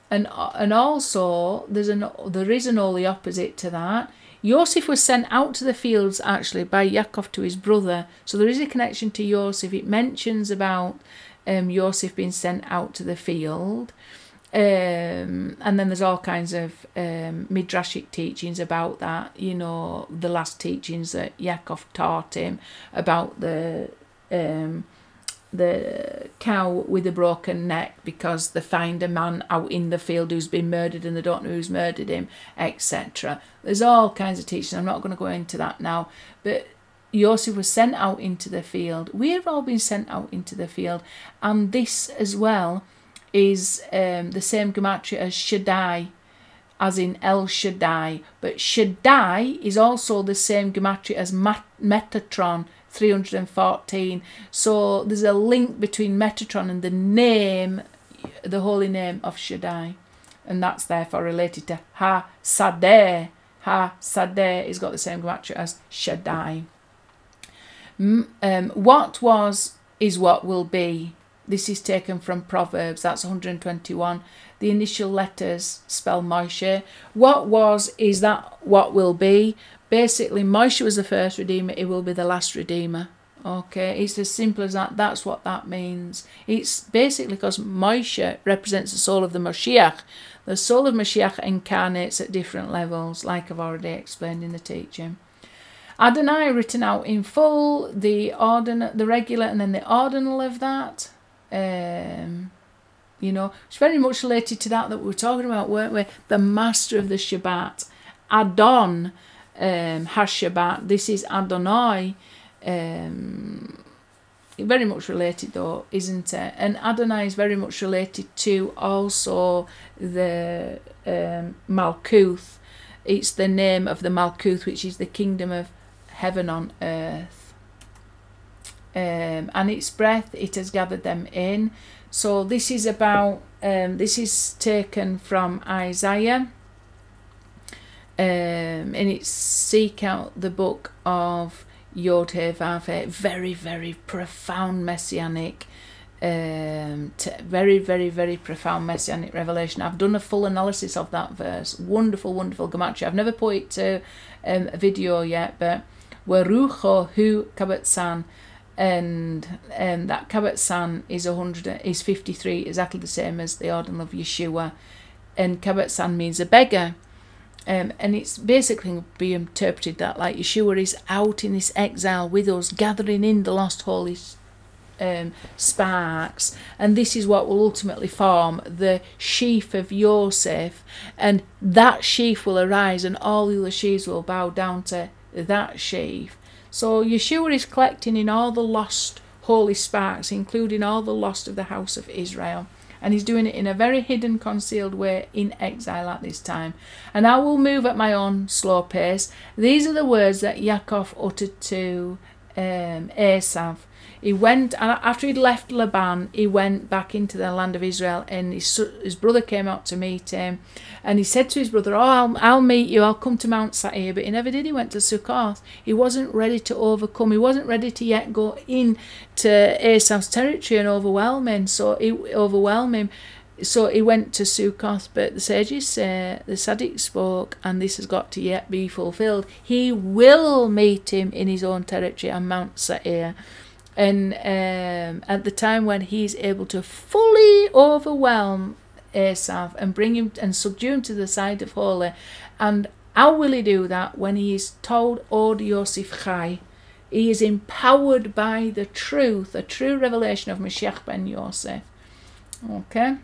and and also there's an there is an only opposite to that Joseph was sent out to the fields actually by Yaakov to his brother. So there is a connection to Yosef. It mentions about um, Joseph being sent out to the field. Um, and then there's all kinds of um, midrashic teachings about that. You know, the last teachings that Yaakov taught him about the um, the cow with a broken neck because they find a man out in the field who's been murdered and they don't know who's murdered him, etc. There's all kinds of teaching. I'm not going to go into that now, but Joseph was sent out into the field. We have all been sent out into the field, and this as well is um, the same gematria as Shaddai, as in El Shaddai. But Shaddai is also the same gematria as Metatron, 314. So there's a link between Metatron and the name, the holy name of Shaddai. And that's therefore related to Ha Sadeh. Ha Sadeh has got the same gematria as Shaddai. Um, what was is what will be. This is taken from Proverbs, that's 121. The initial letters spell Moshe. What was is that what will be. Basically, Moshe was the first redeemer, he will be the last redeemer. Okay, it's as simple as that. That's what that means. It's basically because Moshe represents the soul of the Mashiach. The soul of Mashiach incarnates at different levels, like I've already explained in the teaching. Adonai written out in full, the ordinal, the regular, and then the ordinal of that. Um, you know, it's very much related to that that we were talking about, weren't we? The master of the Shabbat, Adon um. This is Adonai. Um, very much related though, isn't it? And Adonai is very much related to also the um, Malkuth. It's the name of the Malkuth, which is the kingdom of heaven on earth. Um, and its breath, it has gathered them in. So this is about, um, this is taken from Isaiah um, and it's seek out the book of Yod He Vav very very profound messianic um, very very very profound messianic revelation. I've done a full analysis of that verse. Wonderful wonderful gematria. I've never put it to um, a video yet but Warucho Hu Kabat and um, that Kabat is 100 is 53 exactly the same as the ordinal of Yeshua. And Kabat means a beggar um, and it's basically be interpreted that like Yeshua is out in this exile with us, gathering in the lost holy um, sparks, and this is what will ultimately form the sheaf of Yosef, and that sheaf will arise, and all the other sheaves will bow down to that sheaf. So Yeshua is collecting in all the lost holy sparks, including all the lost of the house of Israel and he's doing it in a very hidden, concealed way in exile at this time. And I will move at my own slow pace. These are the words that Yaakov uttered to um, Esav he went and after he'd left Laban. He went back into the land of Israel, and his his brother came out to meet him, and he said to his brother, "Oh, I'll, I'll meet you. I'll come to Mount Seir." But he never did. He went to Succoth. He wasn't ready to overcome. He wasn't ready to yet go in to Esau's territory and overwhelm him. So he overwhelm him. So he went to Succoth, but the sages say, uh, the Sadiq spoke, and this has got to yet be fulfilled. He will meet him in his own territory on Mount Seir and um, at the time when he's able to fully overwhelm Esav and bring him and subdue him to the side of holy, and how will he do that when he is told Od Yosef Chai? He is empowered by the truth, a true revelation of Mashiach ben Yosef. Okay?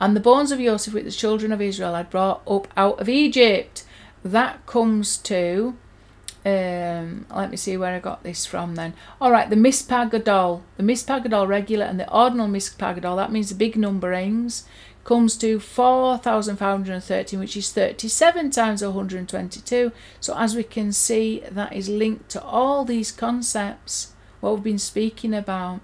And the bones of Yosef which the children of Israel had brought up out of Egypt. That comes to um, let me see where I got this from then. All right, the Miss Mispagadol, the Miss Mispagadol regular and the ordinal Miss Mispagadol, that means the big numberings, comes to 4,513, which is 37 times 122. So as we can see, that is linked to all these concepts, what we've been speaking about.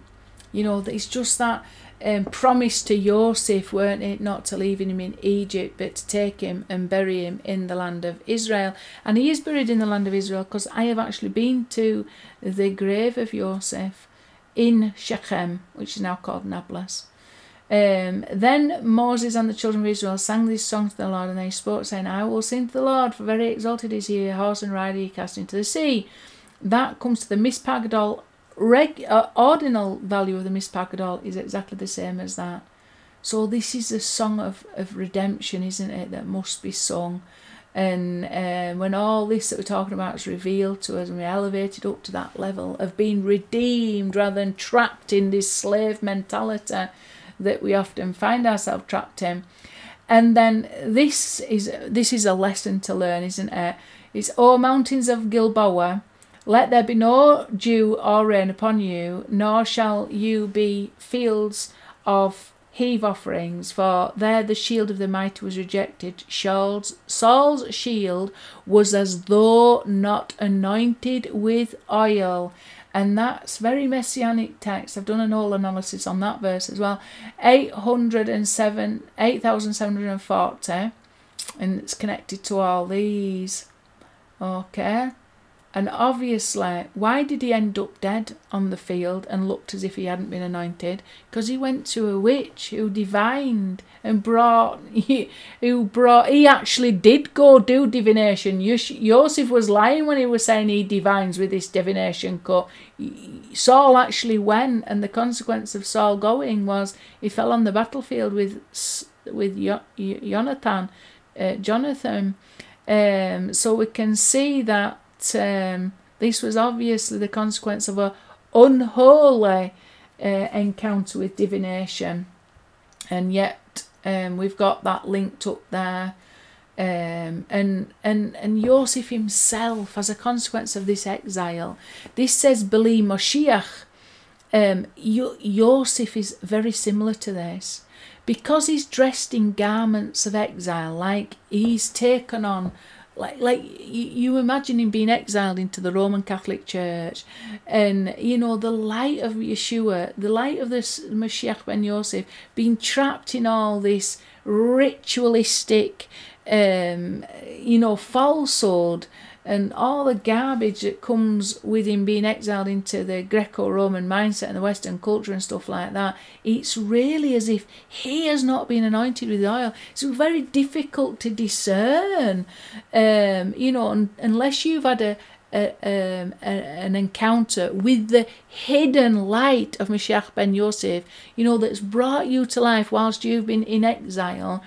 You know, it's just that um, promise to Joseph, weren't it, not to leave him in Egypt, but to take him and bury him in the land of Israel. And he is buried in the land of Israel because I have actually been to the grave of Joseph in Shechem, which is now called Nablus. Um, then Moses and the children of Israel sang this song to the Lord, and they spoke, saying, I will sing to the Lord, for very exalted is he, horse and rider he cast into the sea. That comes to the Mispah Reg, uh, ordinal value of the Mispah is exactly the same as that. So this is a song of, of redemption, isn't it, that must be sung. And uh, when all this that we're talking about is revealed to us and we're elevated up to that level of being redeemed rather than trapped in this slave mentality, that we often find ourselves trapped in. And then this is this is a lesson to learn, isn't it? It's O mountains of Gilboa, let there be no dew or rain upon you, nor shall you be fields of heave offerings, for there the shield of the mighty was rejected. Saul's, shield was as though not anointed with oil, and that's very messianic text. I've done an whole analysis on that verse as well. 807, 8,740, and it's connected to all these. Okay. And obviously, why did he end up dead on the field and looked as if he hadn't been anointed? Because he went to a witch who divined and brought, he, who brought, he actually did go do divination. Joseph was lying when he was saying he divines with this divination cut. Saul actually went, and the consequence of Saul going was he fell on the battlefield with with Jonathan, uh, Jonathan. Um, so we can see that um, this was obviously the consequence of a unholy uh, encounter with divination, and yet um, we've got that linked up there. Um, and and and Joseph himself, as a consequence of this exile, this says Beli Moshiach. Um, Joseph is very similar to this because he's dressed in garments of exile, like he's taken on like like you, imagine him being exiled into the Roman Catholic Church, and you know the light of Yeshua, the light of this Mashiach ben Yosef, being trapped in all this ritualistic, um, you know, falsehood and all the garbage that comes with him being exiled into the Greco-Roman mindset and the Western culture and stuff like that, it's really as if he has not been anointed with oil. It's very difficult to discern, um, you know, un- unless you've had a, a, um, a, an encounter with the hidden light of Mashiach ben Yosef, you know, that's brought you to life whilst you've been in exile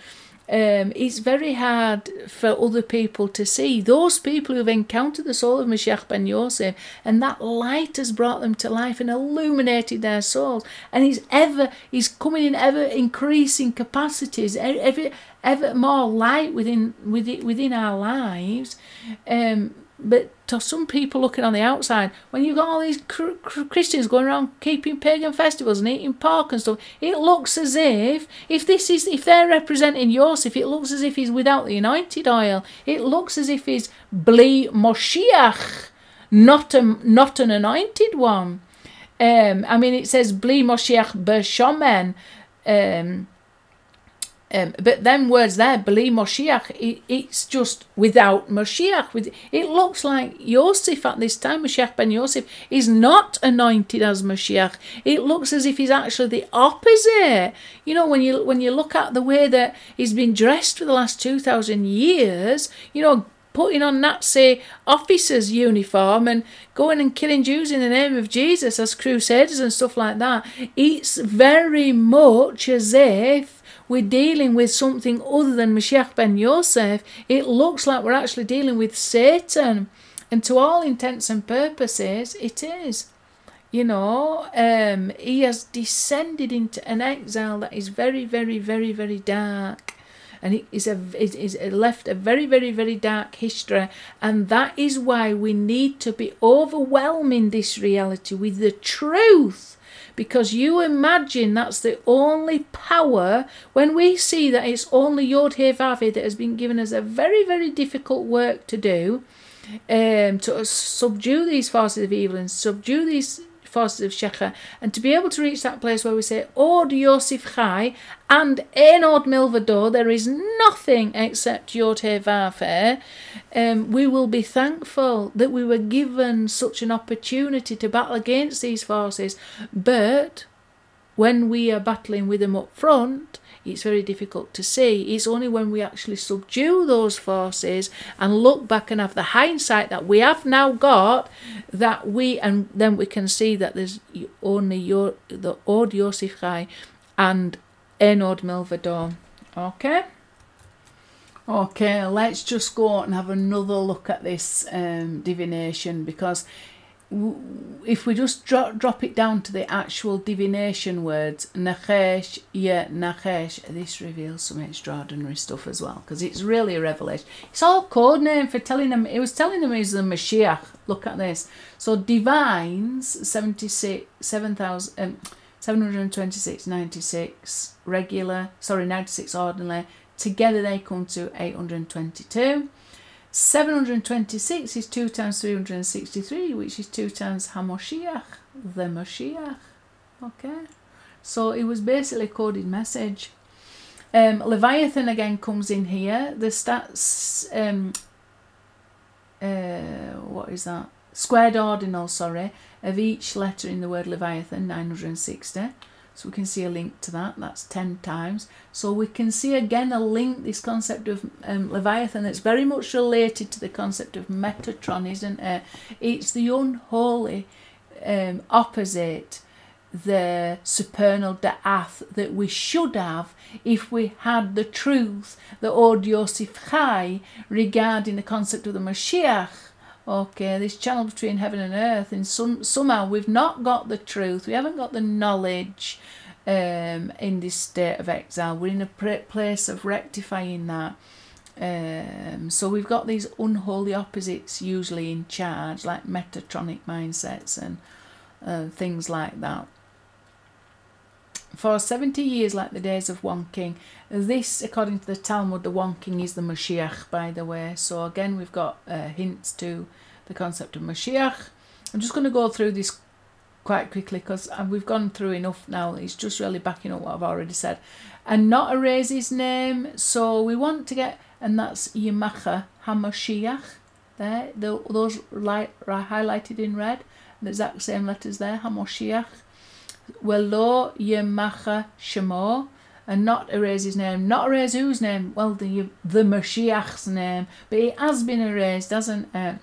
um, it's very hard for other people to see. Those people who've encountered the soul of Mashiach ben Yosef, and that light has brought them to life and illuminated their souls. And he's ever, he's coming in ever increasing capacities, ever, ever more light within within within our lives. Um, but to some people looking on the outside, when you've got all these Christians going around keeping pagan festivals and eating pork and stuff, it looks as if if this is if they're representing Yosef, it looks as if he's without the anointed oil. It looks as if he's bli Moshiach, not a not an anointed one. Um, I mean, it says bli Moshiach bershomen. Um, um, but them words there, believe Moshiach, it, it's just without Moshiach. With it looks like Yosef at this time, Moshiach ben Yosef, is not anointed as Moshiach. It looks as if he's actually the opposite. You know, when you when you look at the way that he's been dressed for the last two thousand years, you know, putting on Nazi officers' uniform and going and killing Jews in the name of Jesus as crusaders and stuff like that. It's very much as if we're dealing with something other than Mashiach ben Yosef, it looks like we're actually dealing with Satan. And to all intents and purposes, it is. You know, um, he has descended into an exile that is very, very, very, very dark. And it is a is left a very, very, very dark history. And that is why we need to be overwhelming this reality with the truth because you imagine that's the only power when we see that it's only Yod Vavi that has been given us a very, very difficult work to do um, to subdue these forces of evil and subdue these forces of Shecha, and to be able to reach that place where we say, Od Yosef Chai and in Od Milvador, there is nothing except Yod He um, we will be thankful that we were given such an opportunity to battle against these forces. But when we are battling with them up front, it's very difficult to see. It's only when we actually subdue those forces and look back and have the hindsight that we have now got that we and then we can see that there's only your the Od Yosef Chai and Enod Milvador. Okay. Okay, let's just go out and have another look at this um, divination because if we just drop, drop it down to the actual divination words, Nachesh, yeah, Nachesh, this reveals some extraordinary stuff as well, because it's really a revelation. It's all code name for telling them, it was telling them he's the Mashiach. Look at this. So divines, 76, 7,000, um, 726, 96, regular, sorry, 96 ordinary, together they come to 822. 726 is 2 times 363, which is 2 times Hamoshiach, the Moshiach. Okay, so it was basically coded message. Um, Leviathan again comes in here. The stats, um, uh, what is that? Squared ordinal, sorry, of each letter in the word Leviathan, 960. So we can see a link to that, that's 10 times. So we can see again a link, this concept of um, Leviathan that's very much related to the concept of Metatron, isn't it? It's the unholy um, opposite the supernal da'ath that we should have if we had the truth, the Od Yosef Chai, regarding the concept of the Mashiach okay, this channel between heaven and earth, and some, somehow we've not got the truth, we haven't got the knowledge um, in this state of exile. We're in a place of rectifying that. Um, so we've got these unholy opposites usually in charge, like metatronic mindsets and uh, things like that. For 70 years, like the days of one king, this, according to the Talmud, the one king is the Mashiach, by the way. So again, we've got uh, hints to the concept of Mashiach. I'm just going to go through this quite quickly because uh, we've gone through enough now. It's just really backing up what I've already said. And not erase his name. So we want to get, and that's Yemacha HaMashiach. There, the, those light, highlighted in red, the exact same letters there, HaMashiach. Welo Yemacha Shemo, and not erase his name. Not erase whose name? Well, the the Mashiach's name, but it has been erased, doesn't it?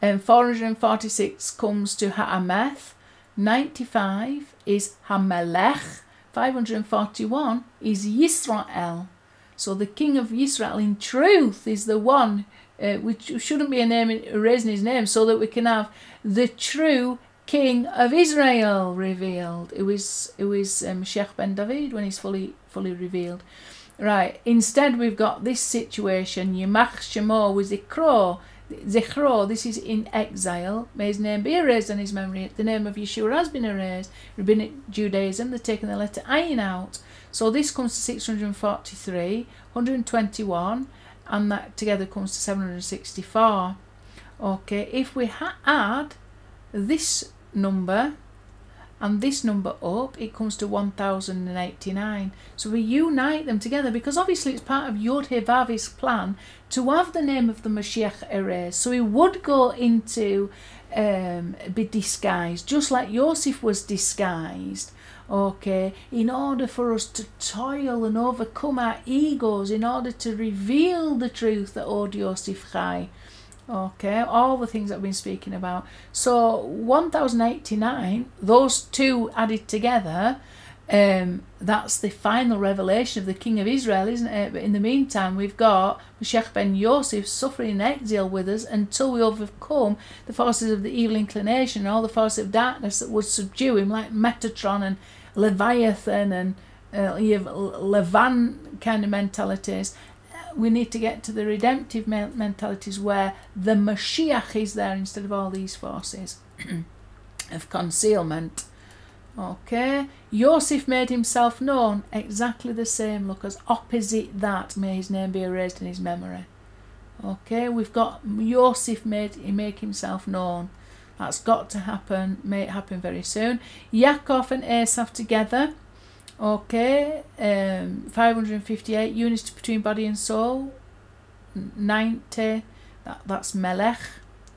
And 446 comes to Ha'ameth. 95 is Hamelech. 541 is Yisrael. So the king of Israel in truth is the one uh, which shouldn't be a name erasing his name so that we can have the true king of Israel revealed. It was it was um, Sheikh Ben David when he's fully fully revealed. Right. Instead, we've got this situation. Yemach Shemo with Zikro. Zichro, this is in exile. May his name be erased on his memory. The name of Yeshua has been erased. Rabbinic Judaism, they're taking the letter Ayin out. So this comes to 643, 121, and that together comes to 764. Okay, if we add this number and this number up, it comes to 1089. So we unite them together because obviously it's part of Yod Vavi's plan to have the name of the Mashiach erased. So he would go into um, be disguised, just like Yosef was disguised. Okay, in order for us to toil and overcome our egos, in order to reveal the truth that Od Yosef Chai okay all the things I've been speaking about so 1089 those two added together um, that's the final revelation of the King of Israel, isn't it? But in the meantime, we've got Sheikh ben Yosef suffering in exile with us until we overcome the forces of the evil inclination and all the forces of darkness that would subdue him, like Metatron and Leviathan and uh, you have Levan kind of mentalities we need to get to the redemptive mentalities where the Mashiach is there instead of all these forces [CLEARS THROAT] of concealment. Okay, Yosef made himself known, exactly the same. Look, as opposite that, may his name be erased in his memory. Okay, we've got Yosef made make himself known. That's got to happen. May it happen very soon. Yaakov and Esav together. Okay, um, 558 units between body and soul. 90, that, that's Melech.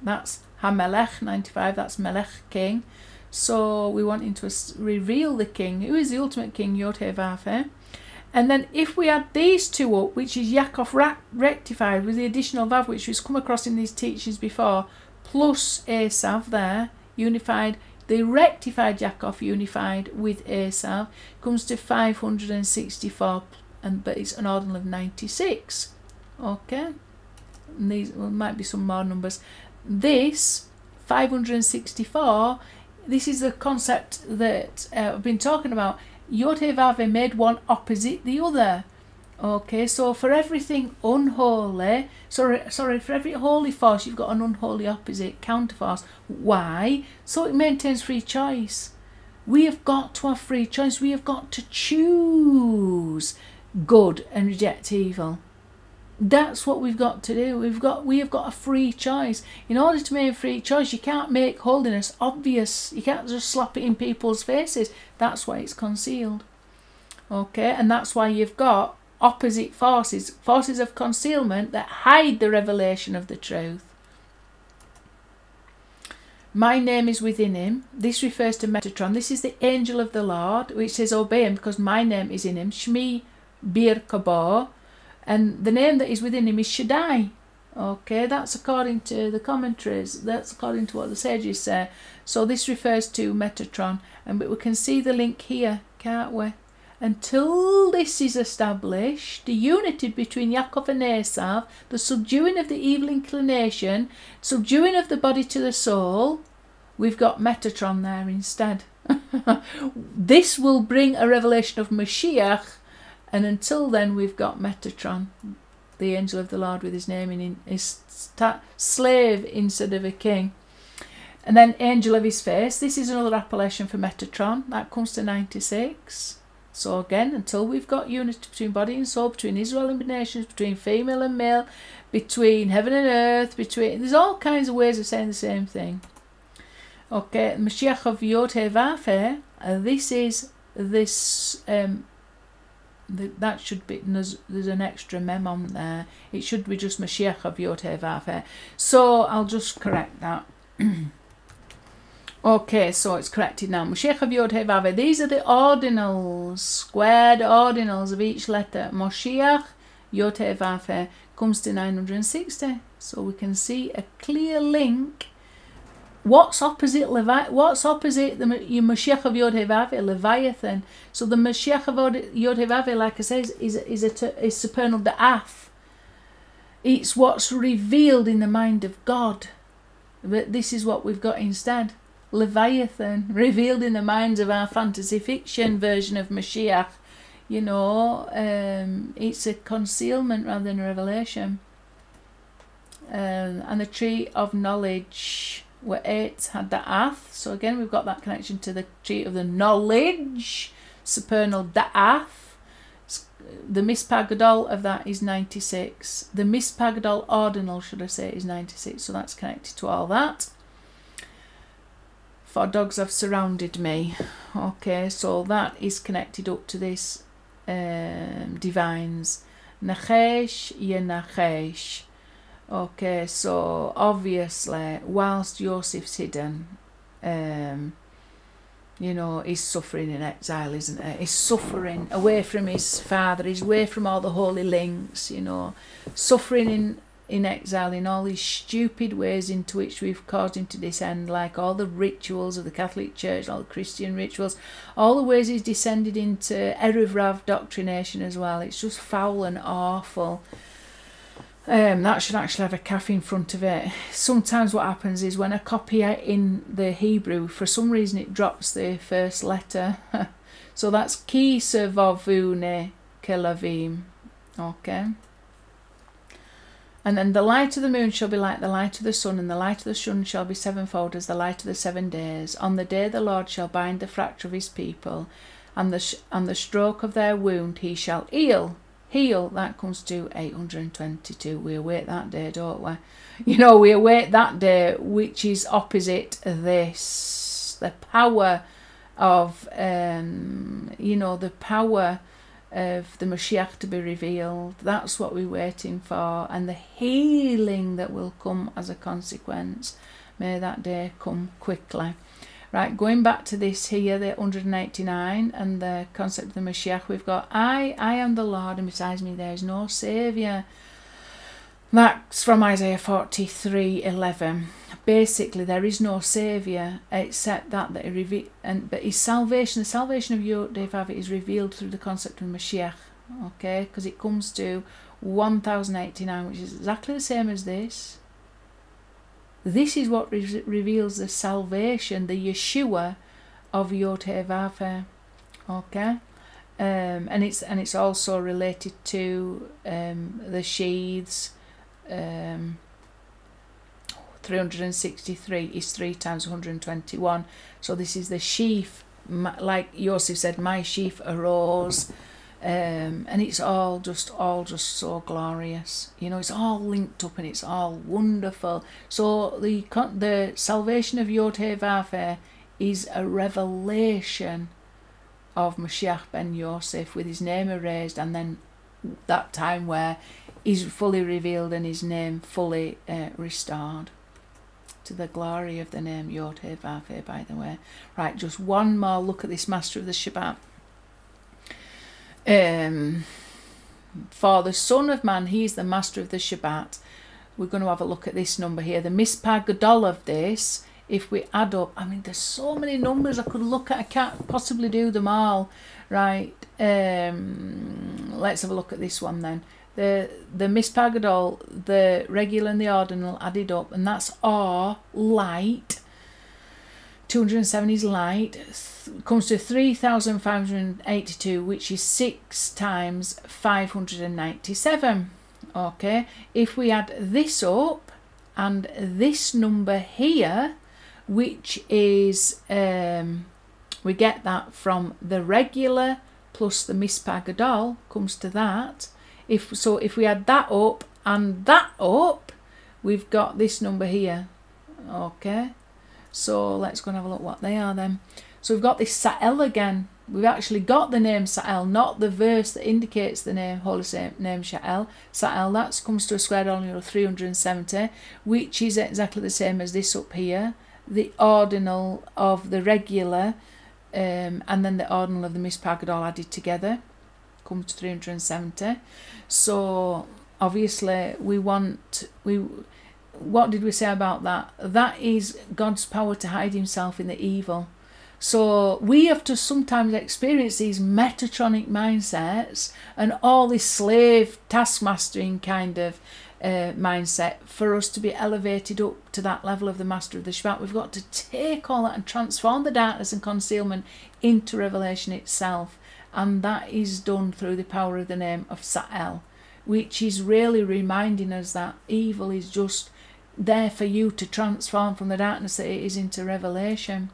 That's Hamelech, 95, that's Melech, king. So we want him to reveal the king, who is the ultimate king, Yod And then if we add these two up, which is Yaakov rectified with the additional Vav, which we've come across in these teachings before, plus Esav there, unified, the rectified Yaakov unified with Esav comes to 564, and but it's an ordinal of 96. Okay, and these well, might be some more numbers. This 564 this is the concept that uh, I've been talking about. Yod made one opposite the other. Okay, so for everything unholy, sorry, sorry, for every holy force, you've got an unholy opposite counterforce. Why? So it maintains free choice. We have got to have free choice. We have got to choose good and reject evil. That's what we've got to do. We've got we have got a free choice. In order to make a free choice, you can't make holiness obvious. You can't just slap it in people's faces. That's why it's concealed. Okay, and that's why you've got opposite forces, forces of concealment that hide the revelation of the truth. My name is within him. This refers to Metatron. This is the angel of the Lord, which says obey him because my name is in him. Shmi Bir Kabor and the name that is within him is Shaddai. Okay, that's according to the commentaries. That's according to what the sages say. So this refers to Metatron, and we can see the link here, can't we? Until this is established, the unity between Yaakov and Esav, the subduing of the evil inclination, subduing of the body to the soul, we've got Metatron there instead. [LAUGHS] this will bring a revelation of Mashiach and until then, we've got Metatron, the angel of the Lord with his name in his slave instead of a king. And then angel of his face. This is another appellation for Metatron. That comes to 96. So again, until we've got unity between body and soul, between Israel and nations, between female and male, between heaven and earth, between there's all kinds of ways of saying the same thing. Okay, Mashiach of Yod Vafe, this is this um, that should be there's, there's an extra mem on there. It should be just Mashiach of Yotevave so I'll just correct that [CLEARS THROAT] okay so it's corrected now Mashiach of Yotevave these are the ordinals squared ordinals of each letter Moshiach Yod Yotevave comes to 960 so we can see a clear link What's opposite Levi- What's opposite the Mashiach of Yod Hevave, Leviathan? So the Mashiach of Yod Hevave, like I said, is is a is supernal da'af. It's what's revealed in the mind of God. But this is what we've got instead. Leviathan, revealed in the minds of our fantasy fiction version of Mashiach. You know, um, it's a concealment rather than a revelation. Um, and the tree of knowledge where it had the ath. So again, we've got that connection to the tree of the knowledge, supernal da'ath. The mispagadol of that is 96. The mispagadol ordinal, should I say, is 96. So that's connected to all that. For dogs have surrounded me. Okay, so that is connected up to this um, divines. Nachesh, ye nachesh. Okay, so obviously, whilst Joseph's hidden, um, you know, he's suffering in exile, isn't he? He's suffering away from his father, he's away from all the holy links, you know, suffering in, in exile in all these stupid ways into which we've caused him to descend, like all the rituals of the Catholic Church, all the Christian rituals, all the ways he's descended into Erev Rav doctrination as well. It's just foul and awful. Um, that should actually have a calf in front of it. Sometimes what happens is when I copy it in the Hebrew, for some reason it drops the first letter. [LAUGHS] so that's ki sevovune kelavim. Okay. And then the light of the moon shall be like the light of the sun, and the light of the sun shall be sevenfold as the light of the seven days. On the day the Lord shall bind the fracture of his people, and the and the stroke of their wound he shall heal. Heal. That comes to 822. We await that day, don't we? You know, we await that day, which is opposite this. The power of, um, you know, the power of the Mashiach to be revealed. That's what we're waiting for, and the healing that will come as a consequence. May that day come quickly. Right, going back to this here, the 189 and the concept of the Mashiach, we've got I, I am the Lord, and besides me there is no Saviour. That's from Isaiah 43 11. Basically, there is no Saviour except that that he and but his salvation, the salvation of Yod is revealed through the concept of Mashiach, okay? Because it comes to 1089, which is exactly the same as this. This is what re- reveals the salvation, the Yeshua of Yod okay? Um, and it's and it's also related to um, the sheaths um, 363 is 3 times 121. So this is the sheaf, like Yosef said, my sheaf arose. Um, and it's all just all just so glorious you know it's all linked up and it's all wonderful so the con the salvation of Yod He is a revelation of Mashiach ben Yosef with his name erased and then that time where is fully revealed and his name fully uh, restored. To the glory of the name Yod by the way. Right, just one more look at this Master of the Shabbat. Um, for the Son of Man, he is the Master of the Shabbat. We're going to have a look at this number here. The Mispah Gadol of this, if we add up, I mean, there's so many numbers I could look at. I can't possibly do them all. Right, um, let's have a look at this one then the the Mispah Gadol, the regular and the ordinal added up, and that's R light. 270 is light, comes to 3,582, which is 6 times 597. Okay, if we add this up and this number here, which is, um, we get that from the regular plus the Mispah Gadol, comes to that. If so, if we add that up and that up, we've got this number here. Okay, so let's go and have a look what they are then. So we've got this Sa'el again. We've actually got the name Sa'el, not the verse that indicates the name, holy name Sha'el. Sa'el, that comes to a square only of 370, which is exactly the same as this up here. The ordinal of the regular, um, and then the ordinal of the Mispah all added together to 370 so obviously we want we what did we say about that? That is god's power to hide himself in the evil. So we have to sometimes experience these metatronic mindsets and all this slave taskmastering kind of uh, mindset for us to be elevated up to that level of the master of the Shabbat. We've got to take all that and transform the darkness and concealment into revelation itself and that is done through the power of the name of Sa'el, which is really reminding us that evil is just there for you to transform from the darkness that it is into revelation.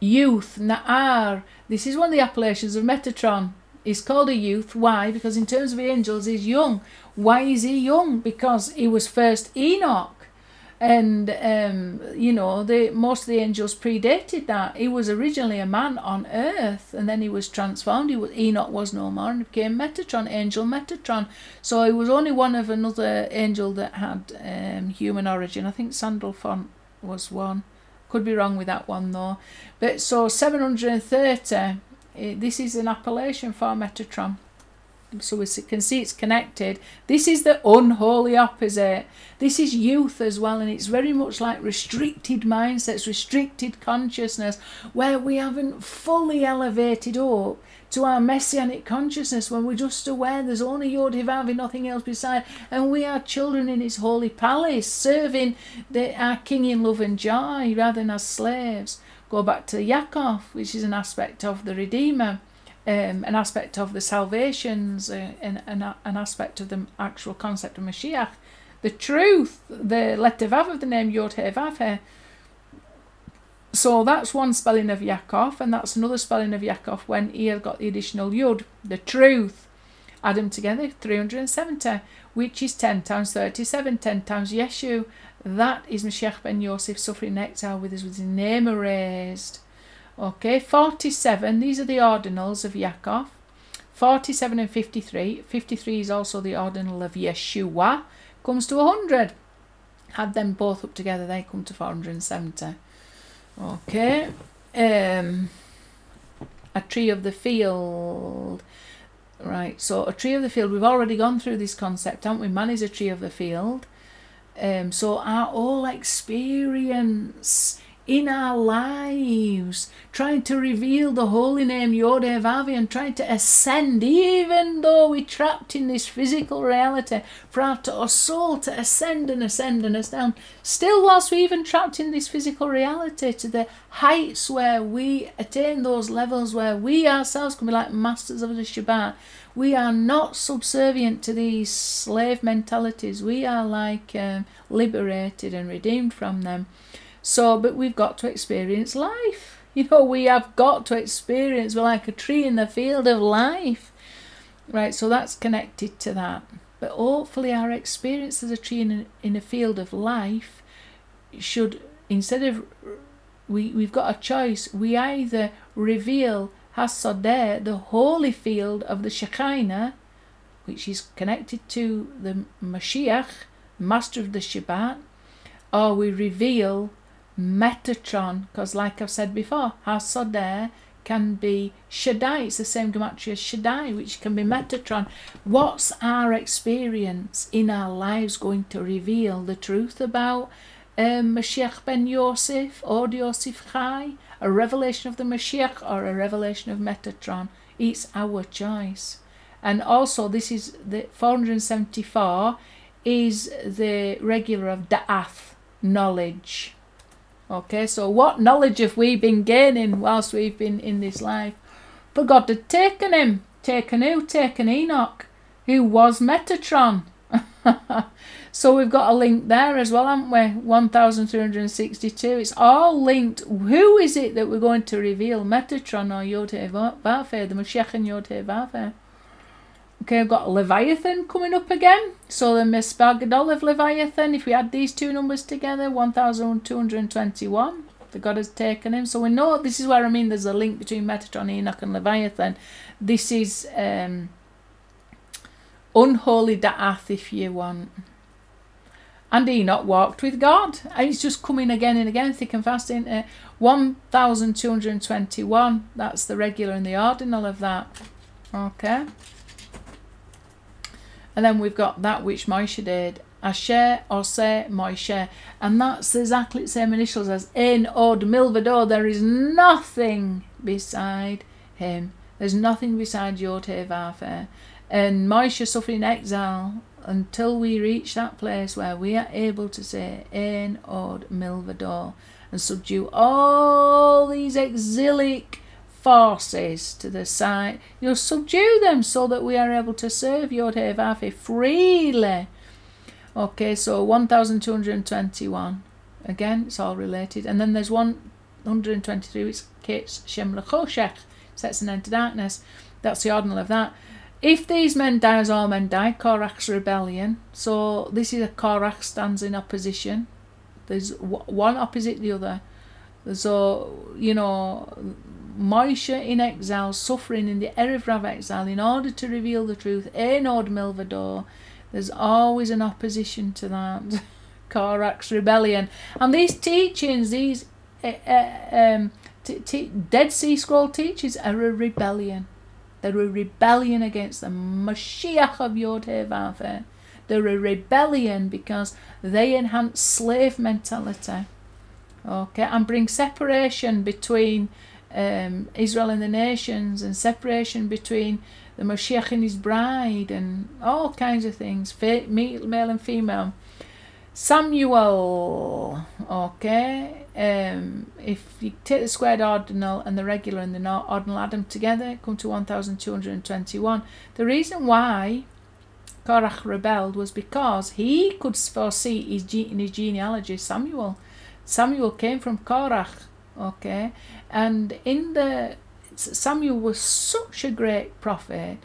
Youth, Na'ar, ah, this is one of the appellations of Metatron. He's called a youth. Why? Because in terms of angels, he's young. Why is he young? Because he was first Enoch and um, you know the most of the angels predated that. He was originally a man on earth and then he was transformed. He was enoch was no more and became metatron angel metatron. So he was only one of another angel that had um, human origin. I think sandalphon was one. Could be wrong with that one though. But so 730 eh, this is an appellation for metatron so we can see it's connected. This is the unholy opposite. This is youth as well, and it's very much like restricted mindsets, restricted consciousness, where we haven't fully elevated up to our messianic consciousness when we're just aware there's only Yod Hivavi, nothing else beside, and we are children in His holy palace, serving the, our King in love and joy rather than as slaves. Go back to Yaakov, which is an aspect of the Redeemer um, an aspect of the salvations, uh, and an, an aspect of the actual concept of Mashiach. The truth, the letevav of the name Yod He. So that's one spelling of Yaakov, and that's another spelling of Yaakov when he had got the additional Yod, the truth. Add them together, 370, which is 10 times 37, 10 times Yeshu. That is Mashiach ben Yosef suffering in exile with his name erased. Okay, 47, these are the ordinals of Yaakov. 47 and 53. 53 is also the ordinal of Yeshua. Comes to 100. Add them both up together, they come to 470. Okay. Um, a tree of the field. Right, so a tree of the field, we've already gone through this concept, haven't we? Man is a tree of the field. Um, so our all experience in our lives, trying to reveal the holy name Yodevavi and trying to ascend, even though we're trapped in this physical reality, for our, our soul to ascend and ascend and ascend. Still, whilst we're even trapped in this physical reality, to the heights where we attain those levels where we ourselves can be like masters of the Shabbat, we are not subservient to these slave mentalities. We are like um, liberated and redeemed from them. So, but we've got to experience life. You know, we have got to experience, we're like a tree in the field of life. Right, so that's connected to that. But hopefully, our experience as a tree in a, in a field of life should, instead of, we, we've got a choice, we either reveal Hasodeh, the holy field of the Shekinah, which is connected to the Mashiach, master of the Shabbat, or we reveal Metatron, because like I've said before, Hasodeh can be Shaddai. It's the same gematria as Shaddai, which can be Metatron. What's our experience in our lives going to reveal the truth about um, Mashiach ben Yosef or Yosef Chai? A revelation of the Mashiach or a revelation of Metatron? It's our choice. And also, this is the 474 is the regular of Da'ath, knowledge. Okay, so what knowledge have we been gaining whilst we've been in this life? For God had taken him, taken who? Taken Enoch, who was Metatron. [LAUGHS] so we've got a link there as well, haven't we? 1362. It's all linked. Who is it that we're going to reveal? Metatron or Yod Vafe, the Mashiach and Yod Vafe? Okay, I've got Leviathan coming up again. So the Mispagadol of Leviathan, if we add these two numbers together, 1221, the God has taken him. So we know, this is where I mean there's a link between Metatron, Enoch and Leviathan. This is um, unholy Da'ath, if you want. And Enoch walked with God. And it's just coming again and again, thick and fast, isn't it? 1221, that's the regular and the ordinal of that. Okay. And then we've got that which Moshe did. Asher, Ose, Moshe. And that's exactly the same initials as in Od Milvador. There is nothing beside him. There's nothing beside Yod. And Moshe suffered in exile until we reach that place where we are able to say in Od Milvador and subdue all these exilic forces to the side. You'll subdue them so that we are able to serve Yod Vafe freely. Okay, so 1221. Again, it's all related. And then there's 123, which Kate's Shem Lechoshech, sets an end to darkness. That's the ordinal of that. If these men die as all men die, Korach's rebellion. So this is a Korach stands in opposition. There's one opposite the other. So, you know, Moshe in exile, suffering in the Erev Rav exile in order to reveal the truth, Enod Milvador. There's always an opposition to that. [LAUGHS] Korach's rebellion. And these teachings, these uh, um, Dead Sea Scroll teachings are a rebellion. They're a rebellion against the Mashiach of Yod Vav. They're a rebellion because they enhance slave mentality. Okay, and bring separation between um, Israel and the nations and separation between the Moshiach and his bride and all kinds of things, male and female. Samuel, okay, um, if you take the squared ordinal and the regular and the ordinal, add them together, come to 1221. The reason why Korach rebelled was because he could foresee his in his genealogy Samuel. Samuel came from Korach, okay, and in the Samuel was such a great prophet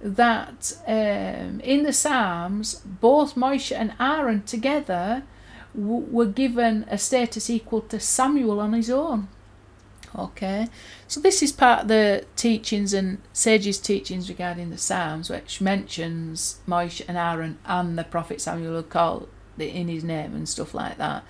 that um, in the Psalms, both Moshe and Aaron together were given a status equal to Samuel on his own. Okay, so this is part of the teachings and sages' teachings regarding the Psalms, which mentions Moshe and Aaron and the prophet Samuel called in his name and stuff like that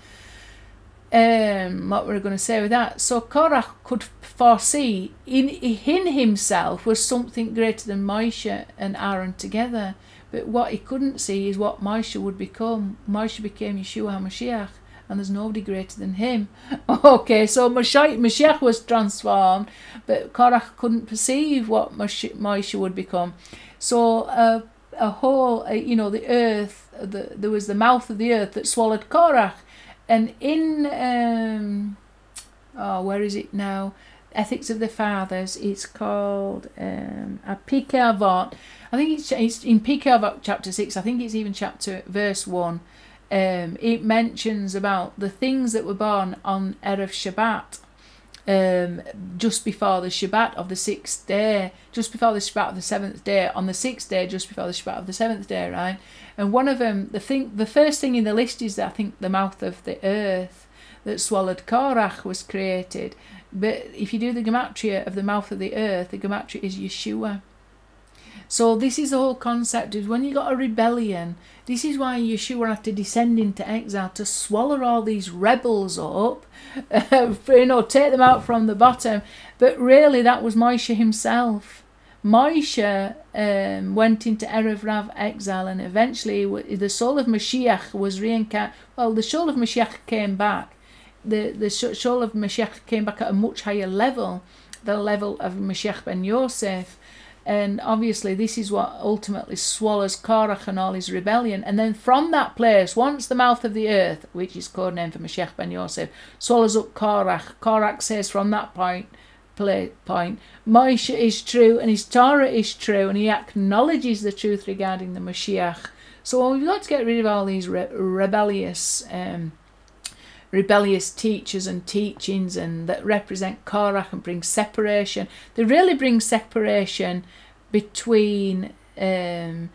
um, what we're going to say with that. So Korach could foresee in, in himself was something greater than Moshe and Aaron together. But what he couldn't see is what Moshe would become. Moshe became Yeshua HaMashiach, and there's nobody greater than him. [LAUGHS] okay, so Mashiach was transformed, but Korach couldn't perceive what Moshe would become. So uh, a whole, uh, you know, the earth, the, there was the mouth of the earth that swallowed Korach and in um, oh, where is it now? Ethics of the Fathers. It's called um, a. I think it's, it's in Pirkei Avot chapter six. I think it's even chapter verse one. Um, it mentions about the things that were born on erev Shabbat, um, just before the Shabbat of the sixth day, just before the Shabbat of the seventh day, on the sixth day, just before the Shabbat of the seventh day, right? And one of them, the thing, the first thing in the list is that I think the mouth of the earth that swallowed Korach was created. But if you do the gematria of the mouth of the earth, the gematria is Yeshua. So this is the whole concept is when you got a rebellion, this is why Yeshua had to descend into exile to swallow all these rebels up, uh, [LAUGHS] you know, take them out from the bottom. But really, that was Moshe himself. Moshe um, went into Erev Rav exile, and eventually the soul of Mashiach was reincarnated. Well, the soul of Mashiach came back. The the soul of Mashiach came back at a much higher level, the level of Mashiach ben Yosef. And obviously, this is what ultimately swallows Korach and all his rebellion. And then from that place, once the mouth of the earth, which is code name for Mashiach ben Yosef, swallows up Korach, Korach says from that point, point, Moshe is true and his Torah is true, and he acknowledges the truth regarding the Mashiach. So we've got to get rid of all these re- rebellious. Um, rebellious teachers and teachings and that represent Korach and bring separation. They really bring separation between um,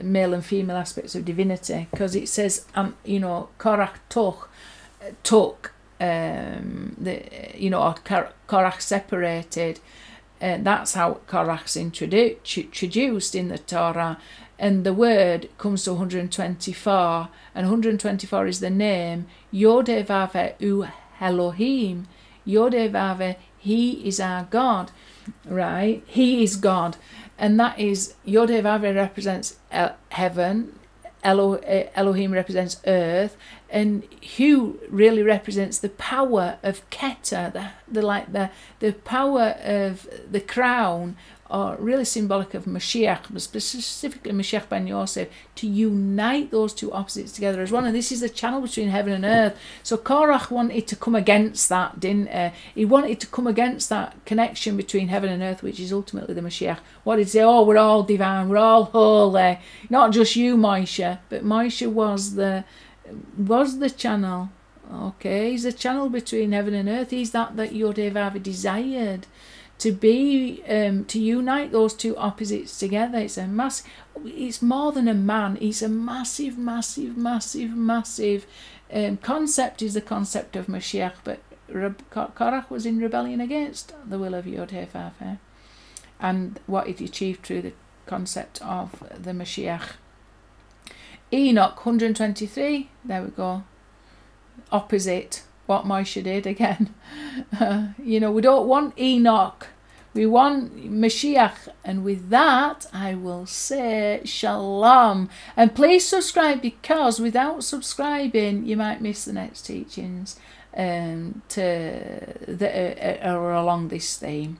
male and female aspects of divinity because it says, um, you know, Korach took, took um, the, you know, Korach separated. And that's how Korach's introduced introduced in the Torah and the word comes to 124, and 124 is the name Yodevave U Elohim. Yodevave, He is our God, right? He is God, and that is Yodevave represents heaven, Elo, Elohim represents earth, and Hu really represents the power of Keter, the, the like the the power of the crown are really symbolic of Mashiach, but specifically Mashiach ben Yosef, to unite those two opposites together as one. And this is the channel between heaven and earth. So Korach wanted to come against that, didn't he? He wanted to come against that connection between heaven and earth, which is ultimately the Mashiach. What did he say? Oh, we're all divine, we're all holy. Not just you, Moshe, but Moshe was the was the channel. Okay, he's the channel between heaven and earth. He's that that Yodevav desired to be um, to unite those two opposites together it's a mass it's more than a man it's a massive massive massive massive um, concept is the concept of Mashiach but Korach was in rebellion against the will of Yod Heh and what it achieved through the concept of the Mashiach Enoch 123 there we go opposite what Moshe did again. Uh, [LAUGHS] you know, we don't want Enoch. We want Mashiach. And with that, I will say Shalom. And please subscribe because without subscribing, you might miss the next teachings um, to that are along this theme.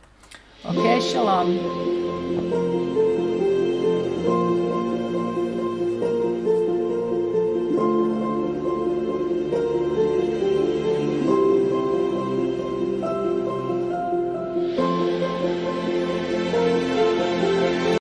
Okay, Shalom.